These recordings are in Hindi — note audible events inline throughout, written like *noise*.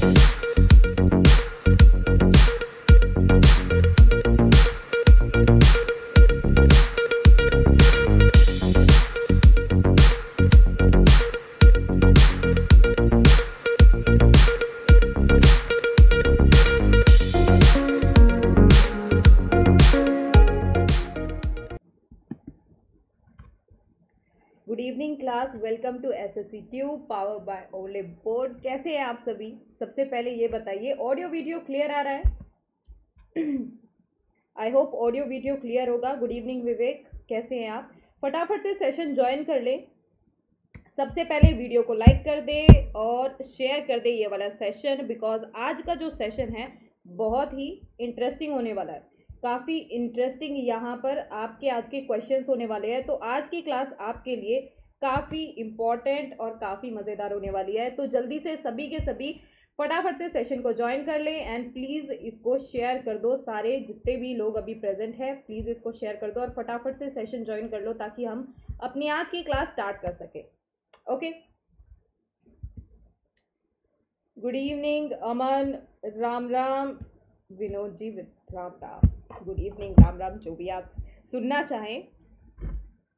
Good class welcome to S S C tube power by ओले बोर्ड कैसे हैं आप सभी? सबसे पहले ये बताइए ऑडियो वीडियो क्लियर आ रहा है? I hope audio video clear होगा। गुड इवनिंग विवेक कैसे हैं आप? फटाफट से सेशन ज्वाइन कर लें। सबसे पहले वीडियो को लाइक कर दे और शेयर कर दे ये वाला सेशन बिकॉज़ आज का जो सेशन है, बहुत ही इंटरेस्टिंग होने वाला है। काफ़ी इंटरेस्टिंग यहाँ पर आपके, आज के क्वेश्चंस होने वाले हैं। तो आज की क्लास आपके लिए काफ़ी इंपॉर्टेंट और काफ़ी मज़ेदार होने वाली है। तो जल्दी से सभी के सभी फटाफट से सेशन को ज्वाइन कर लें एंड प्लीज़ इसको शेयर कर दो। सारे जितने भी लोग अभी प्रेजेंट हैं प्लीज़ इसको शेयर कर दो और फटाफट से सेशन ज्वाइन कर लो ताकि हम अपनी आज की क्लास स्टार्ट कर सके। Okay good evening Aman Ram Ram Vinod ji Ram Ram good evening Ram Ram जो भी आप सुनना चाहें,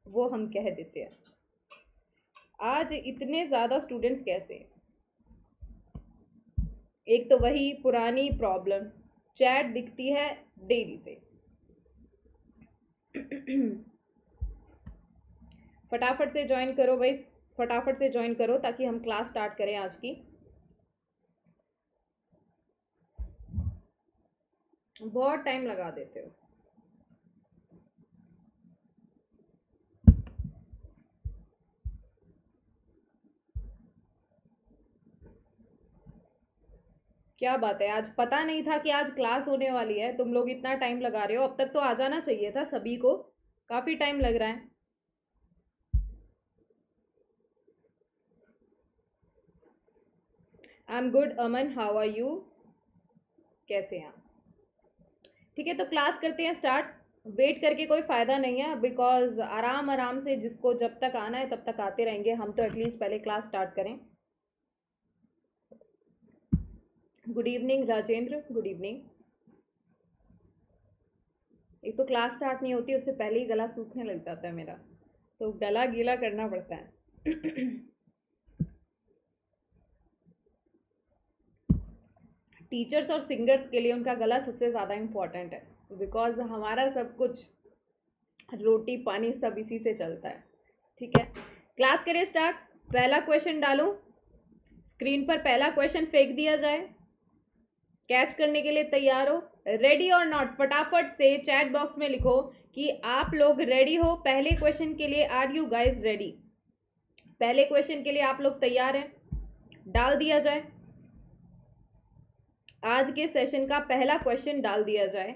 वो हम कह देते हैं। आज इतने ज़्यादा स्टूडेंट्स कैसे एक तो वही पुरानी प्रॉब्लम चैट दिखती है डेली से। *clears throat* फटाफट से ज्वाइन करो भाई, फटाफट से ज्वाइन करो ताकि हम क्लास स्टार्ट करें आज की। बहुत टाइम लगा देते हो। क्या बात है? आज पता नहीं था कि आज क्लास होने वाली है। तुम लोग इतना टाइम लगा रहे हो। अब तक तो आ जाना चाहिए था सभी को। काफ़ी टाइम लग रहा है। I am good Aman how are you कैसे हैं ठीक है तो क्लास करते हैं स्टार्ट वेट करके कोई फ़ायदा नहीं है बिकॉज़ आराम आराम से जिसको जब तक आना है, तब तक आते रहेंगे। हम तो एटलीस्ट पहले क्लास स्टार्ट करें। Good evening Rajendra good evening एक तो क्लास स्टार्ट नहीं होती, उससे पहले ही गला सूखने लग जाता है मेरा। तो गला गीला करना पड़ता है। टीचर्स और सिंगर्स के लिए उनका गला सबसे ज़्यादा इंपॉर्टेंट है बिकॉज़ हमारा सब कुछ, रोटी, पानी सब इसी से चलता है। ठीक है? क्लास करें स्टार्ट पहला क्वेश्चन डालो। स्क्रीन पर पहला क्वेश्चन फेंक दिया जाए। कैच करने के लिए तैयार हो। रेडी और नॉट फटाफट से चैट बॉक्स में लिखो कि आप लोग रेडी हो। पहले क्वेश्चन के लिए आर यू गाइज़ रेडी पहले क्वेश्चन के लिए आप लोग तैयार हैं। डाल दिया जाए। आज के सेशन का पहला क्वेश्चन डाल दिया जाए।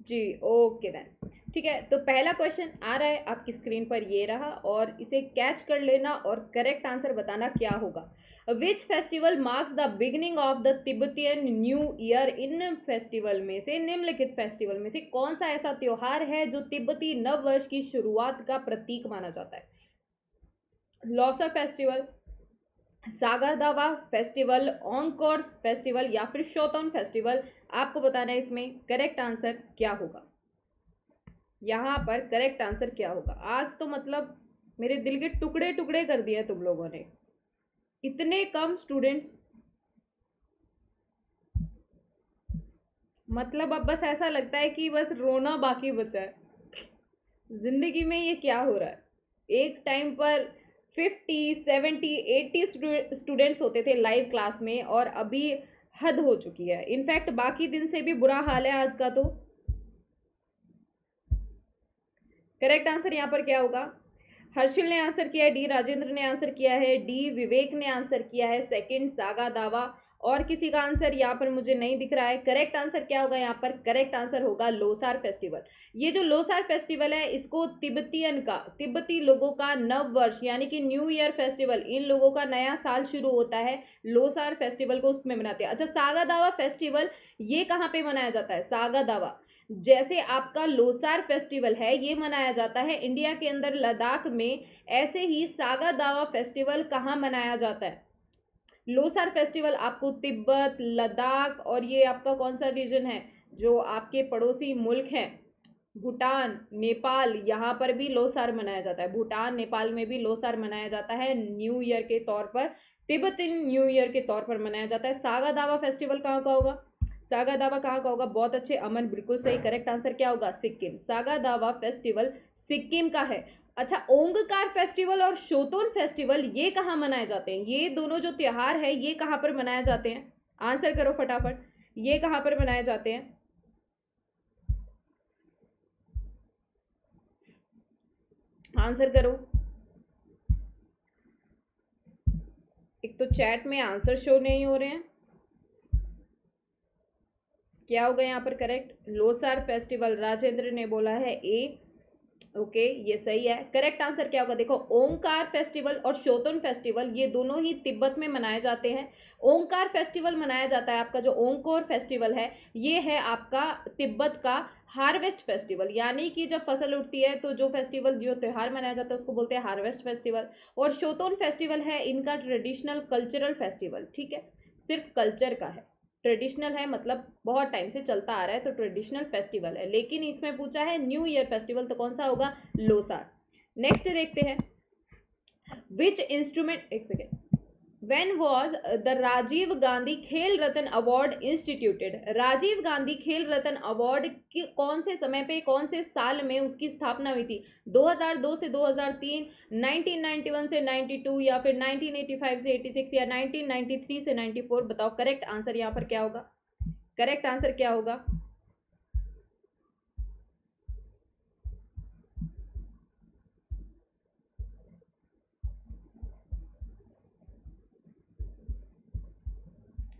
जी ओके देन ठीक है तो पहला क्वेश्चन आ रहा है आपकी स्क्रीन पर, ये रहा, और इसे कैच कर लेना और करेक्ट आंसर बताना क्या होगा। Which festival marks the beginning of the Tibetan new year in festival में से, निम्नलिखित फेस्टिवल में से कौन सा ऐसा त्योहार है जो तिब्बती नव वर्ष की शुरुआत का प्रतीक माना जाता है? लॉसर फेस्टिवल सागा दावा फेस्टिवल ऑनकोर्स फेस्टिवल या फिर शोतन फेस्टिवल आपको बताना है इसमें करेक्ट आंसर क्या होगा। यहाँ पर करेक्ट आंसर क्या होगा? आज तो मतलब मेरे दिल के टुकड़े टुकड़े कर दिए तुम लोगों ने। इतने कम स्टूडेंट्स मतलब अब बस ऐसा लगता है कि बस रोना बाकी बचा है। ज़िंदगी में ये क्या हो रहा है? एक टाइम पर फिफ्टी सेवेंटी एट्टी स्टूडेंट्स होते थे लाइव क्लास में और अभी हद हो चुकी है। इनफैक्ट बाकी दिन से भी बुरा हाल है आज का तो। करेक्ट आंसर यहाँ पर क्या होगा? हर्षिल ने आंसर किया है डी राजेंद्र ने आंसर किया है डी विवेक ने आंसर किया है सेकंड सागा दावा। और किसी का आंसर यहाँ पर मुझे नहीं दिख रहा है। करेक्ट आंसर क्या होगा यहाँ पर? करेक्ट आंसर होगा लोसार फेस्टिवल ये जो लोसार फेस्टिवल है, इसको तिब्बतियन का, तिब्बती लोगों का नव वर्ष, यानी कि न्यू ईयर फेस्टिवल इन लोगों का नया साल शुरू होता है। लोसार फेस्टिवल को उसमें मनाते हैं। अच्छा सागा दावा फेस्टिवल ये कहाँ पे मनाया जाता है? सागा दावा। जैसे आपका लोसार फेस्टिवल है, ये मनाया जाता है। इंडिया के अंदर लद्दाख में ऐसे ही सागा दावा फेस्टिवल कहाँ मनाया जाता है? लोसार फेस्टिवल आपको तिब्बत, लद्दाख और ये आपका कौन सा रीजन है? जो आपके पड़ोसी मुल्क हैं। भूटान, नेपाल, यहाँ पर भी लोसार मनाया जाता है। भूटान, नेपाल में भी लोसार मनाया जाता है। न्यू ईयर के तौर पर तिब्बतिन न्यू ईयर के तौर पर मनाया जाता है। सागा दावा फेस्टिवल कहाँ का होगा? सागा दावा कहाँ का होगा? बहुत अच्छे, अमन, बिल्कुल सही करेक्ट आंसर क्या होगा? सिक्किम। सागा दावा फेस्टिवल सिक्किम का है। अच्छा ओंगकार फेस्टिवल और शोतोन फेस्टिवल ये कहाँ मनाए जाते हैं? ये दोनों जो त्योहार है, ये कहाँ पर मनाए जाते हैं? आंसर करो फटाफट। ये कहाँ पर मनाए जाते हैं? आंसर करो। एक तो चैट में आंसर शो नहीं हो रहे हैं। क्या होगा यहाँ पर करेक्ट लोसार फेस्टिवल राजेंद्र ने बोला है ए ओके ये सही है। करेक्ट आंसर क्या होगा? देखो, ओंकार फेस्टिवल और शोतन फेस्टिवल ये दोनों ही तिब्बत में मनाए जाते हैं। ओंकार फेस्टिवल मनाया जाता है आपका जो ओंकोर फेस्टिवल है, ये है आपका तिब्बत का हार्वेस्ट फेस्टिवल यानी कि जब फ़सल उठती है तो जो फेस्टिवल जो त्यौहार मनाया जाता है, उसको बोलते हैं हार्वेस्ट फेस्टिवल और शोतोन फेस्टिवल है इनका ट्रेडिशनल कल्चरल फेस्टिवल ठीक है? सिर्फ़ कल्चर का है। ट्रेडिशनल है मतलब बहुत टाइम से चलता आ रहा है तो ट्रेडिशनल फेस्टिवल है। लेकिन इसमें पूछा है न्यू ईयर फेस्टिवल तो कौन सा होगा? लोसार। नेक्स्ट देखते हैं। विच इंस्ट्रूमेंट एक second when was the Rajiv Gandhi Khel Ratna award instituted Rajiv Gandhi Khel Ratna award कौन से समय पे, कौन से साल में उसकी स्थापना हुई थी? 2002 से 2003 1991 से 92 या फिर 1985 से 86 या 1993 से 94 बताओ करेक्ट आंसर यहाँ पर क्या होगा? करेक्ट आंसर क्या होगा?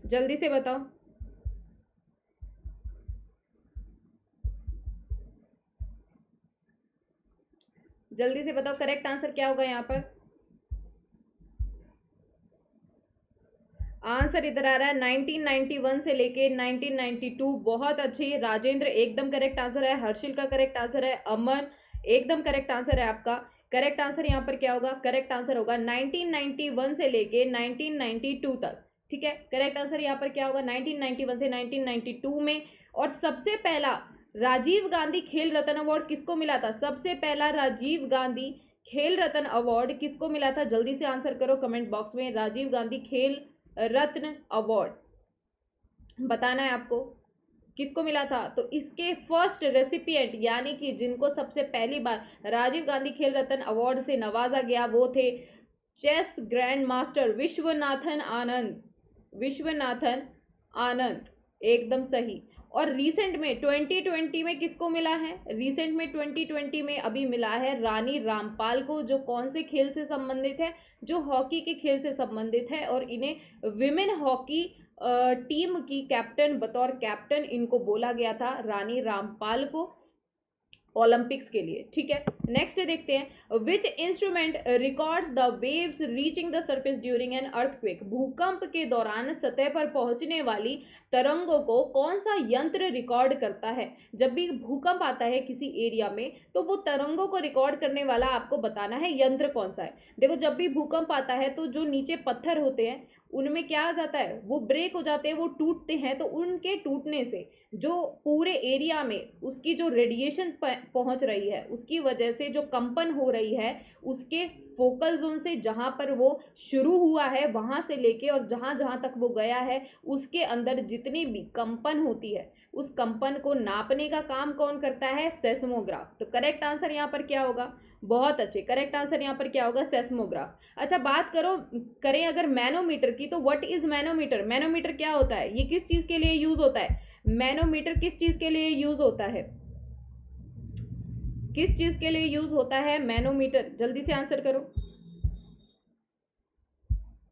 जल्दी से बताओ। जल्दी से बताओ करेक्ट आंसर क्या होगा यहाँ पर? आंसर इधर आ रहा है 1991 से लेके 1992 बहुत अच्छी राजेंद्र, एकदम करेक्ट आंसर है। हर्षिल का करेक्ट आंसर है। अमन, एकदम करेक्ट आंसर है आपका। करेक्ट आंसर यहाँ पर क्या होगा? करेक्ट आंसर होगा 1991 से लेके 1992 तक। ठीक है? करेक्ट आंसर यहाँ पर क्या होगा? 1991 से 1992 में। और सबसे पहला, राजीव गांधी खेल रत्न अवार्ड किसको मिला था? सबसे पहला राजीव गांधी खेल रत्न अवार्ड किसको मिला था? जल्दी से आंसर करो कमेंट बॉक्स में। राजीव गांधी खेल रत्न अवार्ड बताना है आपको, किसको मिला था? तो इसके फ़र्स्ट रेसिपिएंट यानी कि जिनको सबसे पहली बार राजीव गांधी खेल रत्न अवार्ड से नवाजा गया वो थे chess grand master Viswanathan Anand. Viswanathan Anand, एकदम सही। और रिसेंट में 2020 में किसको मिला है? रिसेंट में 2020 में अभी मिला है रानी रामपाल को, जो कौन से खेल से संबंधित है? जो हॉकी के खेल से संबंधित है और इन्हें विमेन हॉकी टीम की कैप्टन बतौर कैप्टन इनको बोला गया था रानी रामपाल को। ओलंपिक्स के लिए, ठीक है? नेक्स्ट देखते हैं which instrument records the waves reaching the surface during an earthquake भूकंप के दौरान सतह पर पहुँचने वाली तरंगों को कौन सा यंत्र रिकॉर्ड करता है? जब भी भूकंप आता है किसी एरिया में तो वो तरंगों को रिकॉर्ड करने वाला आपको बताना है यंत्र कौन सा है। देखो, जब भी भूकंप आता है तो जो नीचे पत्थर होते हैं, उनमें क्या आ जाता है? वो ब्रेक हो जाते हैं, वो टूटते हैं तो उनके टूटने से जो पूरे एरिया में उसकी जो रेडिएशन पहुँच रही है। उसकी वजह से जो कंपन हो रही है, उसके फोकल जोन से जहाँ पर वो शुरू हुआ है, वहाँ से लेके और जहाँ जहाँ तक वो गया है, उसके अंदर जितनी भी कंपन होती है, उस कंपन को नापने का काम कौन करता है? सेस्मोग्राफ। तो करेक्ट आंसर यहाँ पर क्या होगा? बहुत अच्छे। करेक्ट आंसर यहाँ पर क्या होगा? सेस्मोग्राफ। अच्छा बात करो, करें अगर मैनोमीटर की तो व्हाट इज़ मैनोमीटर? मैनोमीटर क्या होता है? ये किस चीज़ के लिए यूज़ होता है? मैनोमीटर किस चीज़ के लिए यूज़ होता है? किस चीज़ के लिए यूज़ होता है मैनोमीटर? जल्दी से आंसर करो।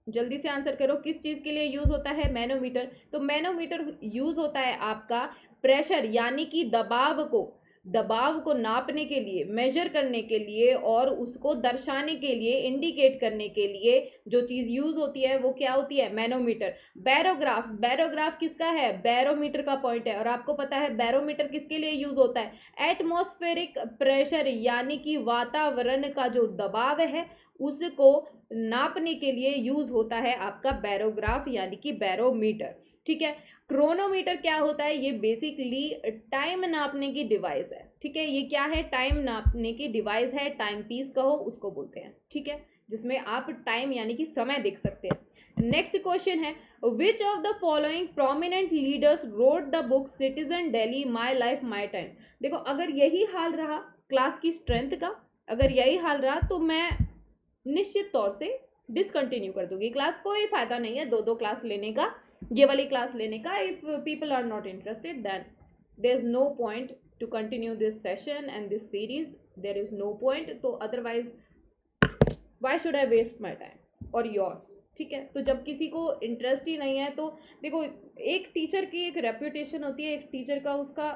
जल्दी से आंसर करो, किस चीज़ के लिए यूज़ होता है मैनोमीटर? तो मैनोमीटर यूज़ होता है आपका प्रेशर, यानी कि दबाव को। दबाव को नापने के लिए मेजर करने के लिए और उसको दर्शाने के लिए इंडिकेट करने के लिए जो चीज़ यूज़ होती है, वो क्या होती है? मैनोमीटर बैरोग्राफ बैरोग्राफ किसका है? बैरोमीटर का पॉइंट है। और आपको पता है बैरोमीटर किसके लिए यूज़ होता है? एटमोस्फेरिक प्रेशर यानी कि वातावरण का जो दबाव है, उसको नापने के लिए यूज़ होता है आपका बैरोग्राफ यानी कि बैरोमीटर ठीक है? क्रोनोमीटर क्या होता है? ये बेसिकली टाइम नापने की डिवाइस है। ठीक है? ये क्या है? टाइम नापने की डिवाइस है। टाइम पीस कहो, उसको बोलते हैं। ठीक है? जिसमें आप टाइम यानी कि समय देख सकते हैं। नेक्स्ट क्वेश्चन है which of the following prominent leaders wrote the book citizen Delhi my life my time देखो, अगर यही हाल रहा क्लास की स्ट्रेंथ का, अगर यही हाल रहा तो मैं निश्चित तौर से डिसकंटिन्यू कर दूँगी। क्लास कोई फ़ायदा नहीं है दो दो क्लास लेने का। ये वाली क्लास लेने का if people are not interested then there is no point to continue this session and this series there is no point तो otherwise why should I waste my time और योर्स ठीक है? तो जब किसी को इंटरेस्ट ही नहीं है तो देखो, एक टीचर की एक रेप्यूटेशन होती है, एक टीचर का उसका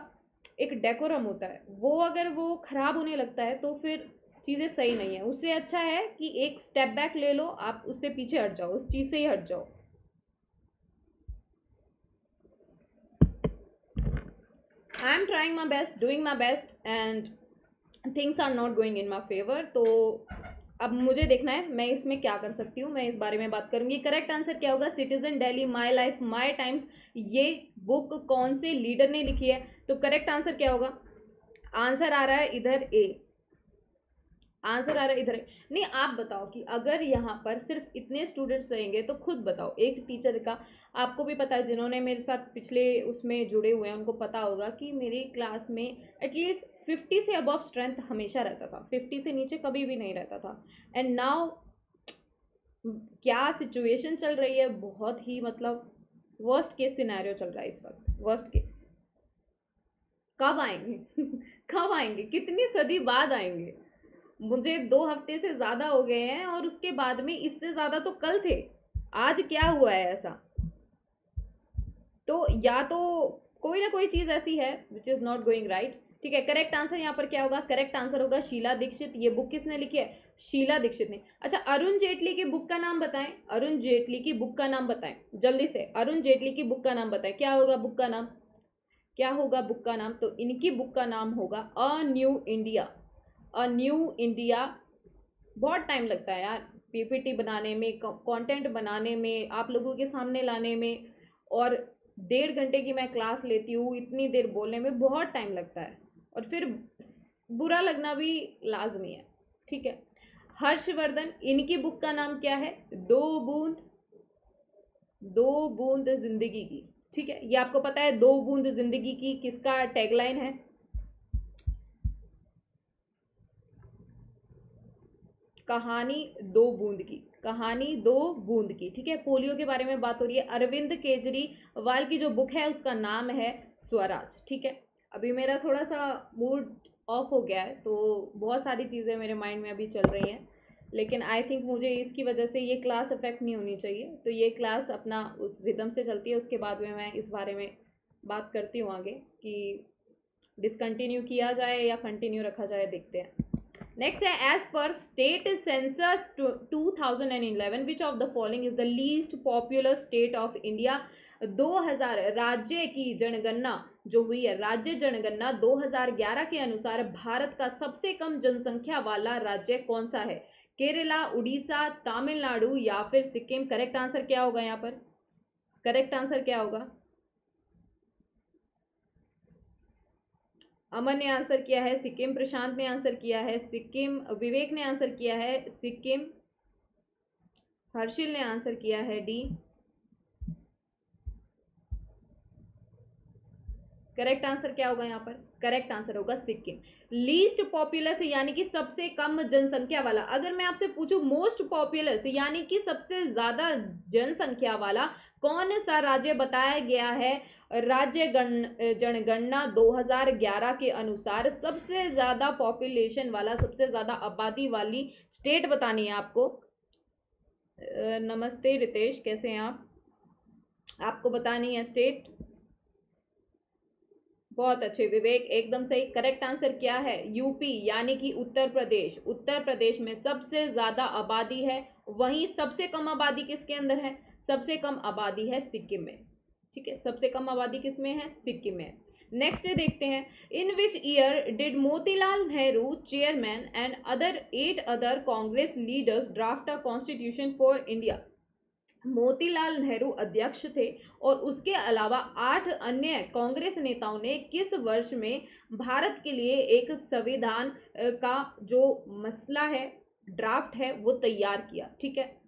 एक डेकोरम होता है। वो अगर वो ख़राब होने लगता है तो फिर चीज़ें सही नहीं है। उससे अच्छा है कि एक स्टेप बैक ले लो, आप उससे पीछे हट जाओ, उस चीज़ से ही हट जाओ। I am trying my best doing my best and things are not going in my favour तो अब मुझे देखना है, मैं इसमें क्या कर सकती हूँ? मैं इस बारे में बात करूँगी। करेक्ट आंसर क्या होगा? Citizen Delhi my life my times ये बुक कौन से लीडर ने लिखी है? तो करेक्ट आंसर क्या होगा? आंसर आ रहा है इधर ए आंसर आ रहा है इधर नहीं, आप बताओ कि अगर यहाँ पर सिर्फ़ इतने स्टूडेंट्स रहेंगे तो खुद बताओ। एक टीचर का, आपको भी पता है, जिन्होंने मेरे साथ पिछले उसमें जुड़े हुए हैं, उनको पता होगा कि मेरी क्लास में एटलीस्ट फिफ्टी से अबव स्ट्रेंथ हमेशा रहता था। फिफ्टी से नीचे कभी भी नहीं रहता था। एंड नाउ क्या सिचुएशन चल रही है? बहुत ही मतलब वर्स्ट केस सिनेरियो चल रहा है इस वक्त। वर्स्ट केस कब आएँगे? *laughs* कब आएँगे? कितनी सदी बाद आएँगे? मुझे दो हफ़्ते से ज़्यादा हो गए हैं और उसके बाद में इससे ज़्यादा तो कल थे। आज क्या हुआ है ऐसा? तो या तो कोई ना कोई चीज़ ऐसी है which is not going right ठीक है करेक्ट आंसर यहाँ पर क्या होगा? करेक्ट आंसर होगा शीला दीक्षित। ये बुक किसने लिखी है? शीला दीक्षित ने। अच्छा अरुण जेटली की बुक का नाम बताएँ। अरुण जेटली की बुक का नाम बताएँ। जल्दी से, अरुण जेटली की बुक का नाम बताएँ। क्या होगा बुक का नाम? क्या होगा बुक का नाम? तो इनकी बुक का नाम होगा a new India a new India बहुत टाइम लगता है यार। पीपीटी बनाने में कंटेंट बनाने में, आप लोगों के सामने लाने में। और डेढ़ घंटे की मैं क्लास लेती हूँ, इतनी देर बोलने में बहुत टाइम लगता है। और फिर बुरा लगना भी लाजमी है। ठीक है? हर्षवर्धन, इनकी बुक का नाम क्या है? दो बूंद दो बूंद ज़िंदगी की। ठीक है? ये आपको पता है, दो बूंद ज़िंदगी की किसका टैगलाइन है? कहानी दो बूंद की, कहानी दो बूंद की, ठीक है? पोलियो के बारे में बात हो रही है। अरविंद केजरीवाल की जो बुक है, उसका नाम है स्वराज, ठीक है? अभी मेरा थोड़ा सा मूड ऑफ़ हो गया है तो बहुत सारी चीज़ें मेरे माइंड में अभी चल रही हैं। लेकिन आई थिंक मुझे इसकी वजह से ये क्लास अफेक्ट नहीं होनी चाहिए। तो ये क्लास अपना उस रिदम से चलती है, उसके बाद में मैं इस बारे में बात करती हूँ आगे कि डिसकंटिन्यू किया जाए या कंटिन्यू रखा जाए, देखते हैं। नेक्स्ट है एज पर state census two thousand and eleven which of the following is the least popular state of India 2000 राज्य की जनगणना जो हुई है, राज्य जनगणना 2011 के अनुसार भारत का सबसे कम जनसंख्या वाला राज्य कौन सा है? केरला, उड़ीसा, तमिलनाडु या फिर सिक्किम? करेक्ट आंसर क्या होगा यहाँ पर? करेक्ट आंसर क्या होगा? अमन ने आंसर किया है, सिक्किम, प्रशांत ने आंसर किया है, सिक्किम, विवेक ने आंसर किया है, सिक्किम, हर्षिल ने आंसर किया है, डी। करेक्ट आंसर क्या होगा यहाँ पर? करेक्ट आंसर होगा सिक्किम। लीस्ट पॉपुलस यानी कि सबसे कम जनसंख्या वाला। अगर मैं आपसे पूछूँ मोस्ट पॉपुलस यानी कि सबसे ज़्यादा जनसंख्या वाला, कौन सा राज्य बताया गया है? राज्य गण, जनगणना 2011 के अनुसार सबसे ज़्यादा पॉपुलेशन वाला, सबसे ज़्यादा आबादी वाली स्टेट बतानी है आपको। नमस्ते रितेश, कैसे हैं आप? आपको बतानी है स्टेट बहुत अच्छे, विवेक, एकदम सही। करेक्ट आंसर क्या है? यूपी यानी कि उत्तर प्रदेश। उत्तर प्रदेश में सबसे ज़्यादा आबादी है, वहीं सबसे कम आबादी किसके अंदर है? सबसे कम आबादी है सिक्किम में। ठीक है, सबसे कम आबादी किसमें है? सिक्किम में नेक्स्ट देखते हैं in which year did Motilal Nehru chairman and other at other Congress leaders draft a constitution for India Motilal Nehru अध्यक्ष थे और उसके अलावा आठ अन्य कांग्रेस नेताओं ने किस वर्ष में भारत के लिए एक संविधान का जो मसला है ड्राफ्ट है, वो तैयार किया? ठीक है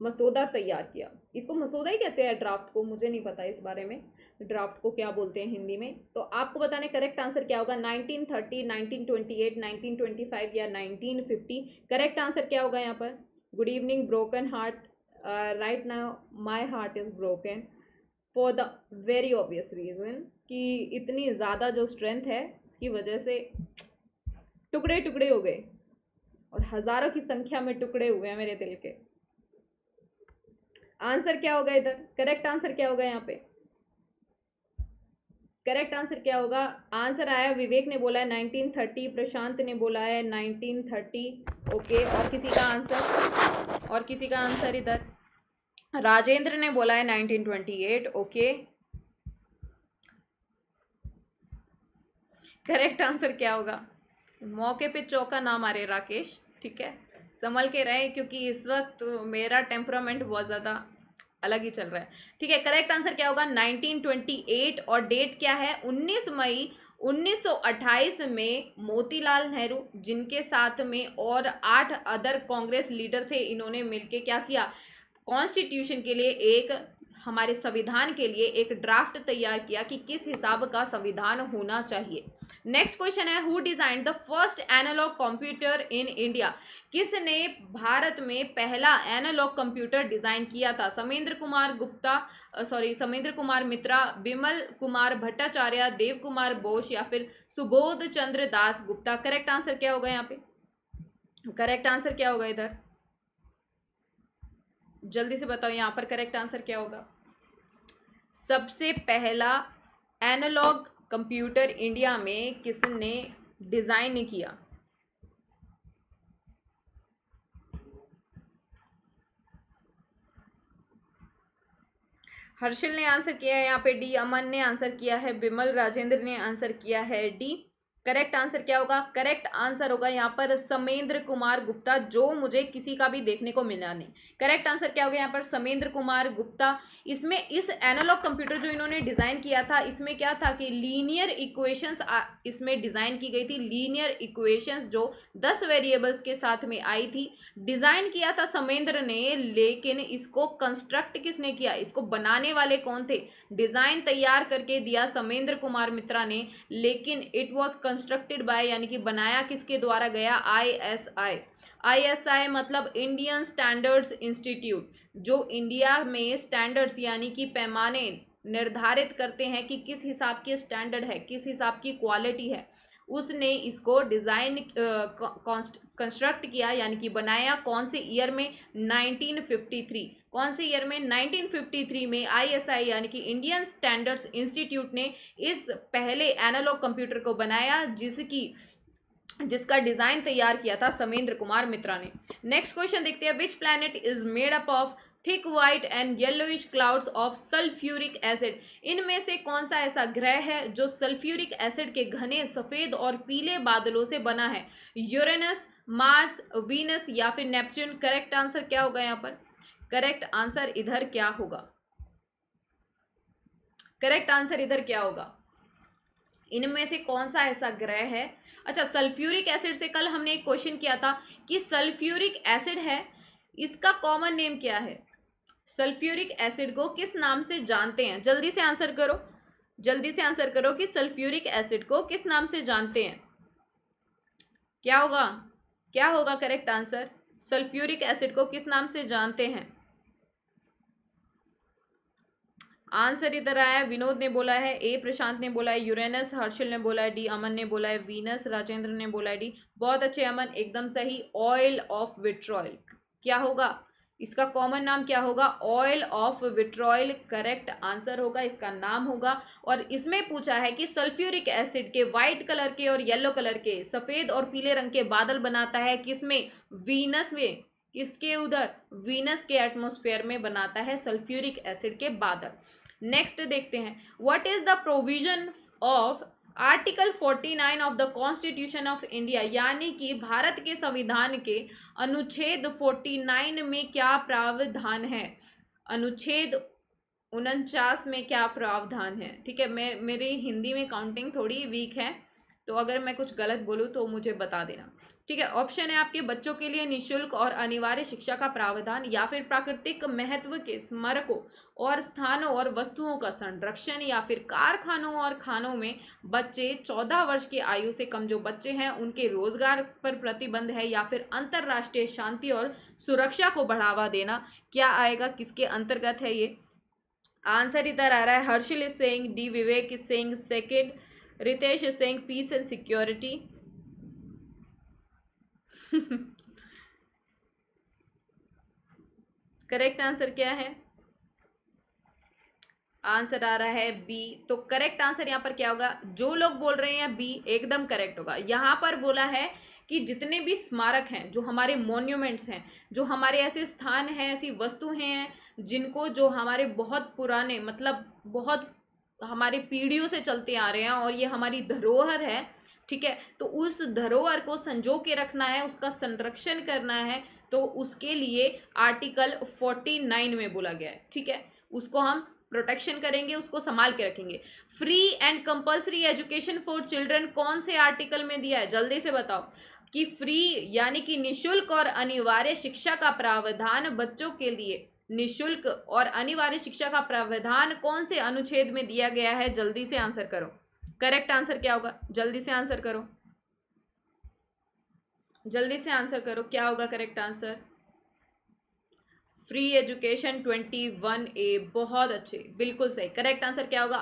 मसौदा तैयार किया। इसको मसौदा ही कहते हैं ड्राफ्ट को, मुझे नहीं पता इस बारे में। ड्राफ्ट को क्या बोलते हैं हिंदी में? तो आपको बताने करेक्ट आंसर क्या होगा? 1930 1928 1925 या 1950 करेक्ट आंसर क्या होगा यहाँ पर? Good evening broken heart right now my heart is broken for the very obvious reason कि इतनी ज़्यादा जो स्ट्रेंथ है, इसकी वजह से टुकड़े टुकड़े हो गए। और हज़ारों की संख्या में टुकड़े हुए हैं मेरे दिल के। आंसर क्या होगा इधर? करेक्ट आंसर क्या होगा यहाँ पे? करेक्ट आंसर क्या होगा? आंसर आया, विवेक ने बोला है नाइनटीन थर्टी, प्रशांत ने बोला है नाइनटीन थर्टी। ओके, और किसी का आंसर? और किसी का आंसर इधर? राजेंद्र ने बोला है nineteen twenty eight. Okay. Correct answer क्या होगा? मौके पे चौका नाम आ रहे राकेश, ठीक है? संभल के रहें, क्योंकि इस वक्त मेरा टेम्परामेंट बहुत ज़्यादा अलग ही चल रहा है। ठीक है करेक्ट आंसर क्या होगा? 1928 और डेट क्या है? 19 मई 1928 में मोतीलाल नेहरू, जिनके साथ में और आठ अदर कांग्रेस लीडर थे, इन्होंने मिलके क्या किया? कॉन्स्टिट्यूशन के लिए एक हमारे संविधान के लिए एक ड्राफ्ट तैयार किया कि किस हिसाब का संविधान होना चाहिए। नेक्स्ट क्वेश्चन है who designed the first analogue computer in India किसने भारत में पहला एनालॉग कंप्यूटर डिज़ाइन किया था? समेंद्र कुमार गुप्ता सॉरी समेंद्र कुमार मित्रा, बिमल कुमार भट्टाचार्य, देव कुमार बोस या फिर सुबोध चंद्र दास गुप्ता? करेक्ट आंसर क्या होगा यहाँ पे? करेक्ट आंसर क्या होगा इधर? जल्दी से बताओ, यहाँ पर करेक्ट आंसर क्या होगा? सबसे पहला एनालॉग कंप्यूटर इंडिया में किसने डिज़ाइन किया? हर्षल ने आंसर किया है यहाँ पे डी अमन ने आंसर किया है, बिमल राजेंद्र ने आंसर किया है डी करेक्ट आंसर क्या होगा? करेक्ट आंसर होगा यहाँ पर समेंद्र कुमार गुप्ता, जो मुझे किसी का भी देखने को मिला नहीं। करेक्ट आंसर क्या होगा यहाँ पर? समेंद्र कुमार गुप्ता। इसमें इस एनालॉग कंप्यूटर जो इन्होंने डिज़ाइन किया था, इसमें क्या था कि लीनियर इक्वेशंस इसमें डिज़ाइन की गई थी। लीनियर इक्वेशंस जो दस वेरिएबल्स के साथ में आई थी। डिज़ाइन किया था समेंद्र ने, लेकिन इसको कंस्ट्रक्ट किसने किया? इसको बनाने वाले कौन थे? डिज़ाइन तैयार करके दिया समेंद्र कुमार मित्रा ने, लेकिन इट वॉज़ कंस्ट्रक्टेड बाय यानी कि बनाया किसके द्वारा गया? आई S I I S I मतलब इंडियन स्टैंडर्ड्स इंस्टीट्यूट जो इंडिया में स्टैंडर्ड्स यानी कि पैमाने निर्धारित करते हैं कि किस हिसाब के स्टैंडर्ड है, किस हिसाब की क्वालिटी है। उसने इसको डिज़ाइन कंस्ट्रक्ट किया, यानी कि बनाया कौन से ईयर में? 1953 कौन से ईयर में? 1953 में आईएसआई यानी कि इंडियन स्टैंडर्ड्स इंस्टीट्यूट ने इस पहले एनालॉग कंप्यूटर को बनाया, जिसकी, जिसका डिज़ाइन तैयार किया था समेंद्र कुमार मित्रा ने। नेक्स्ट क्वेश्चन देखते हैं which planet is made up of thick white and yellowish clouds of sulphuric acid इनमें से कौन सा ऐसा ग्रह है जो सल्फ्यूरिक एसिड के घने, सफ़ेद और पीले बादलों से बना है? यूरेनस मार्स वीनस या फिर नेपच्यून करेक्ट आंसर क्या होगा यहाँ पर? करेक्ट आंसर इधर क्या होगा? करेक्ट आंसर इधर क्या होगा? इनमें से कौन सा ऐसा ग्रह है? अच्छा सल्फ्यूरिक एसिड से कल हमने एक क्वेश्चन किया था कि सल्फ्यूरिक एसिड है, इसका कॉमन नेम क्या है? सल्फ्यूरिक एसिड को किस नाम से जानते हैं? जल्दी से आंसर करो। जल्दी से आंसर करो कि सल्फ्यूरिक एसिड को किस नाम से जानते हैं। क्या होगा? क्या होगा करेक्ट आंसर सल्फ्यूरिक एसिड को किस नाम से जानते हैं? आंसर इधर आया विनोद ने बोला है, ए, प्रशांत ने बोला है, यूरेनस, हर्षल ने बोला है, डी, अमन ने बोला है, वीनस, राजेंद्र ने बोला है, डी। बहुत अच्छे अमन, एकदम सही ऑयल ऑफ़ विट्रॉयल क्या होगा? इसका कॉमन नाम क्या होगा? Oil of vitriol correct answer होगा, इसका नाम होगा। और इसमें पूछा है कि सल्फ्यूरिक एसिड के व्हाइट कलर के और येलो कलर के, सफ़ेद और पीले रंग के बादल बनाता है किसमें? वीनस में। किसके उधर? वीनस के एटमोस्फेयर में बनाता है सल्फ्यूरिक एसिड के बादल। नेक्स्ट देखते हैं। What is the provision of article 49 of the constitution of India यानी कि भारत के संविधान के अनुच्छेद 49 में क्या प्रावधान है? अनुच्छेद उनचास में क्या प्रावधान है? ठीक है, मैं, मेरी हिंदी में काउंटिंग थोड़ी वीक है तो अगर मैं कुछ गलत बोलूँ तो मुझे बता देना। ठीक है ऑप्शन है आपके बच्चों के लिए निशुल्क और अनिवार्य शिक्षा का प्रावधान या फिर प्राकृतिक महत्व के स्मारकों और स्थानों और वस्तुओं का संरक्षण या फिर कारखानों और खानों में बच्चे चौदह वर्ष की आयु से कम, जो बच्चे हैं, उनके रोज़गार पर प्रतिबंध है या फिर अंतर्राष्ट्रीय शांति और सुरक्षा को बढ़ावा देना क्या आएगा? किसके अंतर्गत है ये? आंसर इधर आ रहा है, Harshil Singh D Vivek Singh second Ritesh Singh peace and security. *laughs* Correct answer क्या है? आंसर आ रहा है बी। तो करेक्ट आंसर यहाँ पर क्या होगा? जो लोग बोल रहे हैं बी, एकदम करेक्ट होगा। यहाँ पर बोला है कि जितने भी स्मारक हैं, जो हमारे मोन्यूमेंट्स हैं, जो हमारे ऐसे स्थान हैं, ऐसी वस्तुएँ हैं, जिनको जो हमारे बहुत पुराने मतलब बहुत हमारे पीढ़ियों से चलते आ रहे हैं और ये हमारी धरोहर है, ठीक है? तो उस धरोहर को संजो के रखना है, उसका संरक्षण करना है तो उसके लिए आर्टिकल फोर्टी नाइन में बोला गया है, ठीक है? उसको हम प्रोटेक्शन करेंगे, उसको संभाल के रखेंगे। Free and compulsory education for children कौन से आर्टिकल में दिया है? जल्दी से बताओ। कि फ्री यानी कि निशुल्क और अनिवार्य शिक्षा का प्रावधान बच्चों के लिए। निशुल्क और अनिवार्य शिक्षा का प्रावधान कौन से अनुच्छेद में दिया गया है? जल्दी से आंसर करो। करेक्ट आंसर क्या होगा? जल्दी से आंसर करो। जल्दी से आंसर करो। क्या होगा correct answer free education twenty one A बहुत अच्छे, बिल्कुल सही। करेक्ट आंसर क्या होगा?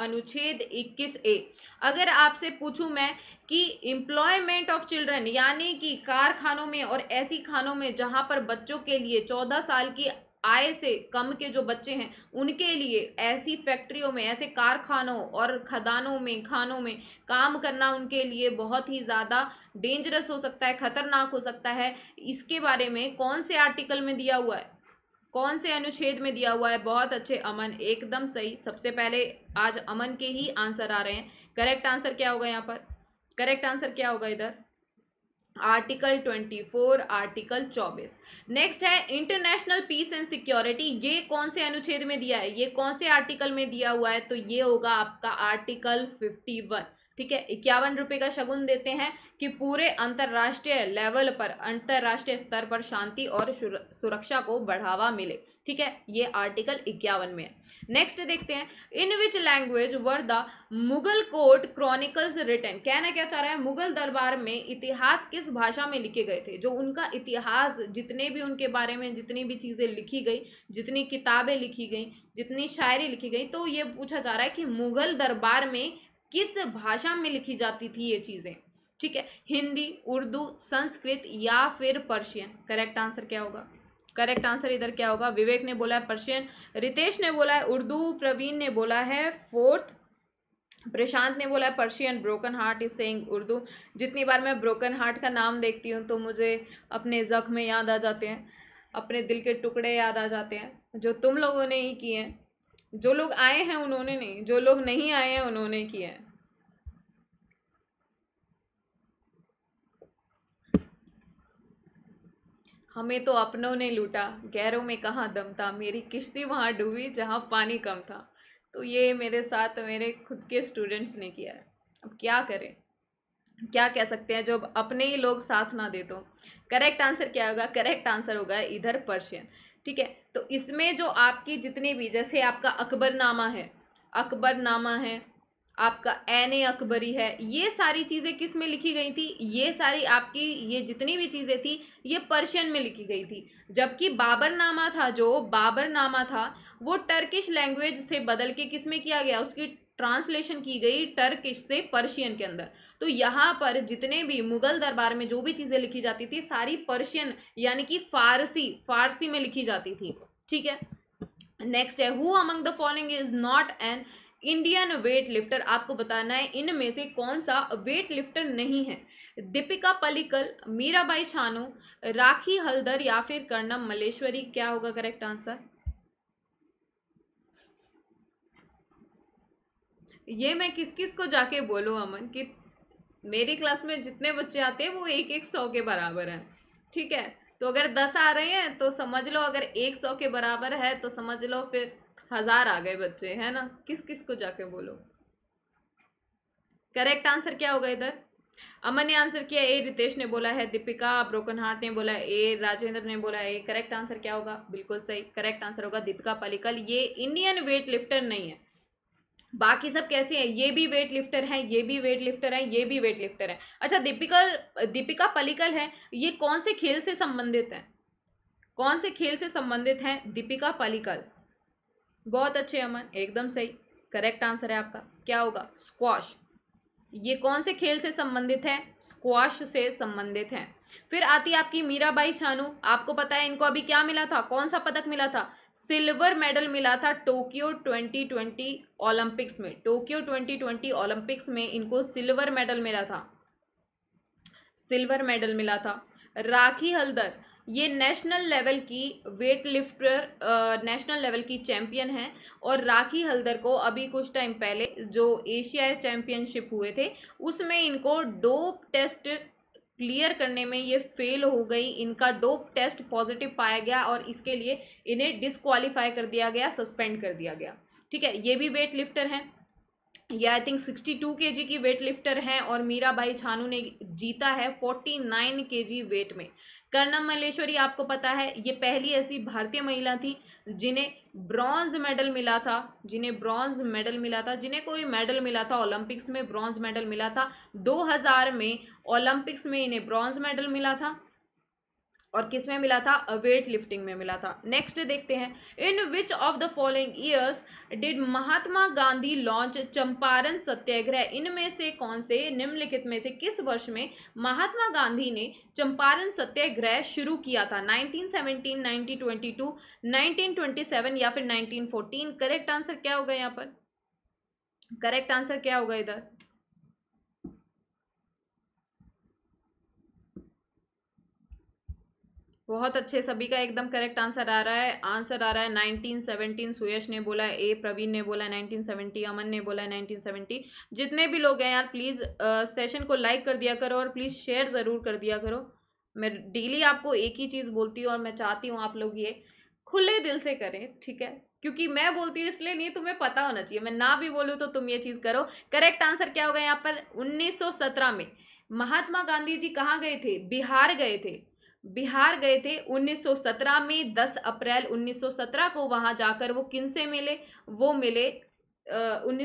अनुच्छेद इक्कीस ए अगर आपसे पूछूँ मैं कि एम्प्लॉयमेंट ऑफ़ चिल्ड्रन यानी कि कारखानों में और ऐसी खानों में जहाँ पर बच्चों के लिए चौदह साल की आय से कम के जो बच्चे हैं, उनके लिए ऐसी फैक्ट्रियों में, ऐसे कारखानों और खदानों में, खानों में काम करना उनके लिए बहुत ही ज़्यादा डेंजरस हो सकता है, खतरनाक हो सकता है। इसके बारे में कौन से आर्टिकल में दिया हुआ है? कौन से अनुच्छेद में दिया हुआ है? बहुत अच्छे, अमन। एकदम सही। सबसे पहले आज अमन के ही आंसर आ रहे हैं। करेक्ट आंसर क्या होगा यहाँ पर? करेक्ट आंसर क्या होगा इधर? आर्टिकल ट्वेंटी फोर आर्टिकल चौबीस। नेक्स्ट है इंटरनेशनल पीस एंड सिक्योरिटी ये कौन से अनुच्छेद में दिया है? ये कौन से आर्टिकल में दिया हुआ है? तो ये होगा आपका आर्टिकल फिफ्टी वन ठीक है, इक्यावन रुपए का शगुन देते हैं कि पूरे अंतर्राष्ट्रीय लेवल पर, अंतर्राष्ट्रीय स्तर पर शांति और सुरक्षा को बढ़ावा मिले। ठीक है, ये आर्टिकल इक्यावन में है। नेक्स्ट देखते हैं in which language were the Mughal court chronicles written कहना क्या चाह रहा है? मुगल दरबार में इतिहास किस भाषा में लिखे गए थे? जो उनका इतिहास, जितने भी उनके बारे में, जितनी भी चीज़ें लिखी गई, जितनी किताबें लिखी गई, जितनी शायरी लिखी गई तो ये पूछा जा रहा है कि मुगल दरबार में किस भाषा में लिखी जाती थी ये चीज़ें? ठीक है, हिंदी, उर्दू, संस्कृत या फिर पर्शियन? करेक्ट आंसर क्या होगा? करेक्ट आंसर इधर क्या होगा? विवेक ने बोला है पर्शियन, रितेश ने बोला है उर्दू, प्रवीण ने बोला है फोर्थ, प्रशांत ने बोला है Persian. Broken heart is saying Urdu. जितनी बार मैं ब्रोकन हार्ट का नाम देखती हूँ तो मुझे अपने जख्म याद आ जाते हैं, अपने दिल के टुकड़े याद आ जाते हैं, जो तुम लोगों ने ही किए हैं। जो लोग आए हैं उन्होंने नहीं, जो लोग नहीं आए हैं उन्होंने किया हैं। हमें तो अपनों ने लूटा, गैरों में कहाँ दम था? मेरी किश्ती वहाँ डूबी जहाँ पानी कम था। तो ये मेरे साथ मेरे खुद के स्टूडेंट्स ने किया है। अब क्या करें? क्या कह सकते हैं जब अपने ही लोग साथ ना दे तो? करेक्ट आंसर क्या होगा? करेक्ट आंसर होगा, इधर पर्शियन। ठीक है? तो इसमें जो आपकी जितनी भी, जैसे आपका अकबरनामा है अकबरनामा है, आपका एन ए अकबरी है, ये सारी चीज़ें किसमें लिखी गई थी? ये सारी आपकी, ये जितनी भी चीज़ें थी, ये पर्शियन में लिखी गई थी। जबकि बाबरनामा था, जो बाबरनामा था, वो टर्किश लैंग्वेज से बदल के किसमें किया गया? उसकी ट्रांसलेशन की गई टर्किश से पर्शियन के अंदर। तो यहाँ पर जितने भी मुगल दरबार में जो भी चीज़ें लिखी जाती थी, सारी पर्शियन, यानी कि फारसी फारसी में लिखी जाती थी। ठीक है? नेक्स्ट है who among the following is not an Indian weightlifter आपको बताना है, इनमें से कौन सा वेट लिफ्टर नहीं है? दीपिका पलिकल, मीराबाई छानू, राखी हल्दर या फिर कर्णम मलेश्वरी? क्या होगा करेक्ट आंसर ये मैं किस किस को जाके बोलूँ अमन कि मेरी क्लास में जितने बच्चे आते हैं, वो एक एक सौ के बराबर हैं। ठीक है? तो अगर दस आ रहे हैं तो समझ लो अगर एक सौ के बराबर है तो समझ लो फिर हज़ार आ गए बच्चे, है ना? किस किस को जाके बोलो? करेक्ट आंसर क्या होगा इधर? अमन ने आंसर किया ए, रितेश ने बोला है, दीपिका, ब्रोकन हार्ट ने बोला ए, राजेंद्र ने बोला ए। करेक्ट आंसर क्या होगा? बिल्कुल सही, करेक्ट आंसर होगा दीपिका पलिकल। ये इंडियन वेट लिफ्टर नहीं है। बाकी सब कैसे हैं? ये भी वेट लिफ्टर हैं, ये भी वेट लिफ्टर हैं, ये भी वेट लिफ्टर हैं। अच्छा दीपिका दीपिका पलिकल है, ये कौन से खेल से संबंधित हैं? कौन से खेल से संबंधित हैं दीपिका पलिकल? बहुत अच्छे अमन, एकदम सही। करेक्ट आंसर है आपका। क्या होगा? स्क्वाश ये कौन से खेल से संबंधित है? स्क्वाश से संबंधित है। फिर आती है आपकी मीराबाई छानू आपको पता है इनको अभी क्या मिला था? कौन सा पदक मिला था? सिल्वर मेडल मिला था टोक्यो 2020 ओलंपिक्स में। टोक्यो 2020 ओलंपिक्स में इनको सिल्वर मेडल मिला था। सिल्वर मेडल मिला था। राखी हल्दर, ये नेशनल लेवल की वेट लिफ्टर नेशनल लेवल की चैंपियन है और राखी हल्दर को अभी कुछ टाइम पहले जो एशिया चैंपियनशिप हुए थे, उसमें इनको डोप टेस्ट क्लियर करने में ये फेल हो गई। इनका डोप टेस्ट पॉजिटिव पाया गया और इसके लिए इन्हें डिसक्वालीफाई कर दिया गया, सस्पेंड कर दिया गया। ठीक है, ये भी वेट लिफ्टर हैं। ये आई थिंक सिक्सटी टू के जी की वेट लिफ्टर हैं और मीराबाई छानू ने जीता है फोर्टी नाइन के जी वेट में। कर्णम मल्लेश्वरी, आपको पता है, ये पहली ऐसी भारतीय महिला थी जिन्हें ब्रॉन्ज मेडल मिला था, जिन्हें ब्रॉन्ज मेडल मिला था, जिन्हें कोई मेडल मिला था ओलंपिक्स में, ब्रॉन्ज मेडल मिला था। 2000 में ओलंपिक्स में इन्हें ब्रॉन्ज मेडल मिला था। और किसमें मिला था? वेट लिफ्टिंग में मिला था। नेक्स्ट देखते हैं। In which of the following years did Mahatma Gandhi launch Champaran Satyagraha इनमें से कौन से निम्नलिखित में से किस वर्ष में महात्मा गांधी ने चंपारण सत्याग्रह शुरू किया था? 1917, 1922, 1927 या फिर 1914 करेक्ट आंसर क्या होगा यहाँ पर? करेक्ट आंसर क्या होगा इधर? बहुत अच्छे, सभी का एकदम करेक्ट आंसर आ रहा है। आंसर आ रहा है नाइनटीन सेवनटीन सुयश ने बोला, ए प्रवीण ने बोला, नाइनटीन सेवेंटी, अमन ने बोला, नाइनटीन सेवेंटी। जितने भी लोग हैं यार प्लीज़ सेशन को लाइक कर दिया करो और प्लीज़ शेयर ज़रूर कर दिया करो। मैं डेली आपको एक ही चीज़ बोलती हूँ और मैं चाहती हूँ आप लोग ये खुले दिल से करें, ठीक है? क्योंकि मैं बोलती हूँ, इसलिए नहीं, तुम्हें पता होना चाहिए। मैं ना भी बोलूँ तो तुम ये चीज़ करो। करेक्ट आंसर क्या होगा यहाँ पर? 1917 में महात्मा गांधी जी कहाँ गए थे? बिहार गए थे। बिहार गए थे 1917 में 10 अप्रैल 1917 को वहाँ जाकर वो किन से मिले? वो मिले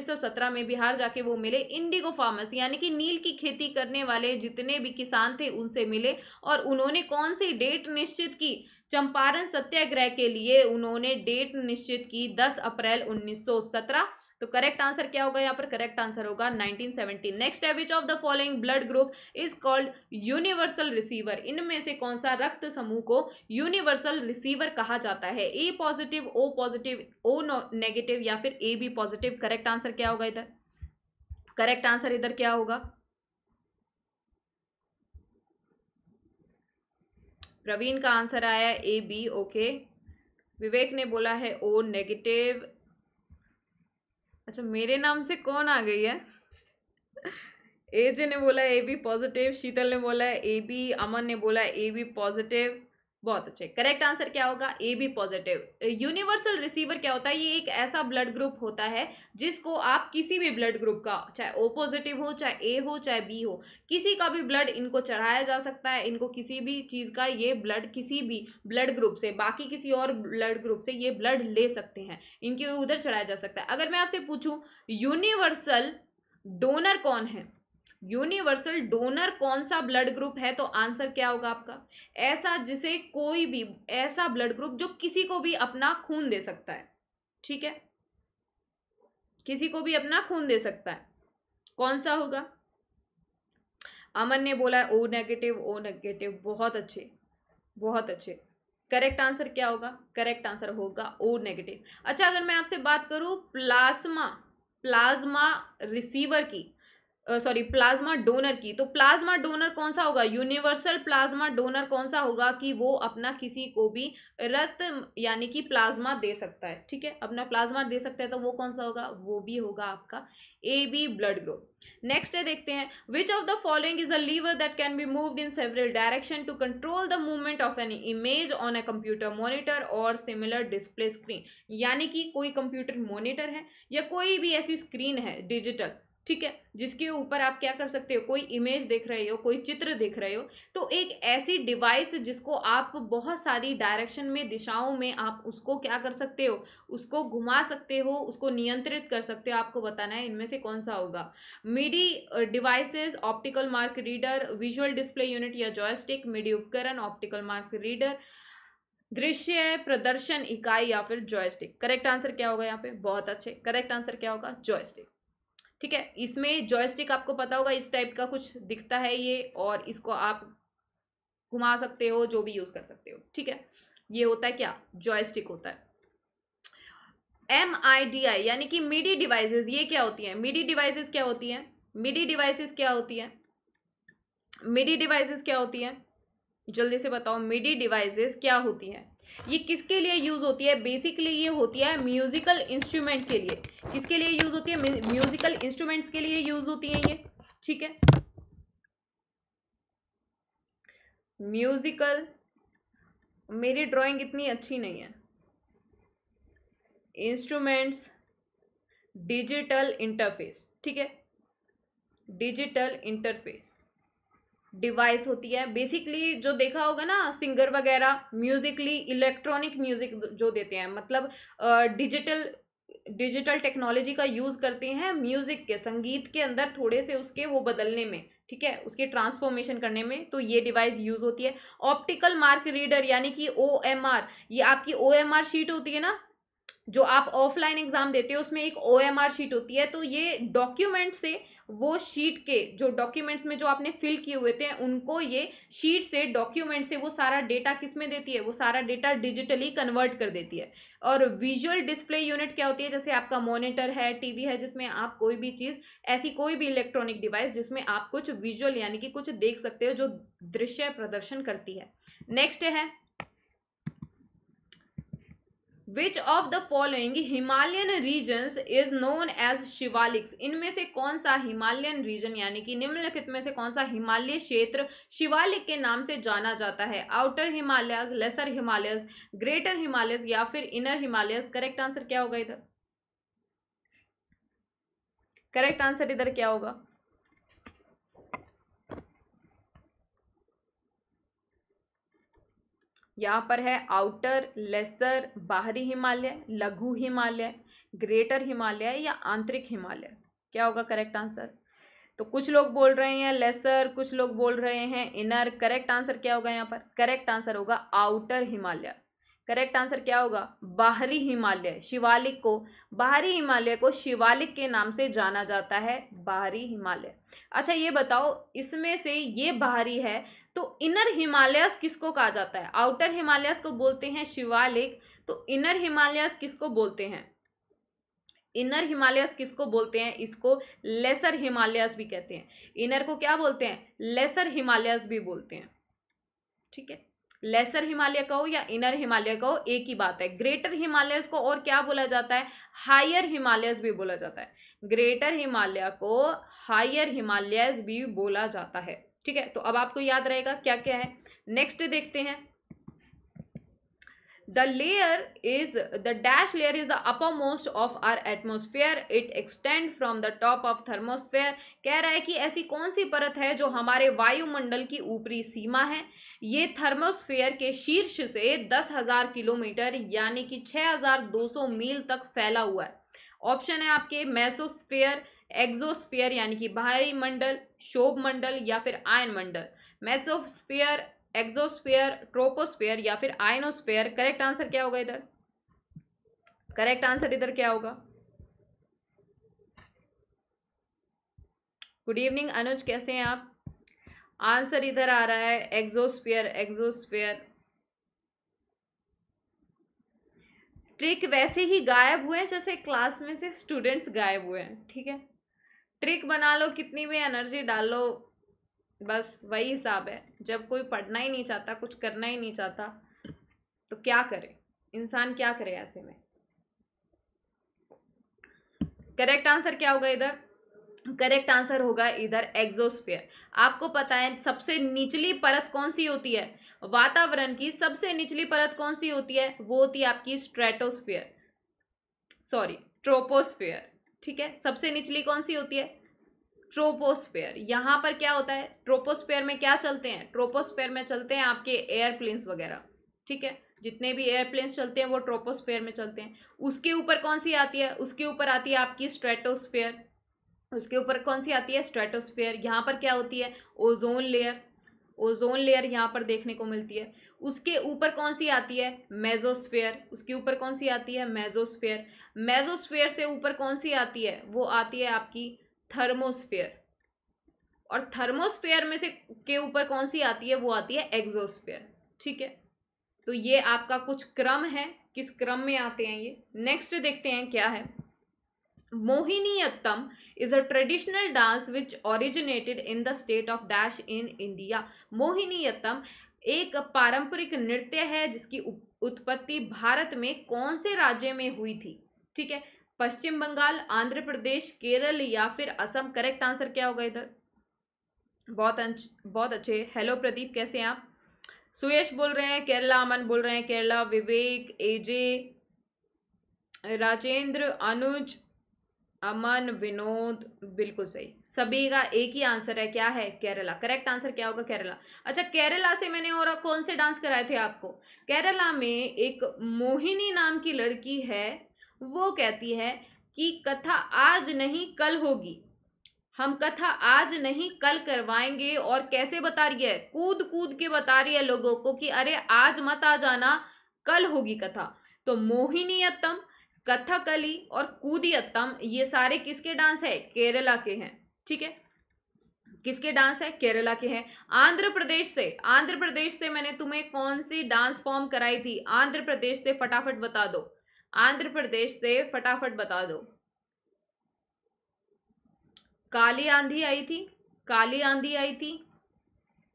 सौ सत्रह में बिहार जाके वो मिले इंडिगो फार्मर्स, यानी कि नील की खेती करने वाले जितने भी किसान थे उनसे मिले और उन्होंने कौन सी डेट निश्चित की? चंपारण सत्याग्रह के लिए उन्होंने डेट निश्चित की 10 अप्रैल 1917 तो करेक्ट आंसर क्या होगा यहाँ पर? करेक्ट आंसर होगा 1970 नेक्स्ट है which of the following blood group is called universal receiver इनमें से कौन सा रक्त समूह को यूनिवर्सल रिसीवर कहा जाता है? A positive O positive O negative या फिर A B positive correct answer क्या होगा इधर? करेक्ट आंसर इधर क्या होगा? प्रवीण का आंसर आया ए बी ओके विवेक ने बोला है ओ नेगेटिव अच्छा मेरे नाम से कौन आ गई है? एजे ने बोला, ए बी पॉजिटिव, शीतल ने बोला, ए बी अमन ने बोला, ए बी पॉजिटिव। बहुत अच्छे। करेक्ट आंसर क्या होगा? A B positive universal receiver क्या होता है? ये एक ऐसा ब्लड ग्रुप होता है जिसको आप किसी भी ब्लड ग्रुप का, चाहे ओ पॉजिटिव हो, चाहे ए हो, चाहे बी हो, किसी का भी ब्लड इनको चढ़ाया जा सकता है। इनको किसी भी चीज़ का ये ब्लड किसी भी ब्लड ग्रुप से, बाकी किसी और ब्लड ग्रुप से ये ब्लड ले सकते हैं। इनके उधर चढ़ाया जा सकता है। अगर मैं आपसे पूछूँ यूनिवर्सल डोनर कौन है? यूनिवर्सल डोनर कौन सा ब्लड ग्रुप है? तो आंसर क्या होगा आपका? ऐसा जिसे कोई भी, ऐसा ब्लड ग्रुप जो किसी को भी अपना खून दे सकता है। ठीक है? किसी को भी अपना खून दे सकता है। कौन सा होगा? अमन ने बोला ओ नेगेटिव ओ नेगेटिव बहुत अच्छे बहुत अच्छे। करेक्ट आंसर क्या होगा? करेक्ट आंसर होगा ओ नेगेटिव अच्छा अगर मैं आपसे बात करूँ प्लाज्मा प्लाज्मा रिसीवर की सॉरी प्लाज्मा डोनर की। तो प्लाज्मा डोनर कौन सा होगा? यूनिवर्सल प्लाज्मा डोनर कौन सा होगा कि वो अपना किसी को भी रक्त, यानी कि प्लाज्मा दे सकता है? ठीक है? अपना प्लाज्मा दे सकता है तो वो कौन सा होगा? वो भी होगा आपका A B blood group next है, देखते हैं। Which of the following is a lever that can be moved in several direction to control the movement of an image on a computer monitor और सिमिलर डिस्प्ले स्क्रीन यानी कि कोई कंप्यूटर मॉनिटर है या कोई भी ऐसी स्क्रीन है डिजिटल ठीक है? जिसके ऊपर आप क्या कर सकते हो? कोई इमेज देख रहे हो, कोई चित्र देख रहे हो तो एक ऐसी डिवाइस जिसको आप बहुत सारी डायरेक्शन में, दिशाओं में आप उसको क्या कर सकते हो? उसको घुमा सकते हो, उसको नियंत्रित कर सकते हो, आपको बताना है इनमें से कौन सा होगा। MIDI devices optical mark reader visual display unit या जॉयस्टिक मीडी उपकरण ऑप्टिकल मार्क रीडर दृश्य, प्रदर्शन, इकाई या फिर जॉयस्टिक करेक्ट आंसर क्या होगा यहाँ पे? बहुत अच्छे। करेक्ट आंसर क्या होगा? जॉयस्टिक ठीक है? इसमें जॉयस्टिक आपको पता होगा, इस टाइप का कुछ दिखता है ये, और इसको आप घुमा सकते हो, जो भी यूज़ कर सकते हो, ठीक है? ये होता है क्या? जॉयस्टिक होता है। एम आई डी आई यानी कि मिडी डिवाइसेस ये क्या होती है? मिडी डिवाइसेस क्या होती है? मिडी डिवाइसेस क्या होती है? मिडी डिवाइसेस क्या होती है? जल्दी से बताओ मिडी डिवाइसेस क्या होती है? ये किसके लिए यूज़ होती है? बेसिकली ये होती है म्यूजिकल इंस्ट्रूमेंट के लिए। किसके लिए यूज़ होती है? म्यूजिकल इंस्ट्रूमेंट्स के लिए यूज़ होती है ये। ठीक है? म्यूजिकल मेरी ड्राइंग इतनी अच्छी नहीं है। इंस्ट्रूमेंट्स डिजिटल इंटरफेस ठीक है? डिजिटल इंटरफेस डिवाइस होती है। बेसिकली जो देखा होगा ना सिंगर वगैरह म्यूजिकली इलेक्ट्रॉनिक म्यूज़िक जो देते हैं मतलब डिजिटल डिजिटल टेक्नोलॉजी का यूज़ करते हैं म्यूज़िक के, संगीत के अंदर थोड़े से उसके वो बदलने में, ठीक है? उसके ट्रांसफॉर्मेशन करने में तो ये डिवाइस यूज़ होती है। ऑप्टिकल मार्क रीडर यानी कि ओ एम आर ये आपकी ओ एम आर शीट होती है ना, जो आप ऑफलाइन एग्ज़ाम देते हो, उसमें एक ओ एम आर शीट होती है। तो ये डॉक्यूमेंट से वो शीट के जो डॉक्यूमेंट्स में जो आपने फिल किए हुए थे, उनको ये शीट से डॉक्यूमेंट से वो सारा डेटा किसमें देती है? वो सारा डेटा डिजिटली कन्वर्ट कर देती है। और विजुअल डिस्प्ले यूनिट क्या होती है? जैसे आपका मॉनिटर है टीवी है, जिसमें आप कोई भी चीज़, ऐसी कोई भी इलेक्ट्रॉनिक डिवाइस जिसमें आप कुछ विजुअल यानी कि कुछ देख सकते हो जो दृश्य प्रदर्शन करती है। नेक्स्ट है which of the following Himalayan regions is known as Shivaliks इनमें से कौन सा हिमालयन रीजन यानी कि निम्नलिखित में से कौन सा हिमालय क्षेत्र शिवालिक के नाम से जाना जाता है? Outer Himalayas lesser Himalayas greater Himalayas या फिर इनर हिमालयस करेक्ट आंसर क्या होगा इधर? करेक्ट आंसर इधर क्या होगा? यहाँ पर है आउटर लेसर बाहरी हिमालय, लघु हिमालय ग्रेटर हिमालय या आंतरिक हिमालय। क्या होगा करेक्ट आंसर तो कुछ लोग बोल रहे हैं लेसर कुछ लोग बोल रहे हैं इनर करेक्ट आंसर क्या होगा यहाँ पर? करेक्ट आंसर होगा आउटर हिमालय। करेक्ट आंसर क्या होगा? बाहरी हिमालय, शिवालिक को। बाहरी हिमालय को शिवालिक के नाम से जाना जाता है बाहरी हिमालय। अच्छा ये बताओ, इसमें से ये बाहरी है तो इनर हिमालयस किसको कहा जाता है? आउटर हिमालयस को बोलते हैं शिवालिक तो इनर हिमालयस किसको बोलते हैं? इनर हिमालयस किसको बोलते हैं? इसको लेसर हिमालयस भी कहते हैं। इनर को क्या बोलते हैं? लेसर हिमालयस भी बोलते हैं। ठीक है? लेसर हिमालय कहो या इनर हिमालय कहो, एक ही बात है। ग्रेटर हिमालयस को और क्या बोला जाता है? हायर हिमालयस भी बोला जाता है। ग्रेटर हिमालय को हायर हिमालयस भी बोला जाता है। ठीक है? तो अब आपको याद रहेगा क्या क्या है। नेक्स्ट देखते हैं। The layer is the dash layer is the upper most of our atmosphere it extend from the top of thermosphere कह रहा है कि ऐसी कौन सी परत है जो हमारे वायुमंडल की ऊपरी सीमा है? ये थर्मोस्फेयर के शीर्ष से दस हज़ार किलोमीटर यानी कि छह हज़ार दो सौ मील तक फैला हुआ है। ऑप्शन है आपके मेसोस्फेयर एक्सोस्फेयर यानी कि बाहरी मंडल, शोभ मंडल या फिर आयन मंडल। मेसोस्फेयर एक्सोस्फेयर ट्रोपोस्फेयर या फिर आयनोस्फेयर करेक्ट आंसर क्या होगा इधर? करेक्ट आंसर इधर क्या होगा? गुड इवनिंग अनुज कैसे हैं आप? आंसर इधर आ रहा है एक्सोस्फेयर एक्सोस्फेयर ट्रिक वैसे ही गायब हुए हैं जैसे क्लास में से स्टूडेंट्स गायब हुए हैं, ठीक है? ट्रिक बना लो, कितनी भी एनर्जी डाल लो, बस वही हिसाब है। जब कोई पढ़ना ही नहीं चाहता, कुछ करना ही नहीं चाहता तो क्या करे? इंसान क्या करे ऐसे में? करेक्ट आंसर क्या होगा इधर? करेक्ट आंसर होगा इधर एक्सोस्फेयर आपको पता है, सबसे निचली परत कौन सी होती है? वातावरण की सबसे निचली परत कौन सी होती है? वो होती है आपकी स्ट्रेटोस्फेयर सॉरी ट्रोपोस्फेयर ठीक है? सबसे निचली कौन सी होती है? ट्रोपोस्फेयर। यहाँ पर क्या होता है? ट्रोपोस्फेयर में क्या चलते हैं? ट्रोपोस्फेयर में चलते हैं आपके एयरप्लेन्स वगैरह। ठीक है? जितने भी एयरप्लेन्स चलते हैं, वो ट्रोपोस्फेयर में चलते हैं। उसके ऊपर कौन सी आती है? उसके ऊपर आती है आपकी स्ट्रेटोस्फेयर। उसके ऊपर कौन सी आती है? स्ट्रेटोस्फेयर। यहाँ पर क्या होती है? Ozone layer. ओजोन लेयर यहाँ पर देखने को मिलती है। उसके ऊपर कौन सी आती है? मेजोस्फेयर उसके ऊपर कौन सी आती है? मेजोस्फेयर मेजोस्फेयर से ऊपर कौन सी आती है? वो आती है आपकी थर्मोस्फेयर और थर्मोस्फेयर में से के ऊपर कौन सी आती है? वो आती है एग्जोस्फेयर ठीक है? तो ये आपका कुछ क्रम है। किस क्रम में आते हैं ये? नेक्स्ट देखते हैं क्या है। Mohiniyattam is a traditional dance which originated in the state of dash in India Mohiniyattam एक पारंपरिक नृत्य है जिसकी उत्पत्ति भारत में कौन से राज्य में हुई थी? ठीक है पश्चिम बंगाल आंध्र प्रदेश केरल या फिर असम? करेक्ट आंसर क्या होगा इधर? बहुत अंच, बहुत अच्छे। हेलो प्रदीप कैसे हैं आप? सुयश बोल रहे हैं केरला अमन बोल रहे हैं केरला विवेक एजे राजेंद्र अनुज अमन, विनोद, बिल्कुल सही। सभी का एक ही आंसर है, क्या है? केरला। करेक्ट आंसर क्या होगा? केरला। अच्छा केरला से मैंने और कौन से डांस कराए थे आपको? केरला में एक मोहिनी नाम की लड़की है, वो कहती है कि कथा आज नहीं, कल होगी। हम कथा आज नहीं, कल करवाएँगे और कैसे बता रही है? कूद कूद के बता रही है लोगों को कि अरे, आज मत आ जाना, कल होगी कथा। तो मोहिनीअत्तम कथकली और कूदियत्तम, ये सारे किसके डांस है? केरला के हैं। ठीक है? किसके डांस है? केरला के हैं। आंध्र प्रदेश से, आंध्र प्रदेश से मैंने तुम्हें कौन सी डांस फॉर्म कराई थी? आंध्र प्रदेश से फटाफट बता दो। आंध्र प्रदेश से फटाफट बता दो। काली आंधी आई थी? काली आंधी आई थी?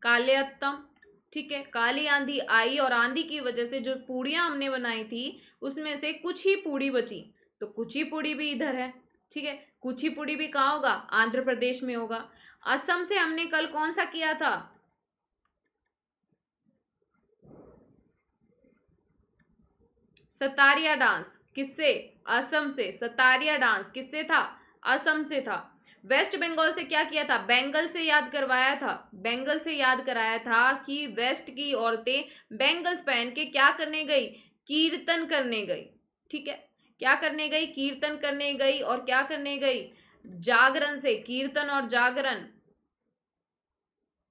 काले ठीक है? काली आंधी आई और आंधी की वजह से जो पूड़ियाँ हमने बनाई थी उसमें से कुछ ही पूड़ी बची। तो कुछ ही पूड़ी भी इधर है, ठीक है? कुछ ही पूड़ी भी कहाँ होगा? आंध्र प्रदेश में होगा। असम से हमने कल कौन सा किया था? सतारिया डांस। किससे? असम से। सतारिया डांस। किससे था? असम से था। वेस्ट बंगाल से क्या किया था? बेंगल से याद करवाया था। बेंगल से याद कराया था कि वेस्ट की औरतें बेंगल्स पहन के क्या करने गई? कीर्तन करने गई, ठीक है? क्या करने गई? कीर्तन करने गई और क्या करने गई? जागरण से, कीर्तन और जागरण।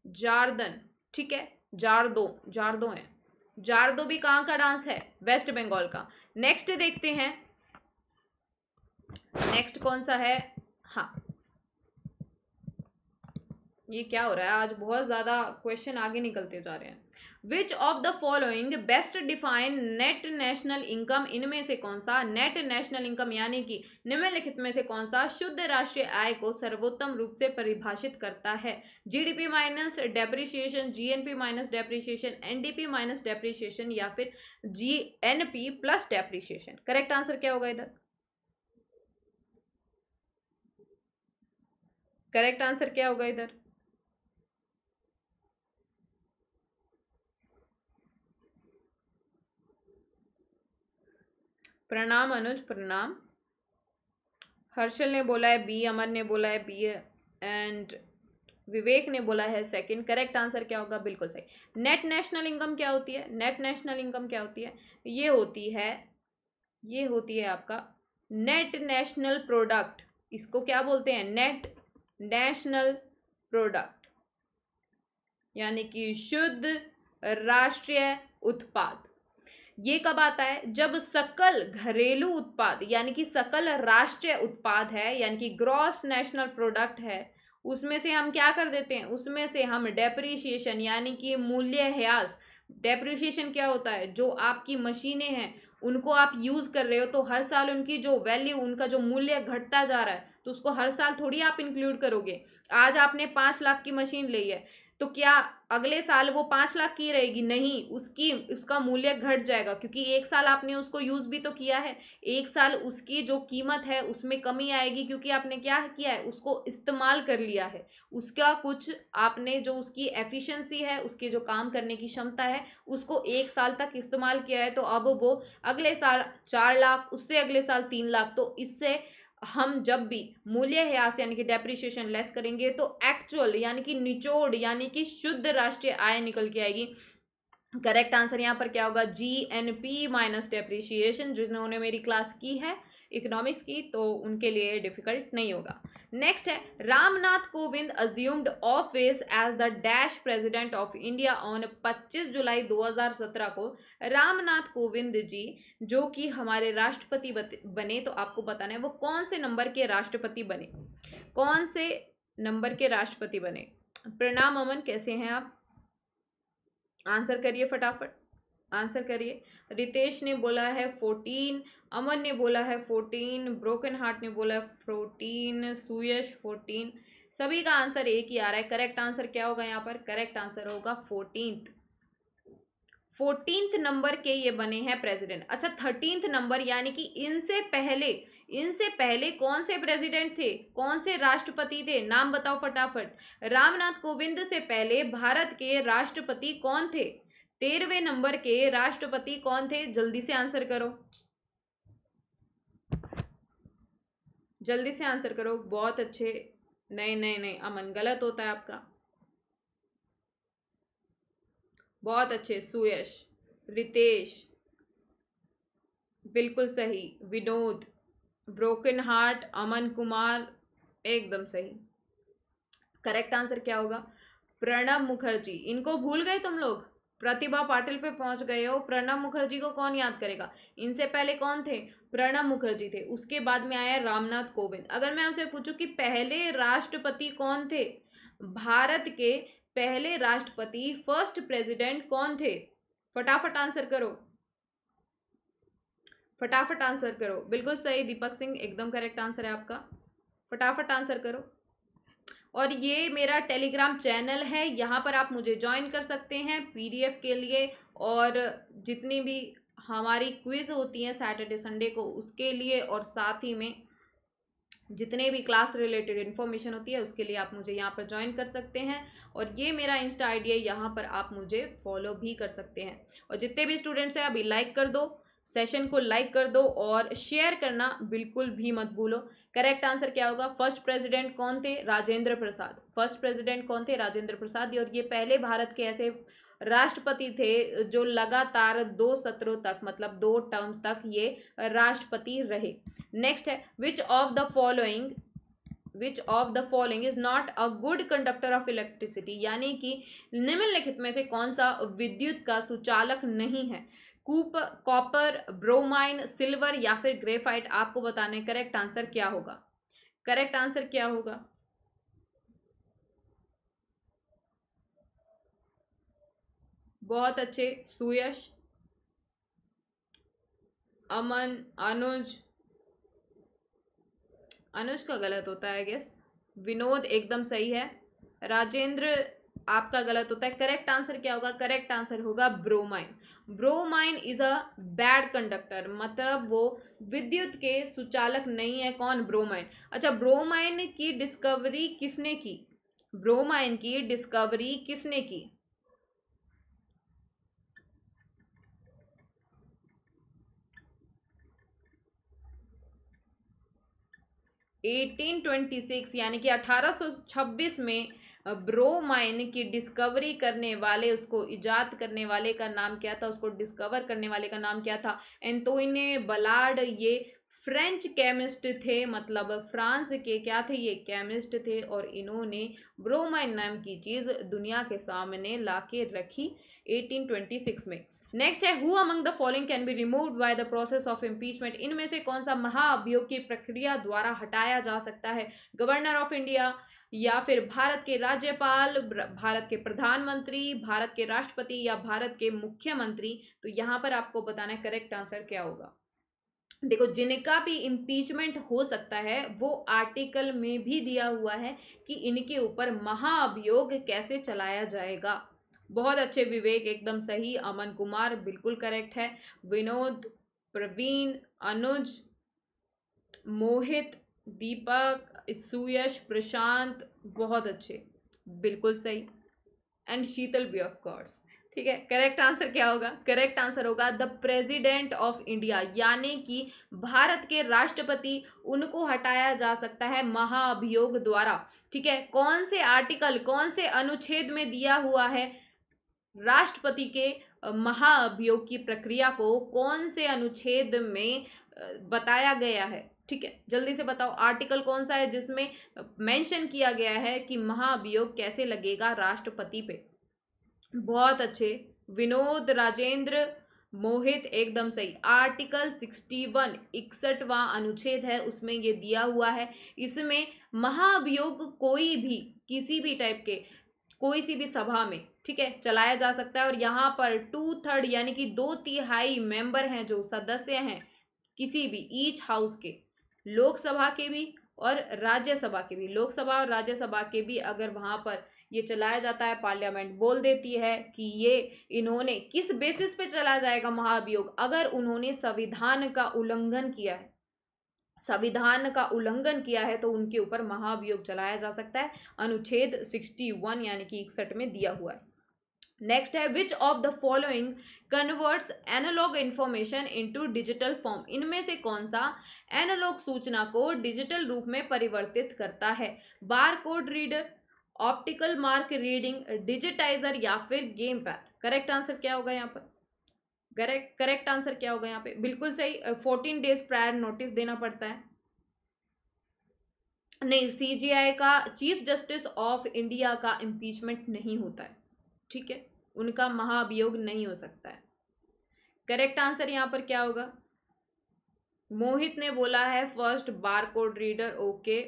जारदन, ठीक है? जारदो जारदो है। जारदो भी कहाँ का डांस है? वेस्ट बंगाल का। नेक्स्ट देखते हैं। नेक्स्ट कौन सा है? हाँ। ये क्या हो रहा है? आज बहुत ज़्यादा क्वेश्चन आगे निकलते जा रहे हैं। Which of the following best define net national income इनमें से कौन सा? नेट नेशनल इनकम यानी कि निम्नलिखित में से कौन सा? शुद्ध राष्ट्रीय आय को सर्वोत्तम रूप से परिभाषित करता है। GDP minus depreciation GNP minus depreciation NDP minus depreciation या फिर G NP plus depreciation correct answer क्या होगा इधर? करेक्ट आंसर क्या होगा इधर? प्रणाम अनुज, प्रणाम। हर्षल ने बोला है बी अमन ने बोला है बी एंड विवेक ने बोला है सेकंड करेक्ट आंसर क्या होगा? बिल्कुल सही। नेट नेशनल इनकम क्या होती है? नेट नेशनल इनकम क्या होती है? ये होती है, ये होती है आपका नेट नेशनल प्रोडक्ट इसको क्या बोलते हैं? नेट नेशनल प्रोडक्ट यानी कि शुद्ध राष्ट्रीय उत्पाद। ये कब आता है? जब सकल घरेलू उत्पाद, यानी कि सकल राष्ट्रीय उत्पाद है, यानी कि ग्रॉस नेशनल प्रोडक्ट है, उसमें से हम क्या कर देते हैं? उसमें से हम डेप्रीशिएशन यानी कि मूल्य ह्यास डेप्रिशिएशन क्या होता है? जो आपकी मशीनें हैं, उनको आप यूज़ कर रहे हो तो हर साल उनकी जो वैल्यू उनका जो मूल्य घटता जा रहा है तो उसको हर साल थोड़ी आप इंक्लूड करोगे। आज आपने पाँच लाख की मशीन ली है तो क्या अगले साल वो पाँच लाख की रहेगी? नहीं, उसकी, उसका मूल्य घट जाएगा, क्योंकि एक साल आपने उसको यूज़ भी तो किया है। एक साल उसकी जो कीमत है, उसमें कमी आएगी, क्योंकि आपने क्या किया है? उसको इस्तेमाल कर लिया है। उसका कुछ आपने जो उसकी एफिशिएंसी है, उसके जो काम करने की क्षमता है, उसको एक साल तक इस्तेमाल किया है तो अब वो अगले साल चार लाख, उससे अगले साल तीन लाख तो इससे हम जब भी मूल्य ह्रास यानी कि डेप्रिशिएशन लेस करेंगे तो एक्चुअल यानी कि निचोड़ यानी कि शुद्ध राष्ट्रीय आय निकल के आएगी। करेक्ट आंसर यहाँ पर क्या होगा? G N P minus depreciation जिन्होंने मेरी क्लास की है। इकोनॉमिक्स की तो उनके लिए डिफ़िकल्ट नहीं होगा। नेक्स्ट है Ramnath Kovind assumed office as the dash president of India on 25 July 2017 को। रामनाथ कोविंद जी, जो कि हमारे राष्ट्रपति बने तो आपको बताना है, वो कौन से नंबर के राष्ट्रपति बने? कौन से नंबर के राष्ट्रपति बने? प्रणाम अमन, कैसे हैं आप? आंसर करिए फटाफट। आंसर करिए। रितेश ने बोला है फोर्टीन अमन ने बोला है फोर्टीन ब्रोकन हार्ट ने बोला है फोर्टीन सुयश फोर्टीन सभी का आंसर एक ही आ रहा है। करेक्ट आंसर क्या होगा यहाँ पर? करेक्ट आंसर होगा फोर्टींथ फोर्टींथ नंबर के ये बने हैं प्रेसिडेंट अच्छा थर्टींथ नंबर यानी कि इनसे पहले इनसे पहले कौन से प्रेसिडेंट थे? कौन से राष्ट्रपति थे? नाम बताओ फटाफट। रामनाथ कोविंद से पहले भारत के राष्ट्रपति कौन थे? तेरहवें नंबर के राष्ट्रपति कौन थे? जल्दी से आंसर करो। जल्दी से आंसर करो। बहुत अच्छे। नहीं नहीं नहीं, अमन, गलत होता है आपका। बहुत अच्छे। सुयश, रितेश, बिल्कुल सही। विनोद, ब्रोकन हार्ट, अमन कुमार, एकदम सही। करेक्ट आंसर क्या होगा? प्रणब मुखर्जी। इनको भूल गए तुम लोग? प्रतिभा पाटिल पे पहुँच गए हो। प्रणब मुखर्जी को कौन याद करेगा? इनसे पहले कौन थे? प्रणब मुखर्जी थे। उसके बाद में आया रामनाथ कोविंद। अगर मैं आपसे पूछूँ कि पहले राष्ट्रपति कौन थे? भारत के पहले राष्ट्रपति फ़र्स्ट प्रेसिडेंट कौन थे? फटाफट आंसर करो। फटाफट आंसर करो। बिल्कुल सही, दीपक सिंह, एकदम करेक्ट आंसर है आपका। फटाफट आंसर करो। और ये मेरा टेलीग्राम चैनल है, यहाँ पर आप मुझे ज्वाइन कर सकते हैं पीडीएफ के लिए और जितनी भी हमारी क्विज होती हैं सैटरडे संडे को उसके लिए और साथ ही में जितने भी क्लास रिलेटेड इन्फॉर्मेशन होती है उसके लिए आप मुझे यहाँ पर ज्वाइन कर सकते हैं और ये मेरा इंस्टा आई है, यहाँ पर आप मुझे फॉलो भी कर सकते हैं। और जितने भी स्टूडेंट्स हैं, अभी लाइक कर दो। सेशन को लाइक कर दो और शेयर करना बिल्कुल भी मत भूलो। करेक्ट आंसर क्या होगा? फ़र्स्ट प्रेसिडेंट कौन थे? राजेंद्र प्रसाद। फ़र्स्ट प्रेसिडेंट कौन थे? राजेंद्र प्रसाद। और ये पहले भारत के ऐसे राष्ट्रपति थे जो लगातार दो सत्रों तक मतलब दो टर्म्स तक ये राष्ट्रपति रहे। नेक्स्ट है which of the following which of the following is not a good conductor of electricity यानी कि निम्नलिखित में से कौन सा विद्युत का सुचालक नहीं है? कूप, कॉपर, ब्रोमाइन, सिल्वर या फिर ग्रेफाइट आपको बताने करेक्ट आंसर क्या होगा? करेक्ट आंसर क्या होगा? बहुत अच्छे, सुयश, अमन, अनुज अनुज का गलत होता है गेस विनोद एकदम सही है। राजेंद्र आपका गलत होता है करेक्ट आंसर क्या होगा? करेक्ट आंसर होगा bromine bromine is a bad conductor मतलब वो विद्युत के सुचालक नहीं है कौन? ब्रोमाइन अच्छा ब्रोमाइन की डिस्कवरी किसने की? ब्रोमाइन की डिस्कवरी किसने की? 1826 यानी कि 1826 में ब्रोमाइन की डिस्कवरी करने वाले, उसको इजाद करने वाले का नाम क्या था? उसको डिस्कवर करने वाले का नाम क्या था? एंटोइने बलार्ड, ये फ्रेंच केमिस्ट थे मतलब फ्रांस के क्या थे? ये केमिस्ट थे और इन्होंने ब्रोमाइन नाम की चीज़ दुनिया के सामने ला के रखी 1826 में। नेक्स्ट है who among the following can be removed by the process of impeachment इनमें से कौन सा महाअभियोग की प्रक्रिया द्वारा हटाया जा सकता है? गवर्नर ऑफ़ इंडिया या फिर भारत के राज्यपाल भारत के प्रधानमंत्री, भारत के राष्ट्रपति या भारत के मुख्यमंत्री तो यहाँ पर आपको बताना है करेक्ट आंसर क्या होगा। देखो, जिनका भी इम्पीचमेंट हो सकता है, वो आर्टिकल में भी दिया हुआ है कि इनके ऊपर महाअभियोग कैसे चलाया जाएगा। बहुत अच्छे विवेक, एकदम सही, अमन कुमार बिल्कुल करेक्ट है। विनोद, प्रवीण, अनुज, मोहित, दीपक सुयश प्रशांत, बहुत अच्छे। बिल्कुल सही। And Sheetal B of course ठीक है? करेक्ट आंसर क्या होगा? करेक्ट आंसर होगा द प्रेसिडेंट ऑफ़ इंडिया यानी कि भारत के राष्ट्रपति, उनको हटाया जा सकता है महाअभियोग द्वारा। ठीक है? कौन से आर्टिकल कौन से अनुच्छेद में दिया हुआ है राष्ट्रपति के महाअभियोग की प्रक्रिया को? कौन से अनुच्छेद में बताया गया है? ठीक है, जल्दी से बताओ आर्टिकल कौन सा है जिसमें मेंशन किया गया है कि महाअभियोग कैसे लगेगा राष्ट्रपति पे? बहुत अच्छे, विनोद राजेंद्र मोहित, एकदम सही। आर्टिकल सिक्सटी वन इकसठवा अनुच्छेद है, उसमें ये दिया हुआ है। इसमें महाअभियोग कोई भी, किसी भी टाइप के, कोई सी भी सभा में, ठीक है, चलाया जा सकता है। और यहाँ पर टू थर्ड यानी कि दो तिहाई मेंबर हैं जो सदस्य हैं, किसी भी ईच हाउस के। लोकसभा के भी और राज्यसभा के भी। लोकसभा और राज्यसभा के भी अगर वहाँ पर ये चलाया जाता है, पार्लियामेंट बोल देती है कि ये इन्होंने किस बेसिस पे चला जाएगा महाभियोग? अगर उन्होंने संविधान का उल्लंघन किया है, संविधान का उल्लंघन किया है तो उनके ऊपर महाभियोग चलाया जा सकता है। अनुच्छेद सिक्सटी वन यानी कि इकसठ में दिया हुआ है। नेक्स्ट है which of the following converts analog information into digital form इनमें से कौन सा एनालॉग सूचना को डिजिटल रूप में परिवर्तित करता है? Bar code reader optical mark reading digitizer या फिर गेम पैड करेक्ट आंसर क्या होगा यहाँ पर? करेक्ट करेक्ट आंसर क्या होगा यहाँ पे? बिल्कुल सही फोर्टीन डेज़ प्रायर नोटिस देना पड़ता है। नहीं सीजीआई का चीफ जस्टिस ऑफ़ इंडिया का इम्पीचमेंट नहीं होता है। ठीक है? उनका महाअभियोग नहीं हो सकता है। करेक्ट आंसर यहाँ पर क्या होगा? मोहित ने बोला है first bar code reader okay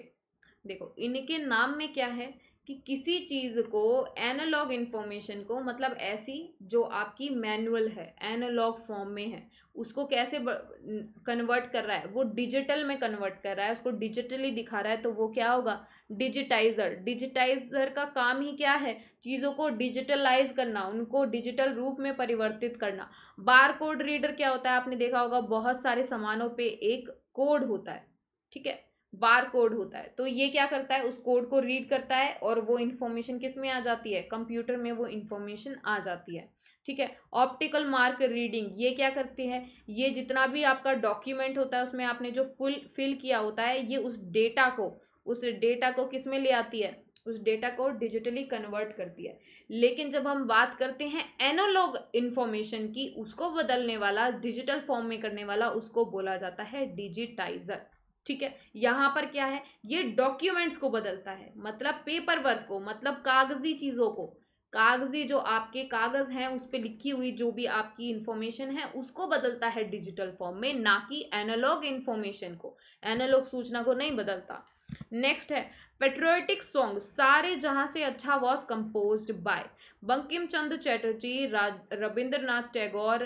देखो, इनके नाम में क्या है? कि किसी चीज़ को एनालॉग इन्फॉर्मेशन को मतलब ऐसी जो आपकी मैनुअल है एनालॉग फॉर्म में है, उसको कैसे कन्वर्ट कर रहा है, वो डिजिटल में कन्वर्ट कर रहा है, उसको डिजिटली दिखा रहा है तो वो क्या होगा? डिजिटाइजर डिजिटाइजर का काम ही क्या है? चीज़ों को डिजिटलाइज करना, उनको डिजिटल रूप में परिवर्तित करना। बार कोड रीडर क्या होता है? आपने देखा होगा, बहुत सारे सामानों पर एक कोड होता है, ठीक है? बार कोड होता है। तो ये क्या करता है? उस कोड को रीड करता है और वो इन्फॉर्मेशन किसमें आ जाती है? कंप्यूटर में वो इन्फॉर्मेशन आ जाती है। ठीक है? ऑप्टिकल मार्क रीडिंग ये क्या करती है? ये जितना भी आपका डॉक्यूमेंट होता है, उसमें आपने जो फुल फिल किया होता है, ये उस डेटा को, उस डेटा को किसमें ले आती है? उस डेटा को डिजिटली कन्वर्ट करती है। लेकिन जब हम बात करते हैं एनालॉग इन्फॉर्मेशन की, उसको बदलने वाला डिजिटल फॉर्म में करने वाला, उसको बोला जाता है डिजिटाइजर ठीक है? यहाँ पर क्या है? ये डॉक्यूमेंट्स को बदलता है। मतलब पेपर वर्क को मतलब कागज़ी चीज़ों को। कागज़ी जो आपके कागज़ हैं, उस पर लिखी हुई जो भी आपकी इंफॉर्मेशन है, उसको बदलता है डिजिटल फॉर्म में, ना कि एनालॉग इंफॉर्मेशन को। एनालॉग सूचना को नहीं बदलता। नेक्स्ट है patriotic song Saare Jahan Se Achha was compose by Bankim Chandra Chatterjee Rabindranath Tagore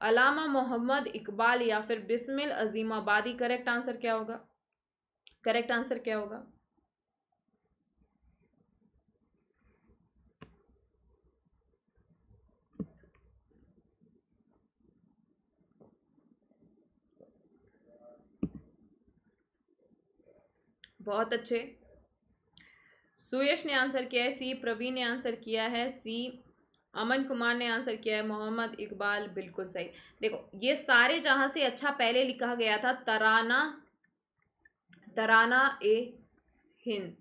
Allama Mohammad Iqbal या फिर बिस्मिल अजीमाबादी करेक्ट आंसर क्या होगा? करेक्ट आंसर क्या होगा? बहुत अच्छे। सुयश ने आंसर किया है, सी प्रवीण ने आंसर किया है, सी अमन कुमार ने आंसर किया है, मोहम्मद इकबाल बिल्कुल सही। देखो, ये सारे जहाँ से अच्छा पहले लिखा गया था, तराना तराना ए हिंद,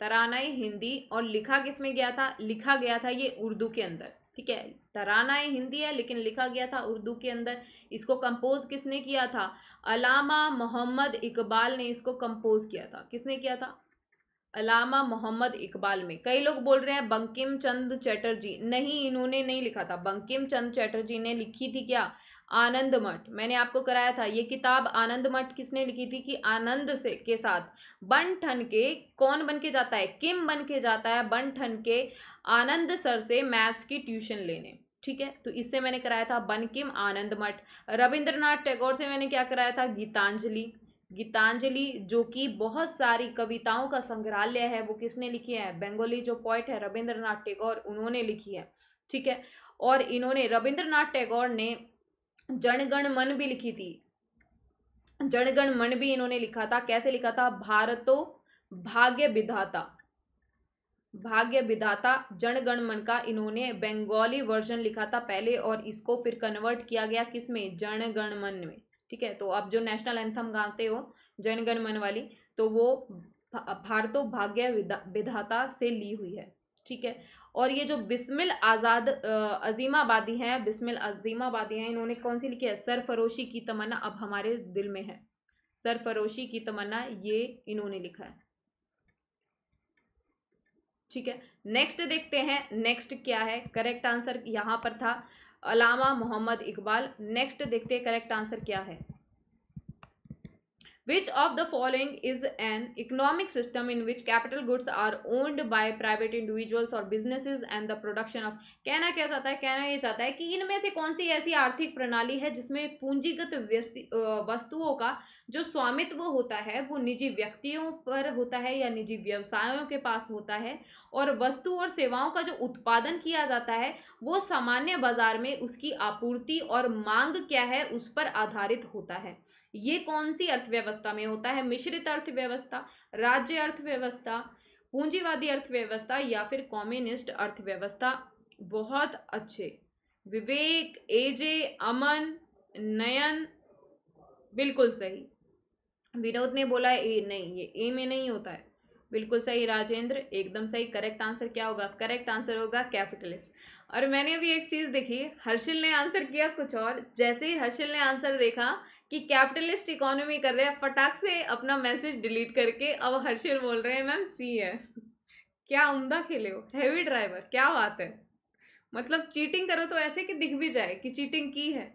तराना ए हिंदी, और लिखा किसमें गया था? लिखा गया था ये उर्दू के अंदर, ठीक है? तराना ए हिंदी है, लेकिन लिखा गया था उर्दू के अंदर। इसको कंपोज किसने किया था? अलामा मोहम्मद इकबाल ने इसको कंपोज किया था। किसने किया था? अलामा मोहम्मद इकबाल में। कई लोग बोल रहे हैं बंकिम चंद चैटर्जी। नहीं, इन्होंने नहीं लिखा था। बंकिम चंद चैटर्जी ने लिखी थी क्या? आनंद मठ। मैंने आपको कराया था, ये किताब आनंद मठ किसने लिखी थी कि आनंद से, के साथ? बन ठन के कौन बन के जाता है? किम बन के जाता है बन ठन के आनंद सर से मैथ्स की ट्यूशन लेने। ठीक है? तो इससे मैंने कराया था बनकिम आनंद मठ। रविंद्रनाथ टैगोर से मैंने क्या कराया था? गीतांजलि। गीतांजलि, जो कि बहुत सारी कविताओं का संग्रहालय है, वो किसने लिखी है? बंगाली जो पॉइट है, रविंद्रनाथ टैगोर, उन्होंने लिखी है, ठीक है? और इन्होंने, रविंद्रनाथ टैगोर ने जनगण मन भी लिखी थी। जनगण मन भी इन्होंने लिखा था। कैसे लिखा था? भारतो भाग्य विधाता। भाग्य विधाता, जनगण मन का इन्होंने बंगाली वर्जन लिखा था पहले और इसको फिर कन्वर्ट किया गया किसमें? जनगण मन में। ठीक है? तो आप जो नेशनल एंथम गाते हो, जनगण मन वाली तो वो भारतो भाग्य विधाता से ली हुई है। ठीक है? और ये जो बिस्मिल आज़ाद अजीमाबादी हैं, बिस्मिल अजीमाबादी हैं, इन्होंने कौन सी लिखी है? सरफरोशी की तमन्ना अब हमारे दिल में है। सरफरोशी की तमन्ना ये इन्होंने लिखा है। ठीक है? नेक्स्ट देखते हैं नेक्स्ट क्या है? करेक्ट आंसर यहाँ पर था। अलामा मोहम्मद इकबाल। नेक्स्ट देखते हैं करेक्ट आंसर क्या है। Which of the following is an economic system in which capital goods are owned by private individuals or businesses and the production of कहना क्या चाहता है? कहना ये चाहता है कि इनमें से कौन सी ऐसी आर्थिक प्रणाली है जिसमें पूंजीगत वस्तुओं का जो स्वामित्व होता है, वो निजी व्यक्तियों पर होता है या निजी व्यवसायों के पास होता है और वस्तु और सेवाओं का जो उत्पादन किया जाता है, वो सामान्य बाज़ार में उसकी आपूर्ति और मांग क्या है उस पर आधारित होता है। ये कौन सी अर्थव्यवस्था में होता है? मिश्रित अर्थव्यवस्था, राज्य अर्थव्यवस्था, पूंजीवादी अर्थव्यवस्था या फिर कॉम्युनिस्ट अर्थव्यवस्था? बहुत अच्छे। विवेक, एजे, अमन, नयन, बिल्कुल सही। विनोद ने बोला, ए, नहीं, ये ए में नहीं होता है। बिल्कुल सही, राजेंद्र, एकदम सही। करेक्ट आंसर क्या होगा? करेक्ट आंसर होगा, कैपिटलिस्ट। और मैंने अभी एक चीज़ देखी, हर्षिल ने आंसर किया कुछ और। जैसे ही हर्षिल ने आंसर देखा कि कैपिटलिस्ट इकोनॉमी कर रहे हैं, फटाक से अपना मैसेज डिलीट करके, अब हर्षिल बोल रहे हैं, मैम, सी है। क्या उमदा खेले हो? हैवी ड्राइवर क्या बात है? मतलब चीटिंग करो तो ऐसे कि दिख भी जाए कि चीटिंग की है।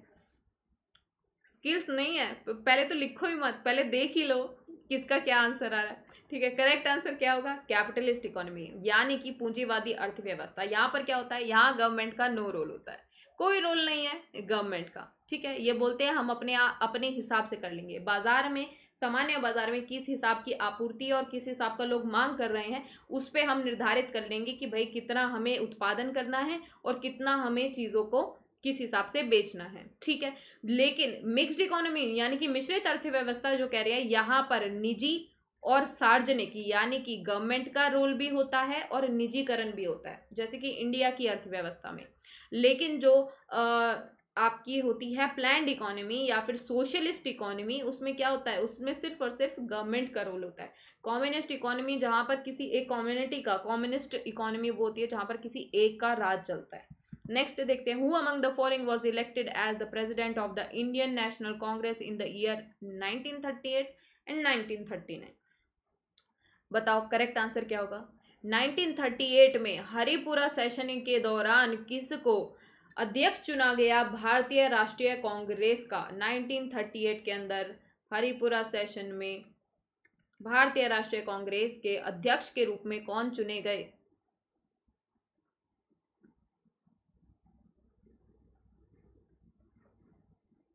स्किल्स नहीं है पहले तो लिखो ही मत, पहले देख ही लो किसका क्या आंसर आ रहा है। ठीक है करेक्ट आंसर क्या होगा? कैपिटलिस्ट इकोनॉमी यानी कि पूंजीवादी अर्थव्यवस्था। यहाँ पर क्या होता है? यहाँ गवर्नमेंट का नो रोल होता है। कोई रोल नहीं है गवर्नमेंट का। ठीक है ये बोलते हैं हम अपने अपने हिसाब से कर लेंगे। बाज़ार में सामान्य बाज़ार में किस हिसाब की आपूर्ति और किस हिसाब का लोग मांग कर रहे हैं उस पर हम निर्धारित कर लेंगे कि भाई कितना हमें उत्पादन करना है और कितना हमें चीज़ों को किस हिसाब से बेचना है ठीक है? लेकिन मिक्स्ड इकोनॉमी यानी कि मिश्रित अर्थव्यवस्था जो कह रही है यहाँ पर निजी और सार्वजनिक यानी कि गवर्नमेंट का रोल भी होता है और निजीकरण भी होता है जैसे कि इंडिया की अर्थव्यवस्था में। लेकिन जो आ, आपकी होती है प्लैंड इकोनॉमी या फिर सोशलिस्ट इकोनॉमी उसमें क्या होता है? उसमें सिर्फ़ और सिर्फ़ गवर्नमेंट का रोल होता है। कम्युनिस्ट इकोनॉमी जहाँ पर किसी एक कम्युनिटी का कम्युनिस्ट इकोनॉमी वो होती है जहाँ पर किसी एक का राज चलता है। नेक्स्ट देखते हैं who among the following was elected as the president of the Indian National Congress in the year 1938 and 1939 बताओ करेक्ट आंसर क्या होगा? 1938 में हरिपुरा सेशन के दौरान किसको अध्यक्ष चुना गया भारतीय राष्ट्रीय कांग्रेस का 1938 के अंदर हरिपुरा सेशन में भारतीय राष्ट्रीय कांग्रेस के अध्यक्ष के रूप में कौन चुने गए?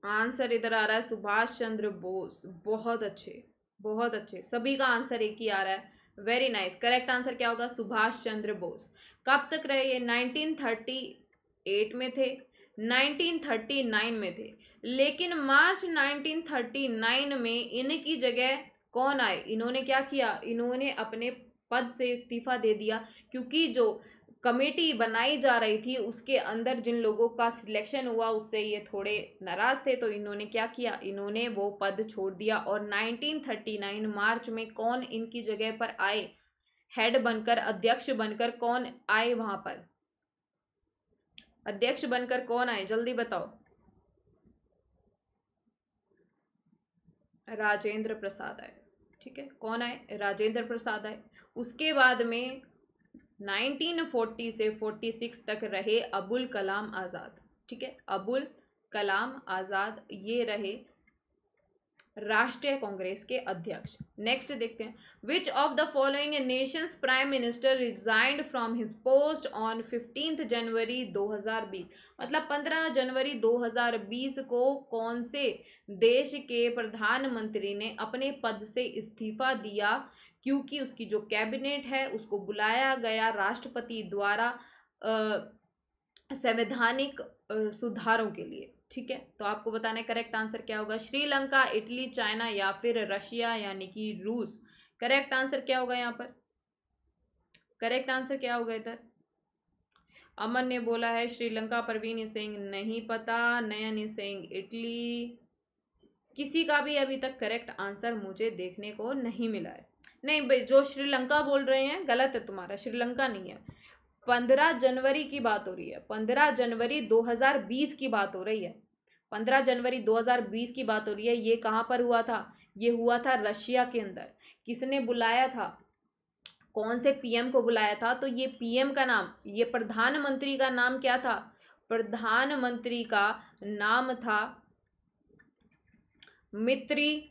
आंसर इधर आ रहा है सुभाष चंद्र बोस। बहुत अच्छे बहुत अच्छे। सभी का आंसर एक ही आ रहा है। वेरी नाइस करेक्ट आंसर क्या होगा? सुभाष चंद्र बोस। कब तक रहे ये? 1938 में थे 1939 में थे। लेकिन मार्च 1939 में इनकी जगह कौन आए? इन्होंने क्या किया? इन्होंने अपने पद से इस्तीफा दे दिया, क्योंकि जो कमेटी बनाई जा रही थी, उसके अंदर जिन लोगों का सिलेक्शन हुआ, उससे ये थोड़े नाराज़ थे। तो इन्होंने क्या किया? इन्होंने वो पद छोड़ दिया और 1939 मार्च में कौन इनकी जगह पर आए? हेड बनकर, अध्यक्ष बनकर कौन आए वहाँ पर? अध्यक्ष बनकर कौन आए? जल्दी बताओ। राजेंद्र प्रसाद आए, ठीक है? कौन आए? राजेंद्र प्रसाद आए। उसके बाद में 1940 से 46 तक रहे अबुल कलाम आज़ाद, ठीक है? अबुल कलाम आज़ाद ये रहे राष्ट्रीय कांग्रेस के अध्यक्ष। नेक्स्ट देखते हैं। Which of the following nations prime minister resigned from his post on fifteenth January 2020 मतलब 15 जनवरी 2020 को कौन से देश के प्रधानमंत्री ने अपने पद से इस्तीफा दिया? क्योंकि उसकी जो कैबिनेट है, उसको बुलाया गया राष्ट्रपति द्वारा संवैधानिक सुधारों के लिए। ठीक है? तो आपको बताना है करेक्ट आंसर क्या होगा? श्रीलंका, इटली, चाइना या फिर रशिया यानी कि रूस। करेक्ट आंसर क्या होगा यहाँ पर? करेक्ट आंसर क्या होगा इधर? अमन ने बोला है, श्रीलंका, परवीन सिंह, नहीं पता। नयन सिंह, इटली। किसी का भी अभी तक करेक्ट आंसर मुझे देखने को नहीं मिला है। नहीं, भाई, जो श्रीलंका बोल रहे हैं, गलत है तुम्हारा। श्रीलंका नहीं है। पंद्रह जनवरी की बात हो रही है। पंद्रह जनवरी 2020 की बात हो रही है। पंद्रह जनवरी 2020 की बात हो रही है। ये कहाँ पर हुआ था? ये हुआ था रशिया के अंदर। किसने बुलाया था? कौन से पीएम को बुलाया था? तो ये पीएम का नाम, ये प्रधानमंत्री का नाम क्या था? प्रधानमंत्री का नाम था मित्री,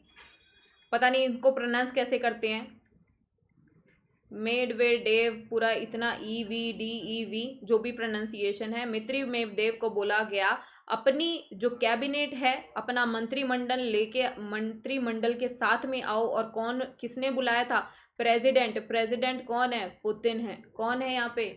पता नहीं इनको प्रोनाउंस कैसे करते हैं? मेड वे डेव पूरा इतना E V D E V जो भी प्रोनाउंसिएशन है, मित्री मेव देव को बोला गया। अपनी जो कैबिनेट है, अपना मंत्रिमंडल लेके, मंत्रिमंडल के साथ में आओ और कौन, किसने बुलाया था? प्रेसिडेंट प्रेसिडेंट कौन है? पुतिन है। कौन है यहाँ पे?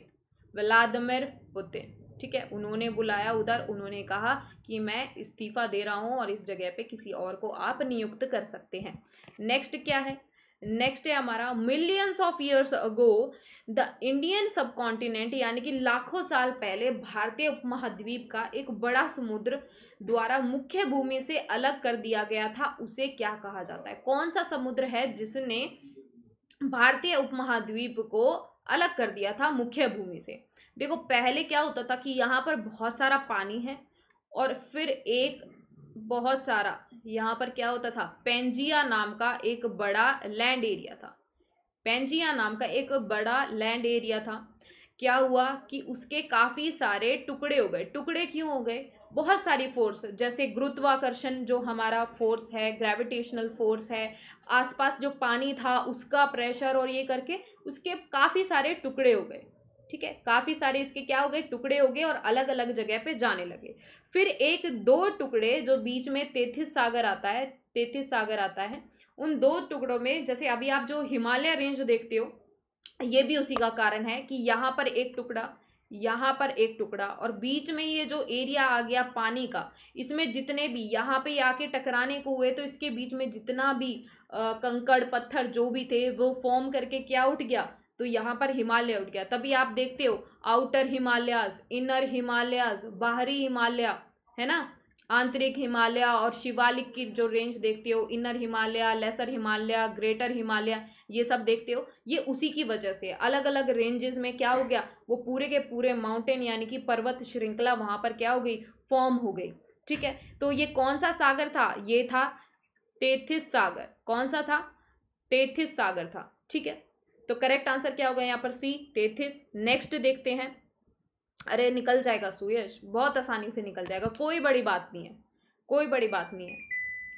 व्लादिमिर पुतिन ठीक है? उन्होंने बुलाया उधर। उन्होंने कहा कि मैं इस्तीफा दे रहा हूँ और इस जगह पे किसी और को आप नियुक्त कर सकते हैं। नेक्स्ट क्या है? नेक्स्ट है हमारा millions of years ago the Indian subcontinent यानी कि लाखों साल पहले भारतीय उपमहाद्वीप का एक बड़ा समुद्र द्वारा मुख्य भूमि से अलग कर दिया गया था, उसे क्या कहा जाता है? कौन सा समुद्र है जिसने भारतीय उपमहाद्वीप को अलग कर दिया था मुख्य भूमि से? देखो, पहले क्या होता था कि यहाँ पर बहुत सारा पानी है और फिर एक बहुत सारा। यहाँ पर क्या होता था? पेंजिया नाम का एक बड़ा लैंड एरिया था। पेंजिया नाम का एक बड़ा लैंड एरिया था। क्या हुआ कि उसके काफ़ी सारे टुकड़े हो गए। टुकड़े क्यों हो गए? बहुत सारी फोर्स जैसे गुरुत्वाकर्षण जो हमारा फोर्स है ग्रेविटेशनल फोर्स है, आसपास जो पानी था, उसका प्रेशर और ये करके उसके काफ़ी सारे टुकड़े हो गए। ठीक है? काफ़ी सारे इसके क्या हो गए? टुकड़े हो गए और अलग अलग जगह पे जाने लगे। फिर एक दो टुकड़े जो बीच में तेथिस सागर आता है तेथिस सागर आता है उन दो टुकड़ों में जैसे अभी आप जो हिमालय रेंज देखते हो ये भी उसी का कारण है कि यहाँ पर एक टुकड़ा यहाँ पर एक टुकड़ा और बीच में ये जो एरिया आ गया पानी का इसमें जितने भी यहाँ पे आके टकराने को हुए तो इसके बीच में जितना भी आ, कंकड़ पत्थर जो भी थे वो फॉर्म करके क्या उठ गया? तो यहाँ पर हिमालय उठ गया। तभी आप देखते हो आउटर हिमालयाज इनर हिमालयाज बाहरी हिमालय, है ना? आंतरिक हिमालय और शिवालिक की जो रेंज देखते हो inner Himalaya lesser Himalaya greater Himalaya, ये सब देखते हो, ये उसी की वजह से अलग अलग रेंजेस में क्या हो गया? वो पूरे के पूरे माउंटेन यानी कि पर्वत श्रृंखला वहाँ पर क्या हो गई? फॉर्म हो गई। ठीक है? तो ये कौन सा सागर था? ये था तेथिस सागर। कौन सा था? तेथिस सागर था। ठीक है? तो करेक्ट आंसर क्या होगा यहाँ पर? सी तेथिस नेक्स्ट देखते हैं। अरे, निकल जाएगा सुयश। बहुत आसानी से निकल जाएगा। कोई बड़ी बात नहीं है। कोई बड़ी बात नहीं है।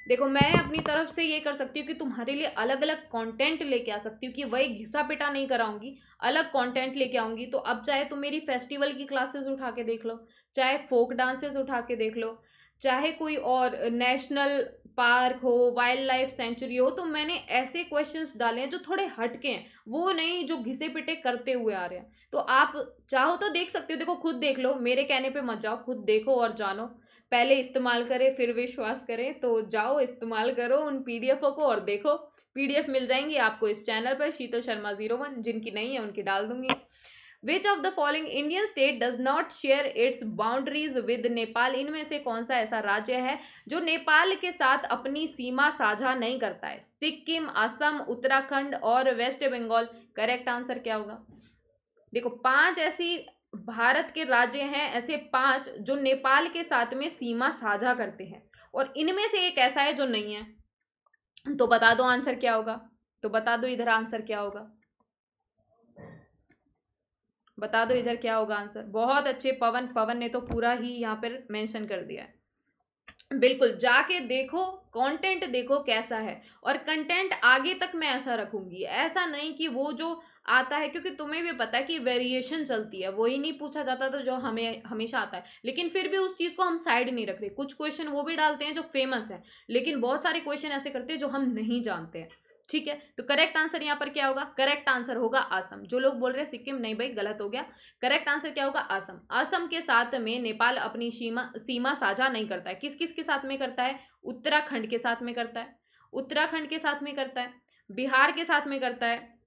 देखो, मैं अपनी तरफ़ से ये कर सकती हूँ कि तुम्हारे लिए अलग अलग कंटेंट लेके आ सकती हूँ कि वही घिसा पिटा नहीं कराऊँगी। अलग कंटेंट लेके आऊँगी। तो अब चाहे तुम मेरी फेस्टिवल की क्लासेस उठा के देख लो, चाहे फोक डांसेस उठा के देख लो, चाहे कोई और नेशनल पार्क हो वाइल्ड लाइफ सेंचुरी हो तो मैंने ऐसे क्वेश्चंस डाले हैं जो थोड़े हटके हैं, वो नहीं जो घिसे पिटे करते हुए आ रहे हैं। तो आप चाहो तो देख सकते हो, देखो खुद देख लो, मेरे कहने पे मत जाओ, खुद देखो और जानो। पहले इस्तेमाल करें, फिर विश्वास करें तो जाओ, इस्तेमाल करो उन पीडीएफ को और देखो। पीडीएफ मिल जाएँगी आपको इस चैनल पर, शीतल शर्मा ज़ीरो वन जिनकी नहीं है, उनकी डाल दूँगी। Which of the following Indian state does not share its boundaries with Nepal इनमें से कौन सा ऐसा राज्य है जो नेपाल के साथ अपनी सीमा साझा नहीं करता है? सिक्किम, असम, उत्तराखंड और वेस्ट बंगाल। करेक्ट आंसर क्या होगा? देखो, पाँच ऐसी भारत के राज्य हैं, ऐसे पाँच जो नेपाल के साथ में सीमा साझा करते हैं। और इनमें से एक ऐसा है जो नहीं है। तो बता दो आंसर क्या होगा? तो बता दो इधर आंसर क्या होगा? बता दो इधर क्या होगा आंसर। बहुत अच्छे, पवन। पवन ने तो पूरा ही यहाँ पर मेंशन कर दिया है। बिल्कुल, जाके देखो कंटेंट देखो कैसा है। और कंटेंट आगे तक मैं ऐसा रखूँगी। ऐसा नहीं कि वो जो आता है, क्योंकि तुम्हें भी पता है कि वेरिएशन चलती है। वही नहीं पूछा जाता तो जो हमें, हमेशा आता है। लेकिन फिर भी उस चीज़ को हम साइड नहीं रखते कुछ क्वेश्चन वो भी डालते हैं जो फ़ेमस है। लेकिन बहुत सारे क्वेश्चन ऐसे करते हैं जो हम नहीं जानते हैं। ठीक है? तो करेक्ट आंसर यहाँ पर क्या होगा? करेक्ट आंसर होगा आसम जो लोग बोल रहे हैं, सिक्किम नहीं भाई, गलत हो गया। करेक्ट आंसर क्या होगा? आसम आसम के साथ में नेपाल अपनी सीमा सीमा साझा नहीं करता है। किस किस के साथ में करता है? उत्तराखंड के साथ में करता है। उत्तराखंड के साथ में करता है। बिहार के साथ में करता है।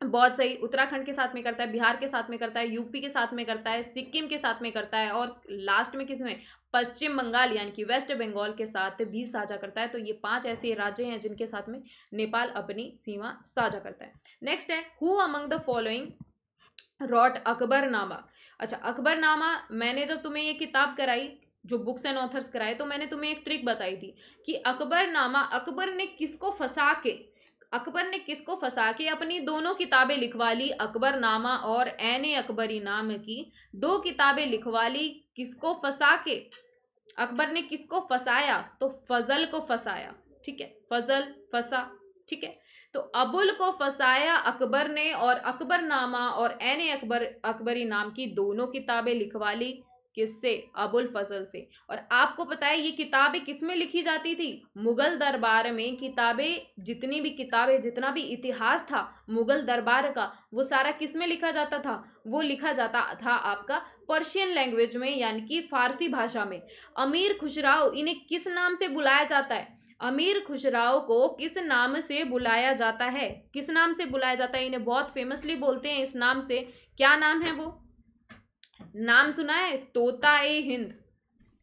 बहुत सही, उत्तराखंड के साथ में करता है, बिहार के साथ में करता है, यूपी के साथ में करता है, सिक्किम के साथ में करता है और लास्ट में किसमें पश्चिम बंगाल यानी कि वेस्ट बंगाल के साथ भी साझा करता है। तो ये पाँच ऐसे राज्य हैं जिनके साथ में नेपाल अपनी सीमा साझा करता है। नेक्स्ट है who among the following wrote Akbarnama? अच्छा अकबरनामा, मैंने जब तुम्हें ये किताब कराई, जो बुक्स एंड ऑथर्स कराए तो मैंने तुम्हें एक ट्रिक बताई थी कि अकबरनामा, अकबर ने किसको फंसा के अकबर ने किसको फंसा के अपनी दोनों किताबें लिखवा ली? अकबर नामा और एन ए अकबरी नाम की दो किताबें लिखवा ली। किसको फंसा के? अकबर ने किसको फंसाया? तो फजल को फंसाया। ठीक है, फजल फंसा। ठीक है तो अबुल को फंसाया अकबर ने और अकबर नामा और एन ए अकबर, अकबरी नाम की दोनों किताबें लिखवा ली। किससे? अबुल फजल से। और आपको पता है ये किताबें किसमें लिखी जाती थी? मुगल दरबार में किताबें, जितनी भी किताबें, जितना भी इतिहास था मुगल दरबार का, वो सारा किसमें लिखा जाता था? वो लिखा जाता था आपका पर्शियन लैंग्वेज में, यानी कि फारसी भाषा में। अमीर खुशराव इन्हें किस नाम से बुलाया जाता है? अमीर खुशराव को किस नाम से बुलाया जाता है? किस नाम से बुलाया जाता है? इन्हें बहुत फेमसली बोलते हैं इस नाम से। क्या नाम है वो? नाम सुना है? तोता ए हिंद।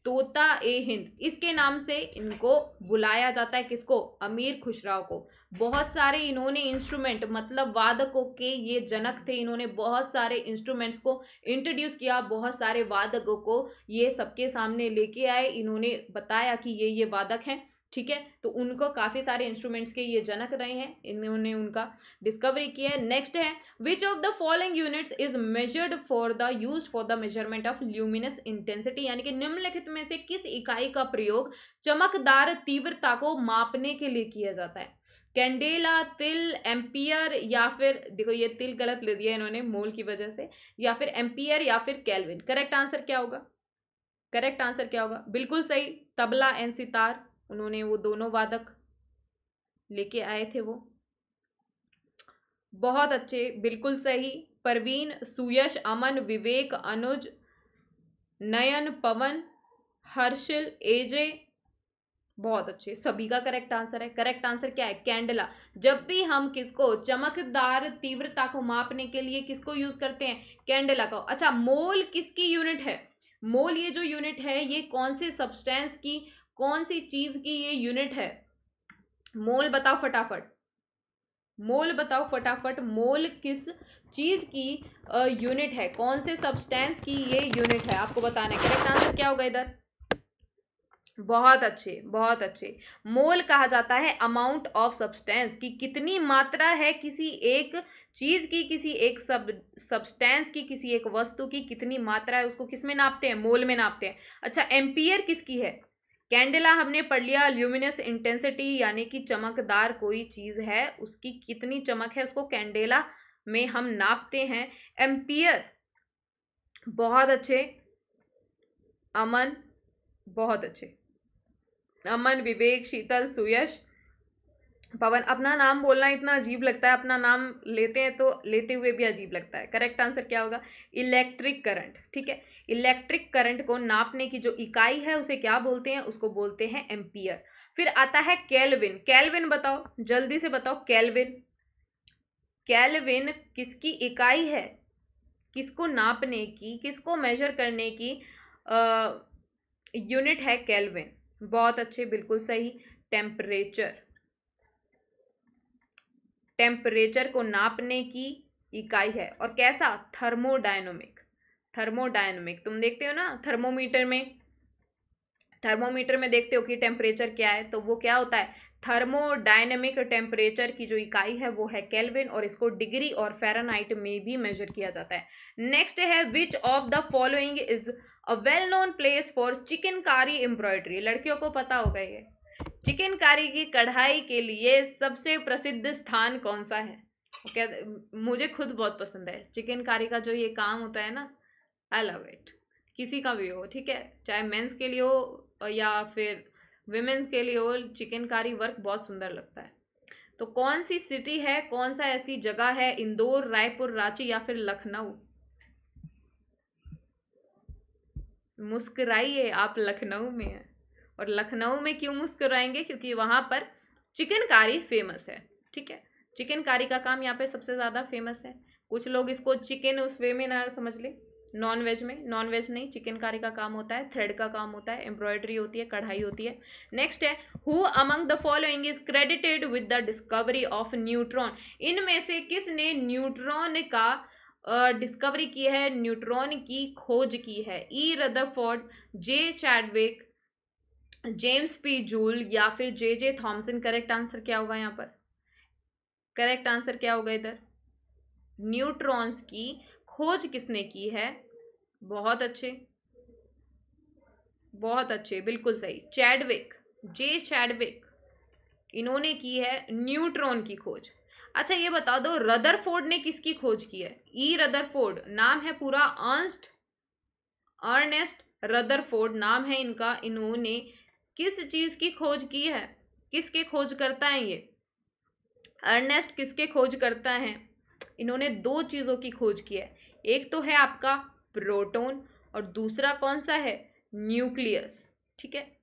तोता ए हिंद। इसके नाम से इनको बुलाया जाता है किसको? अमीर खुशराव को। बहुत सारे इन्होंने इंस्ट्रूमेंट मतलब वादकों के ये जनक थे इन्होंने बहुत सारे इंस्ट्रूमेंट्स को इंट्रोड्यूस किया, बहुत सारे वादकों को ये सबके सामने लेके आए। इन्होंने बताया कि ये ये वादक हैं। ठीक है? तो उनको काफ़ी सारे इंस्ट्रूमेंट्स के ये जनक रहे हैं। इन्होंने उनका डिस्कवरी किया है। नेक्स्ट है which of the following units is measured for the use for the measurement of luminous intensity यानी कि निम्नलिखित में से किस इकाई का प्रयोग चमकदार तीव्रता को मापने के लिए किया जाता है? कैंडेला तिल एम्पियर या फिर, देखो ये तिल गलत ले दिया इन्होंने मोल की वजह से। या फिर एम्पियर या फिर कैलविन करेक्ट आंसर क्या होगा? करेक्ट आंसर क्या होगा? बिल्कुल सही। तबला एंड सितार। उन्होंने वो दोनों वादक लेके आए थे वो। बहुत अच्छे, बिल्कुल सही। परवीन, सुयश, अमन, विवेक, अनुज, नयन, पवन, हर्षिल, एजे। बहुत अच्छे। सभी का करेक्ट आंसर है। करेक्ट आंसर क्या है? कैंडला। जब भी हम किसको चमकदार तीव्रता को मापने के लिए किसको यूज़ करते हैं? कैंडला को। अच्छा मोल किसकी यूनिट है? मोल ये जो यूनिट है, ये कौन से सब्सटेंस की कौन सी चीज़ की ये यूनिट है? मोल बताओ फटाफट। मोल बताओ फटाफट, मोल किस चीज़ की यूनिट है? कौन से सब्सटेंस की ये यूनिट है? आपको बताना है करेक्ट आंसर क्या होगा इधर? बहुत अच्छे बहुत अच्छे। मोल कहा जाता है अमाउंट ऑफ़ सब्सटेंस की कितनी मात्रा है किसी एक चीज़ की, किसी एक सब सब्सटेंस की, किसी एक वस्तु की कितनी मात्रा है उसको किसमें नापते हैं? मोल में नापते हैं। अच्छा एम्पियर किसकी है? कैंडेला हमने पढ़ लिया, ल्यूमिनस इंटेंसिटी यानी कि चमकदार कोई चीज़ है, उसकी कितनी चमक है, उसको कैंडेला में हम नापते हैं। एम्पियर, बहुत अच्छे। अमन, बहुत अच्छे। अमन, विवेक, शीतल, सुयश पवन, अपना नाम बोलना इतना अजीब लगता है, अपना नाम लेते हैं तो लेते हुए भी अजीब लगता है। करेक्ट आंसर क्या होगा? इलेक्ट्रिक करंट ठीक है? इलेक्ट्रिक करंट को नापने की जो इकाई है, उसे क्या बोलते हैं? उसको बोलते हैं एम्पियर। फिर आता है कैलविन कैलविन बताओ, जल्दी से बताओ कैलविन कैलविन किसकी इकाई है? किसको नापने की, किसको मेजर करने की यूनिट है कैलविन बहुत अच्छे, बिल्कुल सही। टेम्परेचर टेम्परेचर को नापने की इकाई है। और कैसा? थर्मोडायनोमिक। थर्मोडायनोमिक। तुम देखते हो ना? थर्मोमीटर में थर्मोमीटर में देखते हो कि टेम्परेचर क्या है तो वो क्या होता है? थर्मोडायनेमिक टेम्परेचर की जो इकाई है, वो है केल्विन और इसको डिग्री और फेरानाइट में भी मेजर किया जाता है। नेक्स्ट है which of the following is a well known place for chikankari embroidery लड़कियों को पता होगा ये। चिकनकारी की कढ़ाई के लिए सबसे प्रसिद्ध स्थान कौन सा है? क्या मुझे खुद बहुत पसंद है। चिकनकारी का जो ये काम होता है ना आई लव इट किसी का भी हो, ठीक है? चाहे मेंस के लिए हो या फिर विमेंस के लिए हो, चिकनकारी वर्क बहुत सुंदर लगता है। तो कौन सी सिटी है, कौन सा ऐसी जगह है, इंदौर, रायपुर, रांची या फिर लखनऊ? मुस्कुराइए, आप लखनऊ में हैं। और लखनऊ में क्यों मुस्कुराएँगे? क्योंकि वहाँ पर चिकनकारी फ़ेमस है ठीक है? चिकनकारी का काम यहाँ पे सबसे ज़्यादा फ़ेमस है। कुछ लोग इसको चिकन उस वे में ना समझ ले। नॉन वेज में नॉन वेज नहीं चिकनकारी का काम होता है थ्रेड का काम होता है एम्ब्रॉयडरी होती है कढ़ाई होती है। नेक्स्ट है who among the following is credited with the discovery of neutron इनमें से किसने न्यूट्रॉन का डिस्कवरी uh, की है न्यूट्रॉन की खोज की है? E Rutherford J Chadwick James P Joule या फिर J J Thomson correct answer क्या होगा यहाँ पर? करेक्ट आंसर क्या होगा इधर? न्यूट्रॉन्स की खोज किसने की है? बहुत अच्छे। बहुत अच्छे, बिल्कुल सही। चैडविक जे चैडविक इन्होंने की है न्यूट्रॉन की खोज। अच्छा ये बता दो रदरफोर्ड ने किसकी खोज की है? ई रदरफोर्ड नाम है पूरा अर्नस्ट अर्नेस्ट रदरफोर्ड नाम है इनका, इन्होंने किस चीज़ की खोज की है? किसके खोज करता है ये? अर्नेस्ट किसके खोज करता है? इन्होंने दो चीज़ों की खोज की है। एक तो है आपका प्रोटोन और दूसरा कौन सा है? न्यूक्लियस। ठीक है?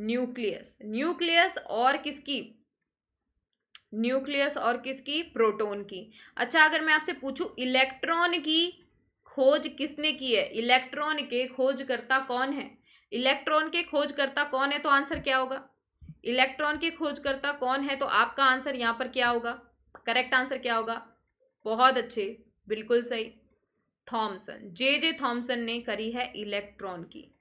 न्यूक्लियस। न्यूक्लियस और किसकी? न्यूक्लियस और किसकी? प्रोटोन की। अच्छा अगर मैं आपसे पूछूँ, इलेक्ट्रॉन की खोज किसने की है? इलेक्ट्रॉन के खोजकर्ता कौन है? इलेक्ट्रॉन के खोजकर्ता कौन है तो आंसर क्या होगा? इलेक्ट्रॉन के खोजकर्ता कौन है तो आपका आंसर यहाँ पर क्या होगा? करेक्ट आंसर क्या होगा? बहुत अच्छे, बिल्कुल सही। थॉमसन, जे जे थॉमसन ने करी है इलेक्ट्रॉन की।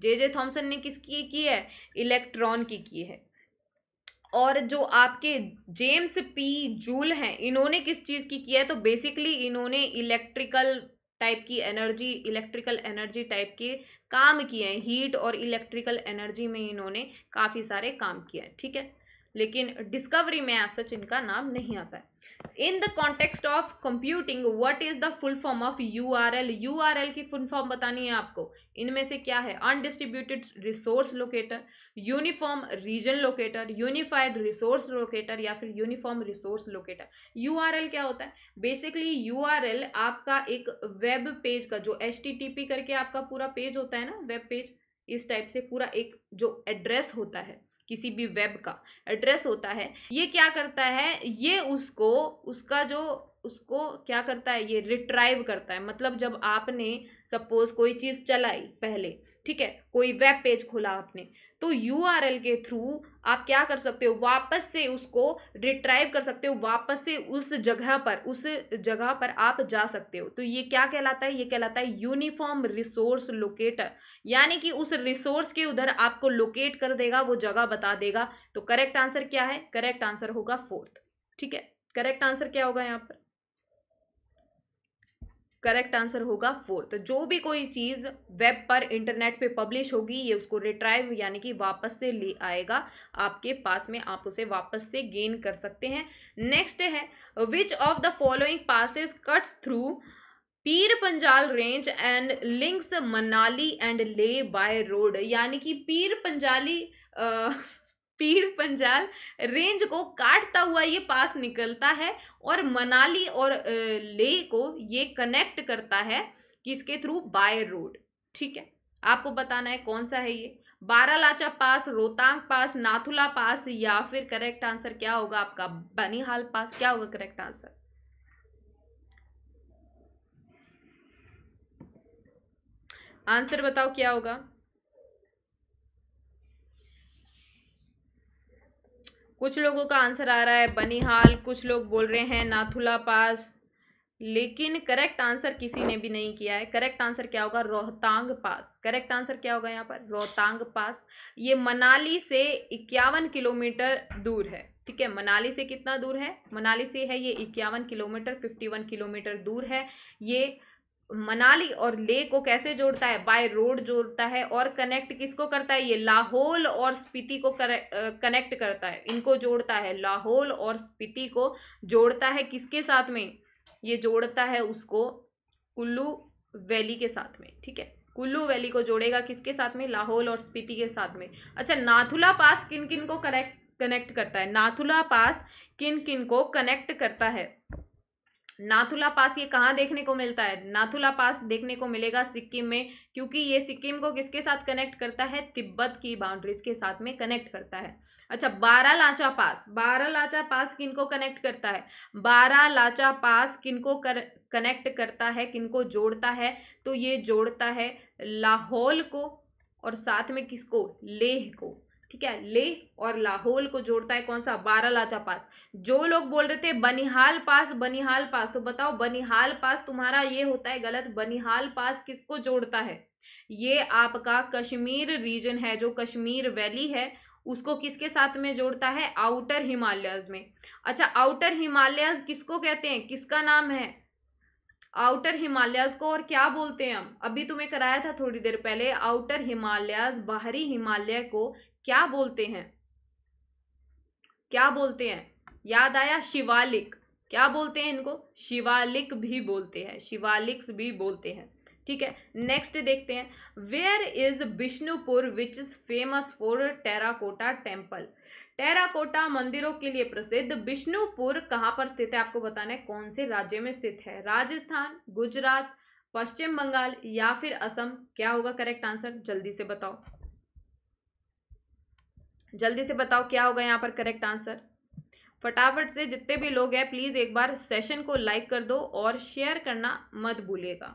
जे जे थॉमसन ने किसकी की है? इलेक्ट्रॉन की की है। और जो आपके जेम्स पी जूल हैं, इन्होंने किस चीज़ की किया है? तो बेसिकली इन्होंने इलेक्ट्रिकल टाइप की एनर्जी इलेक्ट्रिकल एनर्जी टाइप के काम किए हैं। हीट और इलेक्ट्रिकल एनर्जी में इन्होंने काफ़ी सारे काम किए हैं, ठीक है? लेकिन डिस्कवरी में आज सच इनका नाम नहीं आता है। In the context of computing what is the full form of U R L U R L की फुल फॉर्म बतानी है आपको। इनमें से क्या है? Undistributed resource locator uniform region locator unified resource locator या फिर uniform resource locator U R L क्या होता है? बेसिकली यू आर एल आपका एक वेब पेज का, जो एच टी टी पी करके आपका पूरा पेज होता है ना वेब पेज इस टाइप से पूरा एक जो एड्रेस होता है। किसी भी वेब का एड्रेस होता है, ये क्या करता है, ये उसको, उसका जो, उसको क्या करता है, ये रिट्राइव करता है। मतलब जब आपने सपोज़ कोई चीज़ चलाई पहले ठीक है? कोई वेब पेज खोला आपने तो यूआरएल के थ्रू आप क्या कर सकते हो? वापस से उसको रिट्राइव कर सकते हो, वापस से उस जगह पर, उस जगह पर आप जा सकते हो। तो ये क्या कहलाता है? ये कहलाता है यूनिफॉर्म रिसोर्स लोकेटर यानी कि उस रिसोर्स के उधर आपको लोकेट कर देगा, वो जगह बता देगा। तो करेक्ट आंसर क्या है? करेक्ट आंसर होगा फोर्थ ठीक है? करेक्ट आंसर क्या होगा यहाँ पर? करेक्ट आंसर होगा फोर्थ जो भी कोई चीज़ वेब पर इंटरनेट पे पब्लिश होगी ये उसको रिट्राइव यानी कि वापस से ले आएगा। आपके पास में आप उसे वापस से गेन कर सकते हैं। नेक्स्ट है which of the following passes cuts through Pir Panjal range and links Manali and Leh by road यानी कि पीर पंजाली आ, पीर पंजाल रेंज को काटता हुआ ये पास निकलता है और मनाली और ले को ये कनेक्ट करता है किसके थ्रू बाय रोड ठीक है? आपको बताना है कौन सा है ये? बारालाचा पास, रोहतांग पास, नाथुला पास या फिर करेक्ट आंसर क्या होगा आपका? बनिहाल पास, क्या होगा करेक्ट आंसर आंसर बताओ क्या होगा? कुछ लोगों का आंसर आ रहा है बनिहाल, कुछ लोग बोल रहे हैं नाथुला पास, लेकिन करेक्ट आंसर किसी ने भी नहीं किया है। करेक्ट आंसर क्या होगा? रोहतांग पास। करेक्ट आंसर क्या होगा यहाँ पर? रोहतांग पास। ये मनाली से इक्यावन किलोमीटर दूर है, ठीक है? मनाली से कितना दूर है? मनाली से है ये इक्यावन किलोमीटर फिफ्टी वन किलोमीटर दूर है। ये मनाली और ले को कैसे जोड़ता है? बाय रोड जोड़ता है और कनेक्ट किसको करता है? ये लाहौल और स्पीति को कनेक्ट करता है। इनको जोड़ता है। लाहौल और स्पीति को जोड़ता है किसके साथ में? ये जोड़ता है उसको कुल्लू वैली के साथ में, ठीक है? कुल्लू वैली को जोड़ेगा किसके साथ में? लाहौल और स्पीति के साथ में। अच्छा नाथुला पास किन किन को कनेक्ट कनेक्ट करता है? नाथुला पास किन किन को कनेक्ट करता है? नाथुला पास ये कहाँ देखने को मिलता है? नाथुला पास देखने को मिलेगा सिक्किम में, क्योंकि ये सिक्किम को किसके साथ कनेक्ट करता है? तिब्बत की बाउंड्रीज के साथ में कनेक्ट करता है। अच्छा बारह लाचा पास बारह लाचा पास किनको कनेक्ट करता है? बारह लाचा पास किनको कर कनेक्ट करता है, किनको जोड़ता है? तो ये जोड़ता है लाहौल को और साथ में किसको? लेह को। ठीक है, ले और लाहौल को जोड़ता है कौन सा? बारह लाचा पास। जो लोग बोल रहे थे, बनिहाल पास बनिहाल पास तो बताओ, बनिहाल पास तुम्हारा ये होता है गलत? बनिहाल पास किसको जोड़ता है? ये आपका कश्मीर रीजन है, जो कश्मीर वैली है, उसको किसके साथ में जोड़ता है? आउटर हिमालयस में। अच्छा आउटर हिमालयस किसको कहते हैं? किसका नाम है? आउटर हिमालयस को और क्या बोलते हैं हम? अभी तुम्हें कराया था थोड़ी देर पहले आउटर हिमालयस बाहरी हिमालय को क्या बोलते हैं? क्या बोलते हैं? याद आया? शिवालिक। क्या बोलते हैं इनको? शिवालिक भी बोलते हैं। शिवालिक्स भी बोलते हैं। ठीक है नेक्स्ट देखते हैं। Where is Bishnupur which is famous for terracotta temple terracotta मंदिरों के लिए प्रसिद्ध बिष्णुपुर कहाँ पर स्थित है? आपको बताना है, कौन से राज्य में स्थित है? राजस्थान, गुजरात, पश्चिम बंगाल या फिर असम? क्या होगा करेक्ट आंसर जल्दी से बताओ। जल्दी से बताओ क्या होगा यहाँ पर करेक्ट आंसर फटाफट से जितने भी लोग हैं प्लीज़ एक बार सेशन को लाइक कर दो और शेयर करना मत भूलिएगा।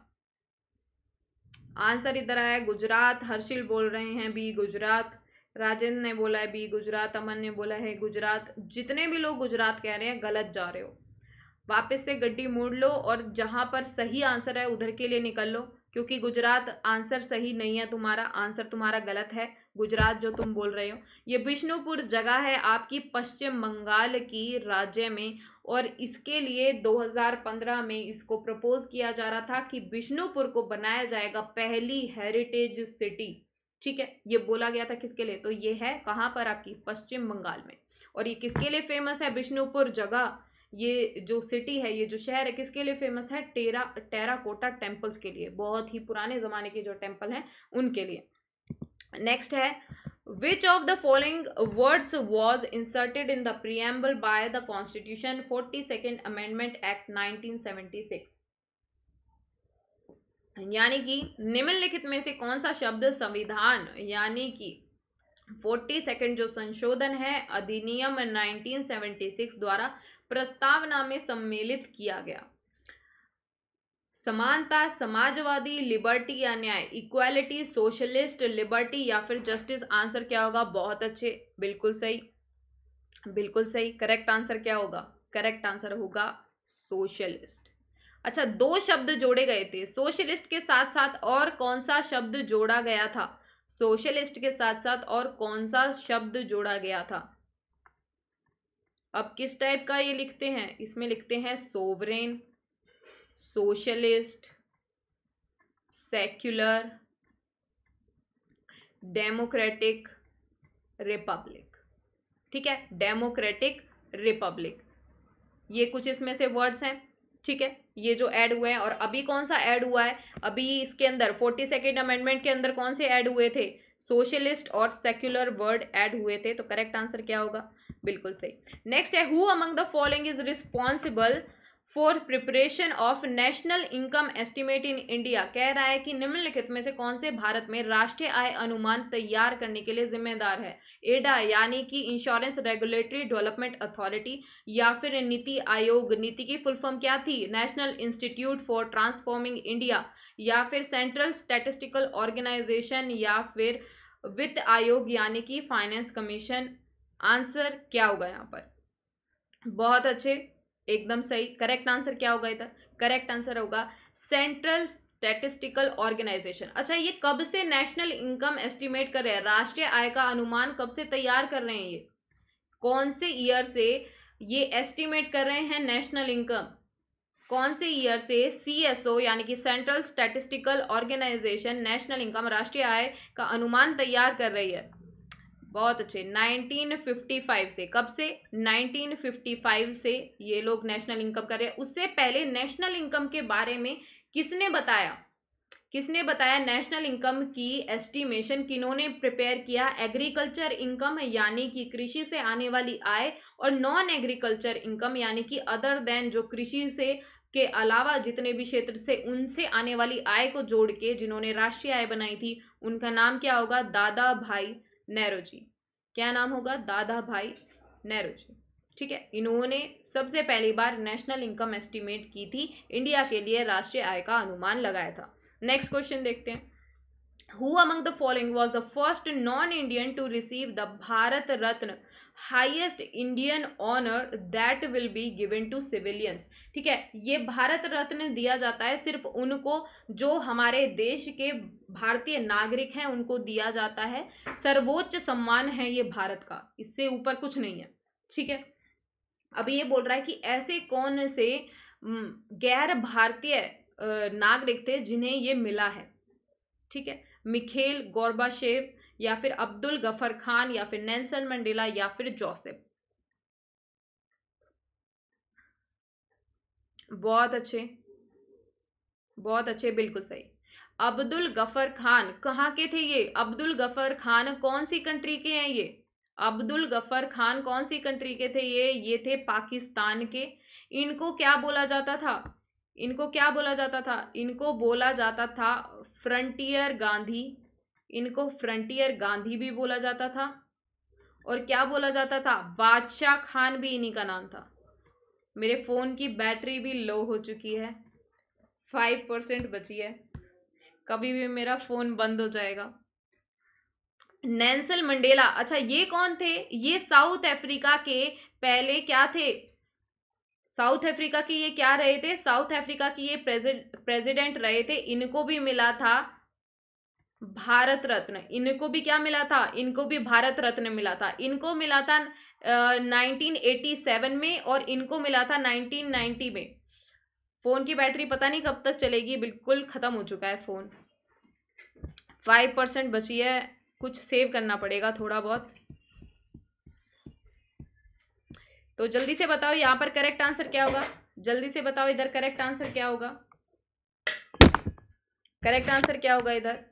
आंसर इधर आया, गुजरात, हर्षिल बोल रहे हैं बी गुजरात। राजेंद्र ने बोला है बी गुजरात। अमन ने बोला है, गुजरात। जितने भी लोग गुजरात कह रहे हैं, गलत जा रहे हो। वापस से गड्डी मोड़ लो और जहाँ पर सही आंसर है, उधर के लिए निकल लो, क्योंकि गुजरात आंसर सही नहीं है तुम्हारा। आंसर तुम्हारा गलत है। गुजरात जो तुम बोल रहे हो, ये बिष्णुपुर जगह है आपकी पश्चिम बंगाल की राज्य में और इसके लिए 2015 में इसको प्रपोज किया जा रहा था कि बिष्णुपुर को बनाया जाएगा पहली हेरिटेज सिटी ठीक है, ये बोला गया था किसके लिए? तो ये है कहाँ पर? आपकी पश्चिम बंगाल में। और ये किसके लिए फ़ेमस है? बिष्णुपुर जगह। ये जो सिटी है, ये जो शहर है, किसके लिए फ़ेमस है? टेरा, टेराकोटा टेम्पल्स के लिए। बहुत ही पुराने ज़माने के जो टेंपल हैं, उनके लिए। नेक्स्ट है which of the following words was inserted in the preamble by the constitution forty second amendment act nineteen seventy six यानी कि निम्नलिखित में से कौन सा शब्द संविधान, यानी कि फोर्टी सेकेंड जो संशोधन है, अधिनियम 1976 द्वारा प्रस्तावना में सम्मिलित किया गया। समानता, समाजवादी लिबर्टी या न्याय इक्वालिटी सोशलिस्ट लिबर्टी या फिर जस्टिस आंसर क्या होगा? बहुत अच्छे, बिल्कुल सही। बिल्कुल सही करेक्ट आंसर क्या होगा? करेक्ट आंसर होगा सोशलिस्ट अच्छा दो शब्द जोड़े गए थे। सोशलिस्ट के साथ साथ और कौन सा शब्द जोड़ा गया था? सोशलिस्ट के साथ साथ और कौन सा शब्द जोड़ा गया था? अब किस टाइप का ये लिखते हैं? इसमें लिखते हैं sovereign socialist secular democratic republic ठीक है? डेमोक्रेटिक रिपब्लिक ये कुछ इसमें से वर्ड्स हैं। ठीक है? ये जो ऐड हुए हैं, और अभी कौन सा ऐड हुआ है? अभी इसके अंदर फोर्टी सेकेंड अमेंडमेंट के अंदर कौन से ऐड हुए थे? सोशलिस्ट और सेक्युलर वर्ड ऐड हुए थे तो करेक्ट आंसर क्या होगा? बिल्कुल सही। नेक्स्ट है who among the following is responsible for preparation of national income estimate in India कह रहा है कि निम्नलिखित में से कौन से भारत में राष्ट्रीय आय अनुमान तैयार करने के लिए जिम्मेदार है? एडा, यानी कि इंश्योरेंस रेगुलेटरी डेवलपमेंट अथॉरिटी या फिर नीति आयोग? नीति की फुल फॉर्म क्या थी? National institute for transforming India या फिर सेंट्रल स्टेटिस्टिकल ऑर्गेनाइजेशन या फिर वित्त आयोग, यानी कि फाइनेंस कमीशन आंसर क्या होगा यहाँ पर? बहुत अच्छे एकदम सही। करेक्ट आंसर क्या होगा इधर? करेक्ट आंसर होगा सेंट्रल स्टैटिस्टिकल ऑर्गेनाइजेशन अच्छा ये कब से नेशनल इनकम एस्टिमेट कर रहे हैं? राष्ट्रीय आय का अनुमान कब से तैयार कर रहे हैं ये? कौन से ईयर से ये एस्टिमेट कर रहे हैं नेशनल इनकम कौन से ईयर से सी एस ओ यानी कि central statistical organisation national income राष्ट्रीय आय का अनुमान तैयार कर रही है? बहुत अच्छे। 1955 से। कब से? 1955 से ये लोग नेशनल इनकम कर रहे हैं। उससे पहले नेशनल इनकम के बारे में किसने बताया? किसने बताया नेशनल इनकम की एस्टिमेशन किन्होंने प्रिपेयर किया? एग्रीकल्चर इनकम यानी कि कृषि से आने वाली आय और नॉन एग्रीकल्चर इनकम यानी कि अदर देन जो कृषि से के अलावा जितने भी क्षेत्र से उनसे आने वाली आय को जोड़ के जिन्होंने राष्ट्रीय आय बनाई थी, उनका नाम क्या होगा? दादा भाई नेहरू जी। क्या नाम होगा? दादा भाई नेहरू जी। ठीक है, इन्होंने सबसे पहली बार नेशनल इनकम एस्टिमेट की थी। इंडिया के लिए राष्ट्रीय आय का अनुमान लगाया था। नेक्स्ट क्वेश्चन देखते हैं। Who among the following was the first non Indian to receive the Bharat Ratna highest Indian honour that will be given to civilians ठीक है? ये भारत रत्न दिया जाता है सिर्फ़ उनको जो हमारे देश के भारतीय नागरिक हैं, उनको दिया जाता है। सर्वोच्च सम्मान है ये भारत का। इससे ऊपर कुछ नहीं है। ठीक है? अभी ये बोल रहा है कि ऐसे कौन से गैर भारतीय नागरिक थे जिन्हें ये मिला है? ठीक है? मिखेल गोरबाशेव या फिर अब्दुल गफर खान या फिर नेल्सन मंडेला या फिर जोसेफ। बहुत अच्छे। बहुत अच्छे, बिल्कुल सही। अब्दुल गफर खान, कहाँ के थे ये? अब्दुल गफर खान कौन सी कंट्री के हैं ये? अब्दुल गफर खान कौन सी कंट्री के थे ये? ये थे पाकिस्तान के। इनको क्या बोला जाता था? इनको क्या बोला जाता था? इनको बोला जाता था फ्रंटियर गांधी इनको फ्रंटियर गांधी भी बोला जाता था और क्या बोला जाता था? बादशाह खान भी इन्हीं का नाम था। मेरे फ़ोन की बैटरी भी लो हो चुकी है। फाइव परसेंट बची है। कभी भी मेरा फ़ोन बंद हो जाएगा। नैंसल मंडेला अच्छा ये कौन थे? ये साउथ अफ्रीका के पहले क्या थे? साउथ अफ्रीका के ये क्या रहे थे? साउथ अफ्रीका की ये प्रेसिडेंट रहे थे। इनको भी मिला था भारत रत्न। इनको भी क्या मिला था? इनको भी भारत रत्न मिला था। इनको मिला था नाइनटीन एटी सेवन में और इनको मिला था नाइनटीन नाइन्टी में। फ़ोन की बैटरी पता नहीं कब तक चलेगी, बिल्कुल ख़त्म हो चुका है फ़ोन। फाइव परसेंट बची है, कुछ सेव करना पड़ेगा थोड़ा बहुत। तो जल्दी से बताओ, यहाँ पर करेक्ट आंसर क्या होगा? जल्दी से बताओ, इधर करेक्ट आंसर क्या होगा? करेक्ट आंसर क्या होगा इधर?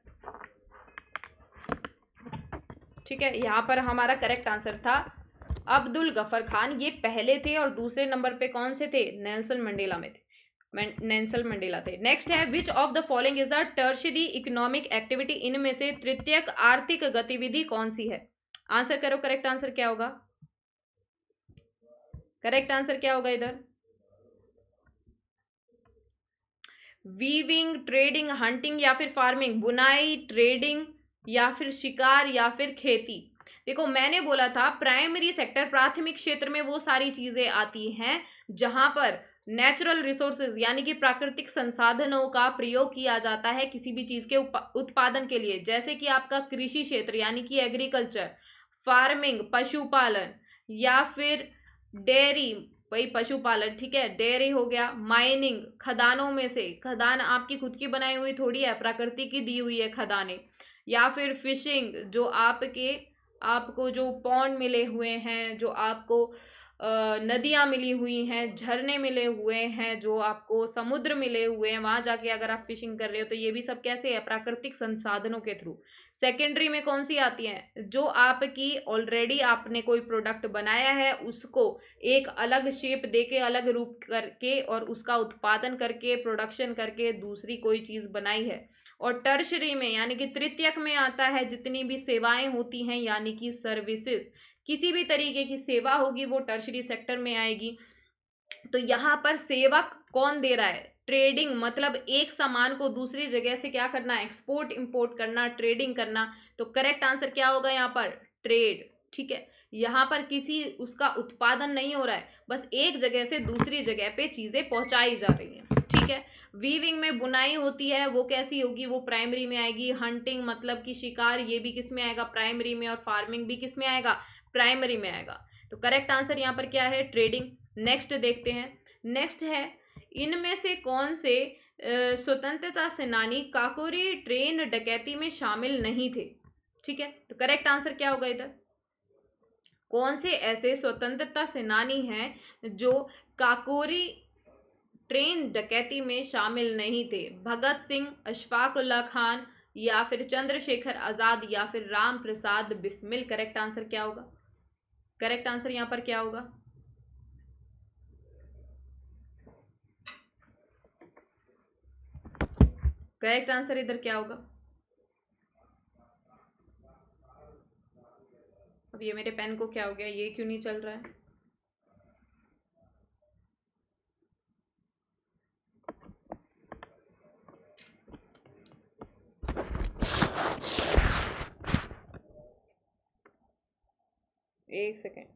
ठीक है, यहाँ पर हमारा करेक्ट आंसर था। अब्दुल गफर खान, ये पहले थे और दूसरे नंबर पे कौन से थे? नेल्सन मंडेला में थे। नेल्सन मंडेला थे। नेक्स्ट है which of the following is a tertiary economic activity इनमें से तृतीयक आर्थिक गतिविधि कौन सी है? आंसर करो करेक्ट आंसर क्या होगा? करेक्ट आंसर क्या होगा इधर? वीविंग ट्रेडिंग हंटिंग या फिर फ़ार्मिंग बुनाई ट्रेडिंग या फिर शिकार या फिर खेती। देखो, मैंने बोला था प्राइमरी सेक्टर प्राथमिक क्षेत्र में वो सारी चीज़ें आती हैं, जहाँ पर नेचुरल रिसोर्सेज यानी कि प्राकृतिक संसाधनों का प्रयोग किया जाता है किसी भी चीज़ के उत्पादन के लिए। जैसे कि आपका कृषि क्षेत्र, यानी कि एग्रीकल्चर फ़ार्मिंग पशुपालन या फिर डेयरी वही पशुपालन, ठीक है? डेयरी हो गया माइनिंग खदानों में से। खदान आपकी खुद की बनाई हुई थोड़ी है, प्रकृति की दी हुई है खदाने। या फिर फिशिंग जो आपके, आपको जो पौंड मिले हुए हैं, जो आपको नदियाँ मिली हुई हैं, झरने मिले हुए हैं, जो आपको समुद्र मिले हुए हैं, वहाँ जाके अगर आप फिशिंग कर रहे हो तो ये भी सब कैसे है? प्राकृतिक संसाधनों के थ्रू सेकेंडरी में कौन सी आती है? जो आपकी ऑलरेडी आपने कोई प्रोडक्ट बनाया है, उसको एक अलग शेप दे के अलग रूप करके और उसका उत्पादन करके प्रोडक्शन करके दूसरी कोई चीज़ बनाई है. और टर्शरी में, यानी कि तृतीयक में आता है, जितनी भी सेवाएँ होती हैं, यानी कि सर्विसेज़ किसी भी तरीके की सेवा होगी, वो टर्शरी सेक्टर में आएगी। तो यहाँ पर सेवा कौन दे रहा है? ट्रेडिंग मतलब एक सामान को दूसरी जगह से क्या करना एक्सपोर्ट इंपोर्ट करना ट्रेडिंग करना। तो करेक्ट आंसर क्या होगा यहाँ पर? ट्रेड ठीक है? यहाँ पर किसी उसका उत्पादन नहीं हो रहा है, बस एक जगह से दूसरी जगह पे चीज़ें पहुंचाई जा रही हैं, ठीक है? वीविंग में बुनाई होती है, वो कैसी होगी? वो प्राइमरी में आएगी। हंटिंग मतलब कि शिकार, ये भी किसमें आएगा? प्राइमरी में और फ़ार्मिंग भी किसमें आएगा? प्राइमरी में आएगा। तो करेक्ट आंसर यहाँ पर क्या है? ट्रेडिंग। नेक्स्ट देखते हैं। नेक्स्ट है, इनमें से कौन से स्वतंत्रता सेनानी काकोरी ट्रेन डकैती में शामिल नहीं थे? ठीक है तो करेक्ट आंसर क्या होगा इधर? कौन से ऐसे स्वतंत्रता सेनानी हैं जो काकोरी ट्रेन डकैती में शामिल नहीं थे? भगत सिंह अशफाक उल्ला खान या फिर चंद्रशेखर आज़ाद या फिर राम प्रसाद बिस्मिल? करेक्ट आंसर क्या होगा? करेक्ट आंसर यहाँ पर क्या होगा? करेक्ट आंसर इधर क्या होगा? अब ये मेरे पेन को क्या हो गया? ये क्यों नहीं चल रहा है? एक सेकेंड।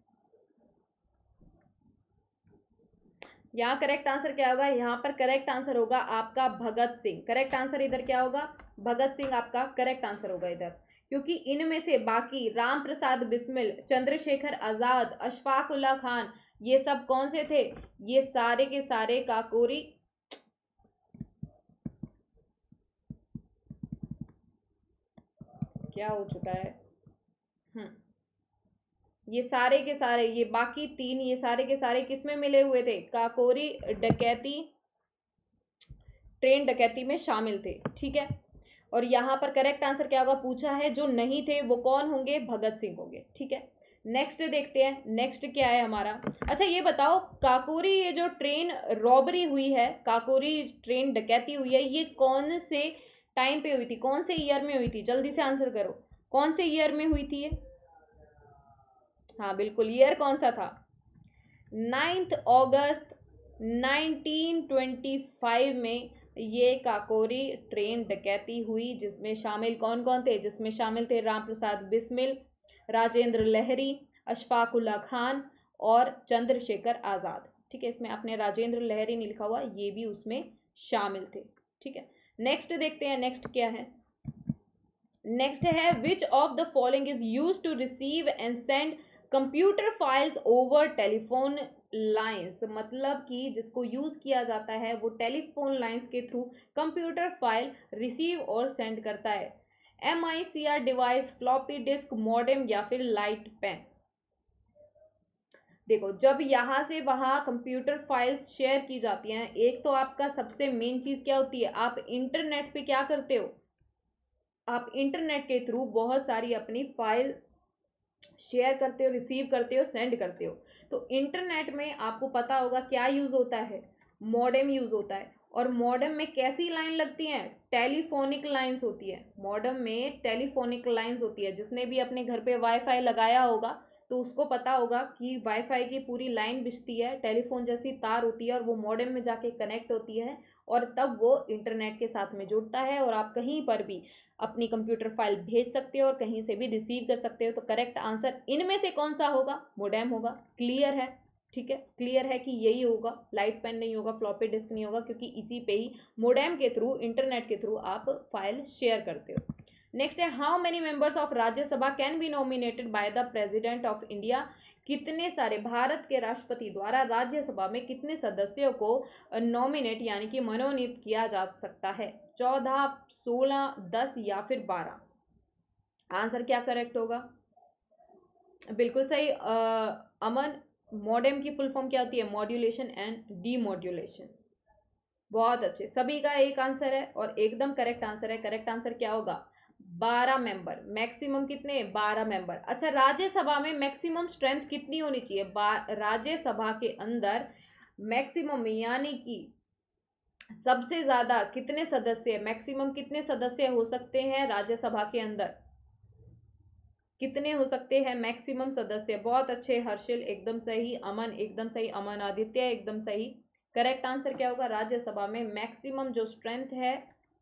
यहाँ करेक्ट आंसर क्या होगा? यहाँ पर करेक्ट आंसर होगा आपका भगत सिंह। करेक्ट आंसर इधर क्या होगा? भगत सिंह आपका करेक्ट आंसर होगा इधर। क्योंकि इनमें से बाकी राम प्रसाद बिस्मिल, चंद्रशेखर आज़ाद अशफाक उल्ला खान, ये सब कौन से थे? ये सारे के सारे काकोरी। क्या हो चुका है? हम्म। ये सारे के सारे, ये बाकी तीन, ये सारे के सारे किसमें मिले हुए थे? काकोरी, डकैती, ट्रेन डकैती में शामिल थे, ठीक है? और यहाँ पर करेक्ट आंसर क्या होगा? पूछा है, जो नहीं थे, वो कौन होंगे? भगत सिंह होंगे, ठीक है? नेक्स्ट देखते हैं नेक्स्ट क्या है हमारा? अच्छा ये बताओ, काकोरी ये जो ट्रेन रॉबरी हुई है, काकोरी ट्रेन डकैती हुई है, ये कौन से टाइम पे हुई थी? कौन से ईयर में हुई थी? जल्दी से आंसर करो। कौन से ईयर में हुई थी ये? हाँ बिल्कुल ईयर कौन सा था? नाइन्थ अगस्त 1925 में ये काकोरी ट्रेन डकैती हुई, जिसमें शामिल कौन कौन थे? जिसमें शामिल थे राम प्रसाद बिस्मिल, राजेंद्र लहरी, अशफाकुल्ला खान और चंद्रशेखर आज़ाद। ठीक है, इसमें आपने राजेंद्र लहरी ने लिखा हुआ, ये भी उसमें शामिल थे। ठीक है नेक्स्ट देखते हैं नेक्स्ट क्या है? नेक्स्ट है which of the following is use to receive and send computer files over telephone lines मतलब कि जिसको यूज़ किया जाता है, वो टेलीफोन लाइंस के थ्रू कंप्यूटर फ़ाइल रिसीव और सेंड करता है। M I C R device, floppy disk, modem या फिर लाइट पेन। देखो, जब यहाँ से वहाँ कंप्यूटर फाइल्स शेयर की जाती हैं, एक तो आपका सबसे मेन चीज़ क्या होती है? आप इंटरनेट पे क्या करते हो? आप इंटरनेट के थ्रू बहुत सारी अपनी फ़ाइल शेयर करते हो रिसीव करते हो सेंड करते हो। तो इंटरनेट में आपको पता होगा क्या यूज़ होता है। मॉडेम यूज़ होता है। और मॉडम में कैसी लाइन लगती हैं? टेलीफोनिक लाइंस होती है। मॉडम में टेलीफोनिक लाइंस होती है। जिसने भी अपने घर पे वाईफाई लगाया होगा तो उसको पता होगा कि वाईफाई की पूरी लाइन बिछती है। टेलीफोन जैसी तार होती है और वो मॉडम में जाके कनेक्ट होती है और तब वो इंटरनेट के साथ में जुड़ता है और आप कहीं पर भी अपनी कंप्यूटर फ़ाइल भेज सकते हो और कहीं से भी रिसीव कर सकते हो। तो करेक्ट आंसर इनमें से कौन सा होगा? मोडेम होगा। क्लियर है, ठीक है? क्लियर है कि यही होगा। लाइट पेन नहीं होगा फ्लॉपी डिस्क नहीं होगा, क्योंकि इसी पे ही मोडेम के थ्रू इंटरनेट के थ्रू आप फ़ाइल शेयर करते हो। नेक्स्ट है how many members of Rajya Sabha can be nominated by the president of India कितने सारे भारत के राष्ट्रपति द्वारा राज्यसभा में कितने सदस्यों को नॉमिनेट यानी कि मनोनीत किया जा सकता है? चौदह सोलह दस या फिर बारह? आंसर क्या करेक्ट होगा? बिल्कुल सही आ, अमन मॉडेम की फुल फॉर्म क्या होती है? मॉड्यूलेशन एंड डीमॉड्यूलेशन बहुत अच्छे। सभी का एक आंसर है और एकदम करेक्ट आंसर है। करेक्ट आंसर क्या होगा? बारह मेंबर, मैक्सिमम कितने? बारह मेंबर। अच्छा राज्यसभा में मैक्सिमम स्ट्रेंथ कितनी होनी चाहिए? राज्यसभा के अंदर मैक्सिमम यानी कि सबसे ज़्यादा कितने सदस्य, मैक्सिमम कितने सदस्य हो सकते हैं राज्यसभा के अंदर? कितने हो सकते हैं मैक्सिमम सदस्य? बहुत अच्छे, हर्षिल, एकदम सही, अमन, एकदम सही, अमन आदित्य, एकदम सही। करेक्ट आंसर क्या होगा? राज्यसभा में मैक्सिमम जो स्ट्रेंथ है,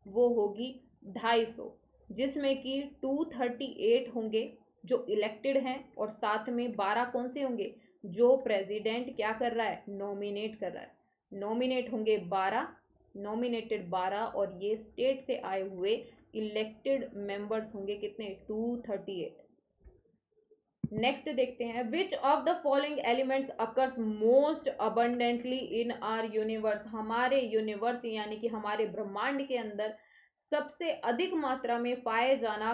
वो होगी ढाई सौ। जिसमें कि टू थर्टी एट होंगे, जो इलेक्टेड हैं, और साथ में बारह कौन से होंगे? जो प्रेसिडेंट क्या कर रहा है? नॉमिनेट कर रहा है। नॉमिनेट होंगे बारह नॉमिनेटेड बारह, और ये स्टेट से आए हुए इलेक्टेड मेंबर्स होंगे कितने? टू थर्टी एट नेक्स्ट देखते हैं which of the following elements occurs most abundantly in our universe हमारे यूनिवर्स यानी कि हमारे ब्रह्मांड के अंदर सबसे अधिक मात्रा में पाए जाना,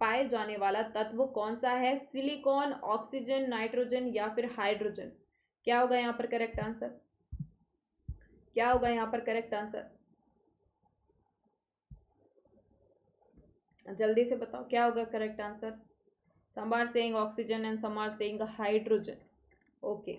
पाए जाने वाला तत्व कौन सा है? सिलिकॉन, ऑक्सीजन, नाइट्रोजन या फिर हाइड्रोजन? क्या होगा यहाँ पर करेक्ट आंसर क्या होगा यहाँ पर करेक्ट आंसर जल्दी से बताओ, क्या होगा correct answer Samar saying oxygen and Samar saying hydrogen. Okay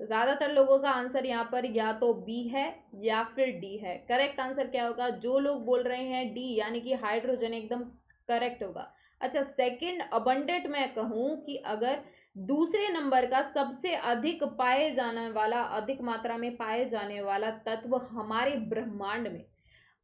ज़्यादातर लोगों का आंसर यहाँ पर या तो बी है या फिर डी है। करेक्ट आंसर क्या होगा? जो लोग बोल रहे हैं डी यानी कि हाइड्रोजन एकदम करेक्ट होगा। अच्छा सेकंड अबंडेंट मैं कहूँ कि अगर दूसरे नंबर का सबसे अधिक पाए जाने वाला, अधिक मात्रा में पाए जाने वाला तत्व हमारे ब्रह्मांड में।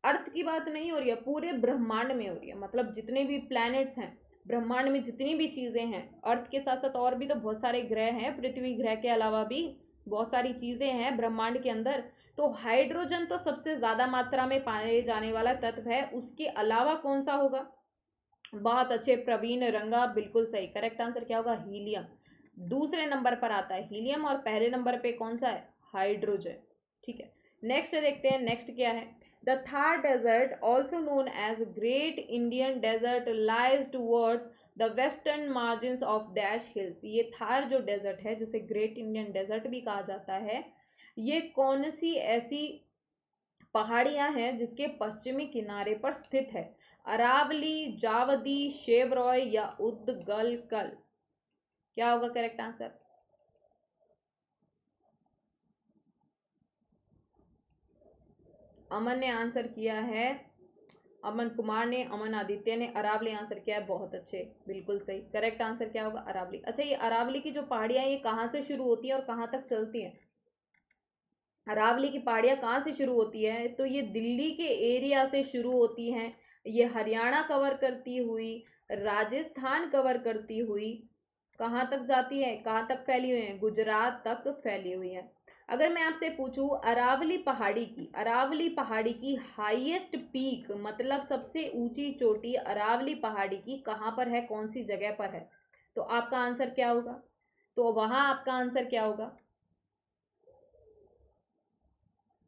अर्थ की बात नहीं हो रही है, पूरे ब्रह्मांड में हो रही है। मतलब जितने भी प्लैनेट्स हैं, ब्रह्मांड में जितनी भी चीज़ें हैं, अर्थ के साथ साथ और भी तो बहुत सारे ग्रह हैं, पृथ्वी ग्रह के अलावा भी बहुत सारी चीज़ें हैं ब्रह्मांड के अंदर। तो हाइड्रोजन तो सबसे ज़्यादा मात्रा में पाए जाने वाला तत्व है। उसके अलावा कौन सा होगा? बहुत अच्छे, प्रवीण रंगा, बिल्कुल सही। करेक्ट आंसर क्या होगा? हीलियम। दूसरे नंबर पर आता है। हीलियम और पहले नंबर पे कौन सा है? हाइड्रोजन। ठीक है। नेक्स्ट देखते हैं। नेक्स्ट क्या है? The Thar desert also known as great Indian desert lies towards the western margin of dash hills ये थार जो डेजर्ट है, जिसे ग्रेट इंडियन डेजर्ट भी कहा जाता है, ये कौन सी ऐसी पहाड़ियाँ हैं जिसके पश्चिमी किनारे पर स्थित है? अरावली, जावदी, शेवरॉय या उदगल कल? क्या होगा करेक्ट आंसर अमन ने आंसर किया है अमन कुमार ने, अमन आदित्य ने अरावली आंसर किया है, बहुत अच्छे, बिल्कुल सही। करेक्ट आंसर क्या होगा? अरावली। अच्छा ये अरावली की जो पहाड़ियाँ, ये कहाँ से शुरू होती है और कहाँ तक चलती हैं? अरावली की पहाड़ियाँ कहाँ से शुरू होती है? तो ये दिल्ली के एरिया से शुरू होती हैं। ये हरियाणा कवर करती हुई, राजस्थान कवर करती हुई, कहाँ तक जाती है? कहाँ तक फैली हुई है? गुजरात तक फैली हुई है। अगर मैं आपसे पूछूँ, अरावली पहाड़ी की, अरावली पहाड़ी की हाईएस्ट पीक मतलब सबसे ऊँची चोटी अरावली पहाड़ी की कहाँ पर है, कौन सी जगह पर है? तो आपका आंसर क्या होगा? तो वहाँ आपका आंसर क्या होगा?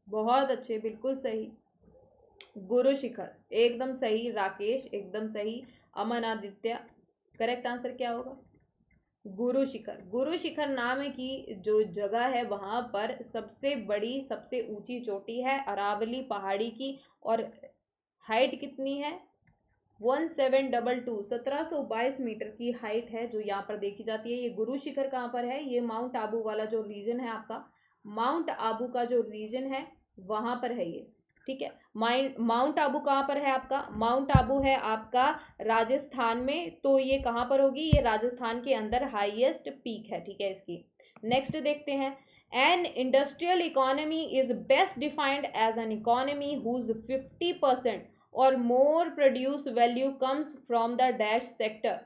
बहुत अच्छे, बिल्कुल सही। गुरु शिखर, एकदम सही। राकेश, एकदम सही। अमन आदित्य करेक्ट आंसर क्या होगा? गुरु शिखर। गुरु शिखर नाम की जो जगह है, वहाँ पर सबसे बड़ी, सबसे ऊँची चोटी है, अरावली पहाड़ी की। और हाइट कितनी है? वन सेवन डबल टू सत्रह सौ बाईस मीटर की हाइट है, जो यहाँ पर देखी जाती है। ये गुरु शिखर कहाँ पर है? ये माउंट आबू वाला जो रीजन है आपका, माउंट आबू का जो रीजन है, वहाँ पर है ये। ठीक है? माउंट आबू कहाँ पर है आपका? माउंट आबू है आपका राजस्थान में तो ये कहाँ पर होगी? ये राजस्थान के अंदर हाईएस्ट पीक है, ठीक है इसकी। नेक्स्ट देखते हैं। An industrial economy is best defined as an economy whose fifty percent और more produce value comes from the dash sector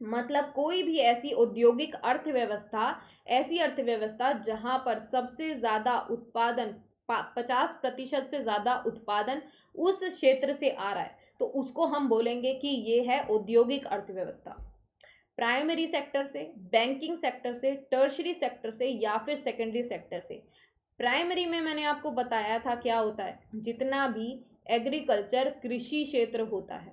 मतलब कोई भी ऐसी औद्योगिक अर्थव्यवस्था, ऐसी अर्थव्यवस्था जहाँ पर सबसे ज़्यादा उत्पादन पचास प्रतिशत से ज़्यादा उत्पादन उस क्षेत्र से आ रहा है तो उसको हम बोलेंगे कि ये है औद्योगिक अर्थव्यवस्था। प्राइमरी सेक्टर से बैंकिंग सेक्टर से टर्शरी सेक्टर से या फिर सेकेंडरी सेक्टर से। प्राइमरी में मैंने आपको बताया था क्या होता है, जितना भी एग्रीकल्चर कृषि क्षेत्र होता है,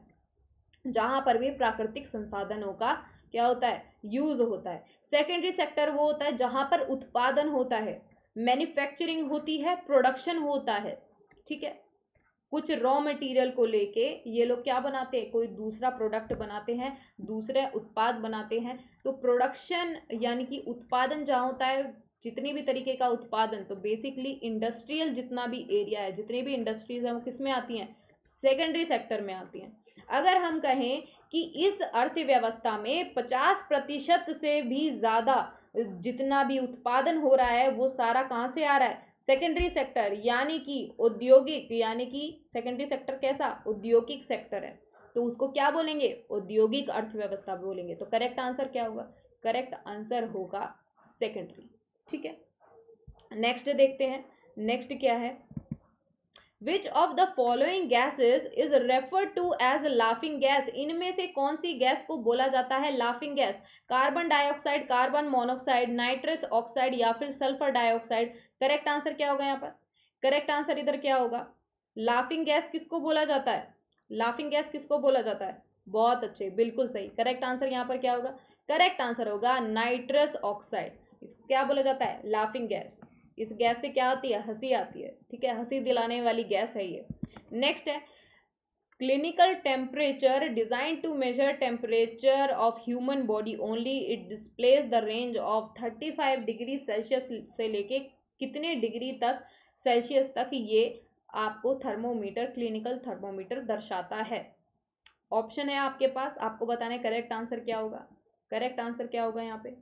जहाँ पर भी प्राकृतिक संसाधनों का क्या होता है यूज़ होता है। सेकेंडरी सेक्टर वो होता है जहाँ पर उत्पादन होता है मैन्युफैक्चरिंग होती है प्रोडक्शन होता है, ठीक है? कुछ रॉ मटेरियल को लेके ये लोग क्या बनाते हैं? कोई दूसरा प्रोडक्ट बनाते हैं, दूसरे उत्पाद बनाते हैं तो प्रोडक्शन यानी कि उत्पादन जहाँ होता है, जितनी भी तरीके का उत्पादन तो बेसिकली इंडस्ट्रियल जितना भी एरिया है, जितनी भी इंडस्ट्रीज़ हैं, वो किसमें आती हैं? सेकेंडरी सेक्टर में आती हैं। अगर हम कहें कि इस अर्थव्यवस्था में पचास प्रतिशत से भी ज़्यादा जितना भी उत्पादन हो रहा है, वो सारा कहाँ से आ रहा है? सेकेंडरी सेक्टर यानी कि औद्योगिक, यानी कि सेकेंडरी सेक्टर कैसा? औद्योगिक सेक्टर है। तो उसको क्या बोलेंगे? औद्योगिक अर्थव्यवस्था बोलेंगे। तो करेक्ट आंसर क्या होगा? करेक्ट आंसर होगा सेकेंडरी ठीक है? नेक्स्ट देखते हैं। नेक्स्ट क्या है? Which of the following gases is refer to as laughing gas इनमें से कौन सी गैस को बोला जाता है laughing gas carbon dioxide carbon monoxide nitrous oxide या फिर सल्फ़र डाइऑक्साइड करेक्ट आंसर क्या होगा यहाँ पर? करेक्ट आंसर इधर क्या होगा? लाफिंग गैस किसको बोला जाता है? लाफिंग गैस किसको बोला जाता है? बहुत अच्छे, बिल्कुल सही। करेक्ट आंसर यहाँ पर क्या होगा? करेक्ट आंसर होगा नाइट्रस ऑक्साइड क्या बोला जाता है? लाफिंग गैस इस गैस से क्या आती है? हँसी आती है, ठीक है? हँसी दिलाने वाली गैस है ये। नेक्स्ट है clinical temperature design to measure temperature of human body only it displace the range of thirty five degree Celsius से लेके कितने डिग्री तक सेल्सियस तक ये आपको थर्मोमीटर क्लिनिकल थर्मोमीटर दर्शाता है। ऑप्शन है आपके पास। आपको बताने करेक्ट आंसर क्या होगा? करेक्ट आंसर क्या होगा यहाँ पे?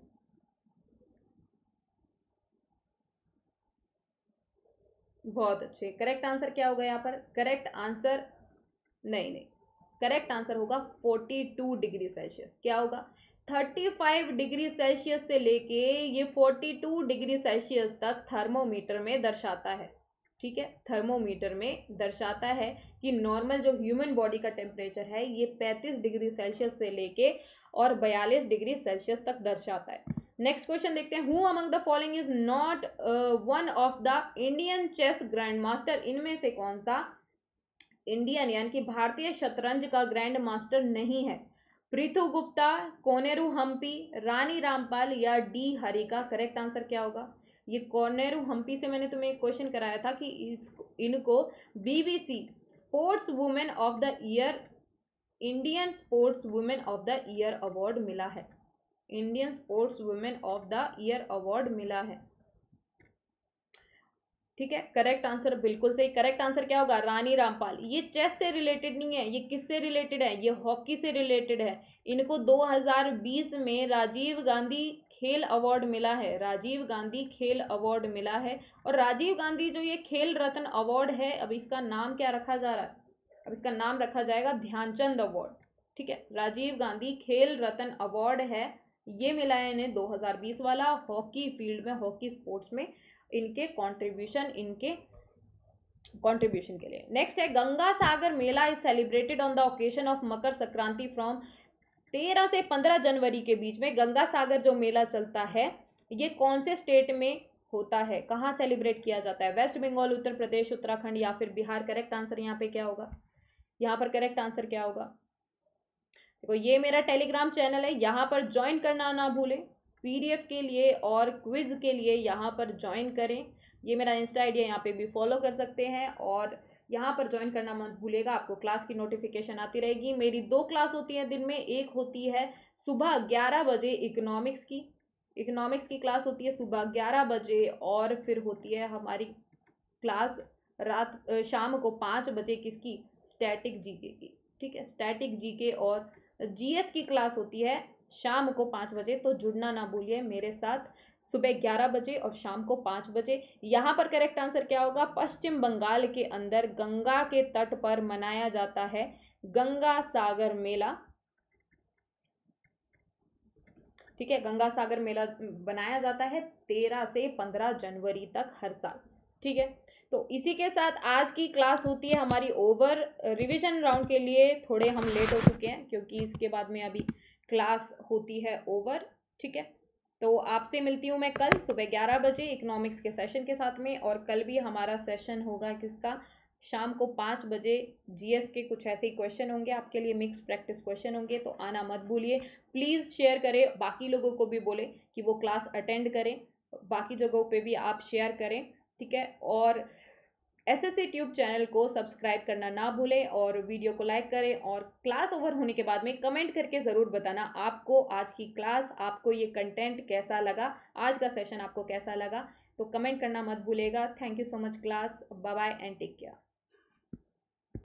बहुत अच्छे। करेक्ट आंसर क्या होगा यहाँ पर? करेक्ट आंसर नहीं नहीं। करेक्ट आंसर होगा फोर्टी टू डिग्री सेल्सियस क्या होगा? थर्टी फाइव डिग्री सेल्सियस से लेके ये फोर्टी टू डिग्री सेल्सियस तक थर्मोमीटर में दर्शाता है। ठीक है? थर्मोमीटर में दर्शाता है कि नॉर्मल जो ह्यूमन बॉडी का टेम्परेचर है, ये पैंतीस डिग्री सेल्सियस से लेके और बयालीस डिग्री सेल्सियस तक दर्शाता है। नेक्स्ट क्वेश्चन देखते हैं. Who among the following is not one of the Indian chess grand master इनमें से कौन सा? इंडियन यानी कि भारतीय शतरंज का ग्रैंड मास्टर नहीं है. पृथु गुप्ता, कोनेरू हम्पी, रानी रामपाल या डी हरी का करेक्ट आंसर क्या होगा? ये कोनेरू हम्पी से मैंने तुम्हें क्वेश्चन कराया था कि इनको BBC sports women of the year Indian sports women of the year award मिला है. Indian sports women of the year award मिला है। ठीक है? करेक्ट आंसर बिल्कुल सही। करेक्ट आंसर क्या होगा? रानी रामपाल। ये चेस से रिलेटेड नहीं है। ये किससे रिलेटेड है? ये हॉकी से रिलेटेड है। इनको 2020 में राजीव गांधी खेल अवार्ड मिला है। राजीव गांधी खेल अवार्ड मिला है। और राजीव गांधी जो ये खेल रत्न अवार्ड है, अब इसका नाम क्या रखा जा रहा है? अब इसका नाम रखा जाएगा ध्यानचंद अवार्ड ठीक है? राजीव गांधी खेल रत्न अवार्ड है। ये मिला है इन्हें 2020 वाला, हॉकी फ़ील्ड में, हॉकी स्पोर्ट्स में इनके कंट्रीब्यूशन इनके कंट्रीब्यूशन के लिए। नेक्स्ट है, Ganga Sagar Mela is celebrated on the occasion of Makar Sankranti from तेरह से पंद्रह जनवरी के बीच में गंगा सागर जो मेला चलता है, ये कौन से स्टेट में होता है? कहाँ सेलिब्रेट किया जाता है? वेस्ट बंगाल उत्तर प्रदेश उत्तराखंड या फिर बिहार? करेक्ट आंसर यहाँ पे क्या होगा? यहाँ पर करेक्ट आंसर क्या होगा? देखो, ये मेरा टेलीग्राम चैनल है, यहाँ पर ज्वाइन करना ना भूलें। पीडीएफ के लिए और क्विज के लिए यहाँ पर ज्वाइन करें। ये मेरा इंस्टा आइडिया यहाँ पे भी फॉलो कर सकते हैं और यहाँ पर ज्वाइन करना मत भूलेगा आपको क्लास की नोटिफिकेशन आती रहेगी। मेरी दो क्लास होती है दिन में, एक होती है सुबह ग्यारह बजे इकोनॉमिक्स की। इकोनॉमिक्स की क्लास होती है सुबह ग्यारह बजे और फिर होती है हमारी क्लास रात शाम को पाँच बजे किसकी? स्टैटिक जीके की। ठीक है स्टैटिक जीके और जीएस की क्लास होती है शाम को पाँच बजे तो जुड़ना ना भूलिए मेरे साथ सुबह ग्यारह बजे और शाम को पाँच बजे। यहाँ पर करेक्ट आंसर क्या होगा? पश्चिम बंगाल के अंदर गंगा के तट पर मनाया जाता है गंगा सागर मेला। ठीक है, गंगा सागर मेला बनाया जाता है तेरह से पंद्रह जनवरी तक हर साल। ठीक है? तो इसी के साथ आज की क्लास होती है हमारी ओवर रिवीजन राउंड के लिए थोड़े हम लेट हो चुके हैं, क्योंकि इसके बाद में अभी क्लास होती है ओवर ठीक है? तो आपसे मिलती हूँ मैं कल सुबह ग्यारह बजे इकोनॉमिक्स के सेशन के साथ में, और कल भी हमारा सेशन होगा किसका? शाम को पाँच बजे जीएस के कुछ ऐसे ही क्वेश्चन होंगे, आपके लिए मिक्स प्रैक्टिस क्वेश्चन होंगे तो आना मत भूलिए। प्लीज़ शेयर करें, बाकी लोगों को भी बोले कि वो क्लास अटेंड करें, बाकी जगहों पे भी आप शेयर करें, ठीक है? और एस एस ट्यूब चैनल को सब्सक्राइब करना ना भूलें और वीडियो को लाइक करें और क्लास ओवर होने के बाद में कमेंट करके ज़रूर बताना आपको आज की क्लास आपको ये कंटेंट कैसा लगा, आज का सेशन आपको कैसा लगा। तो कमेंट करना मत भूलेगा। Thank you so much class bye and take care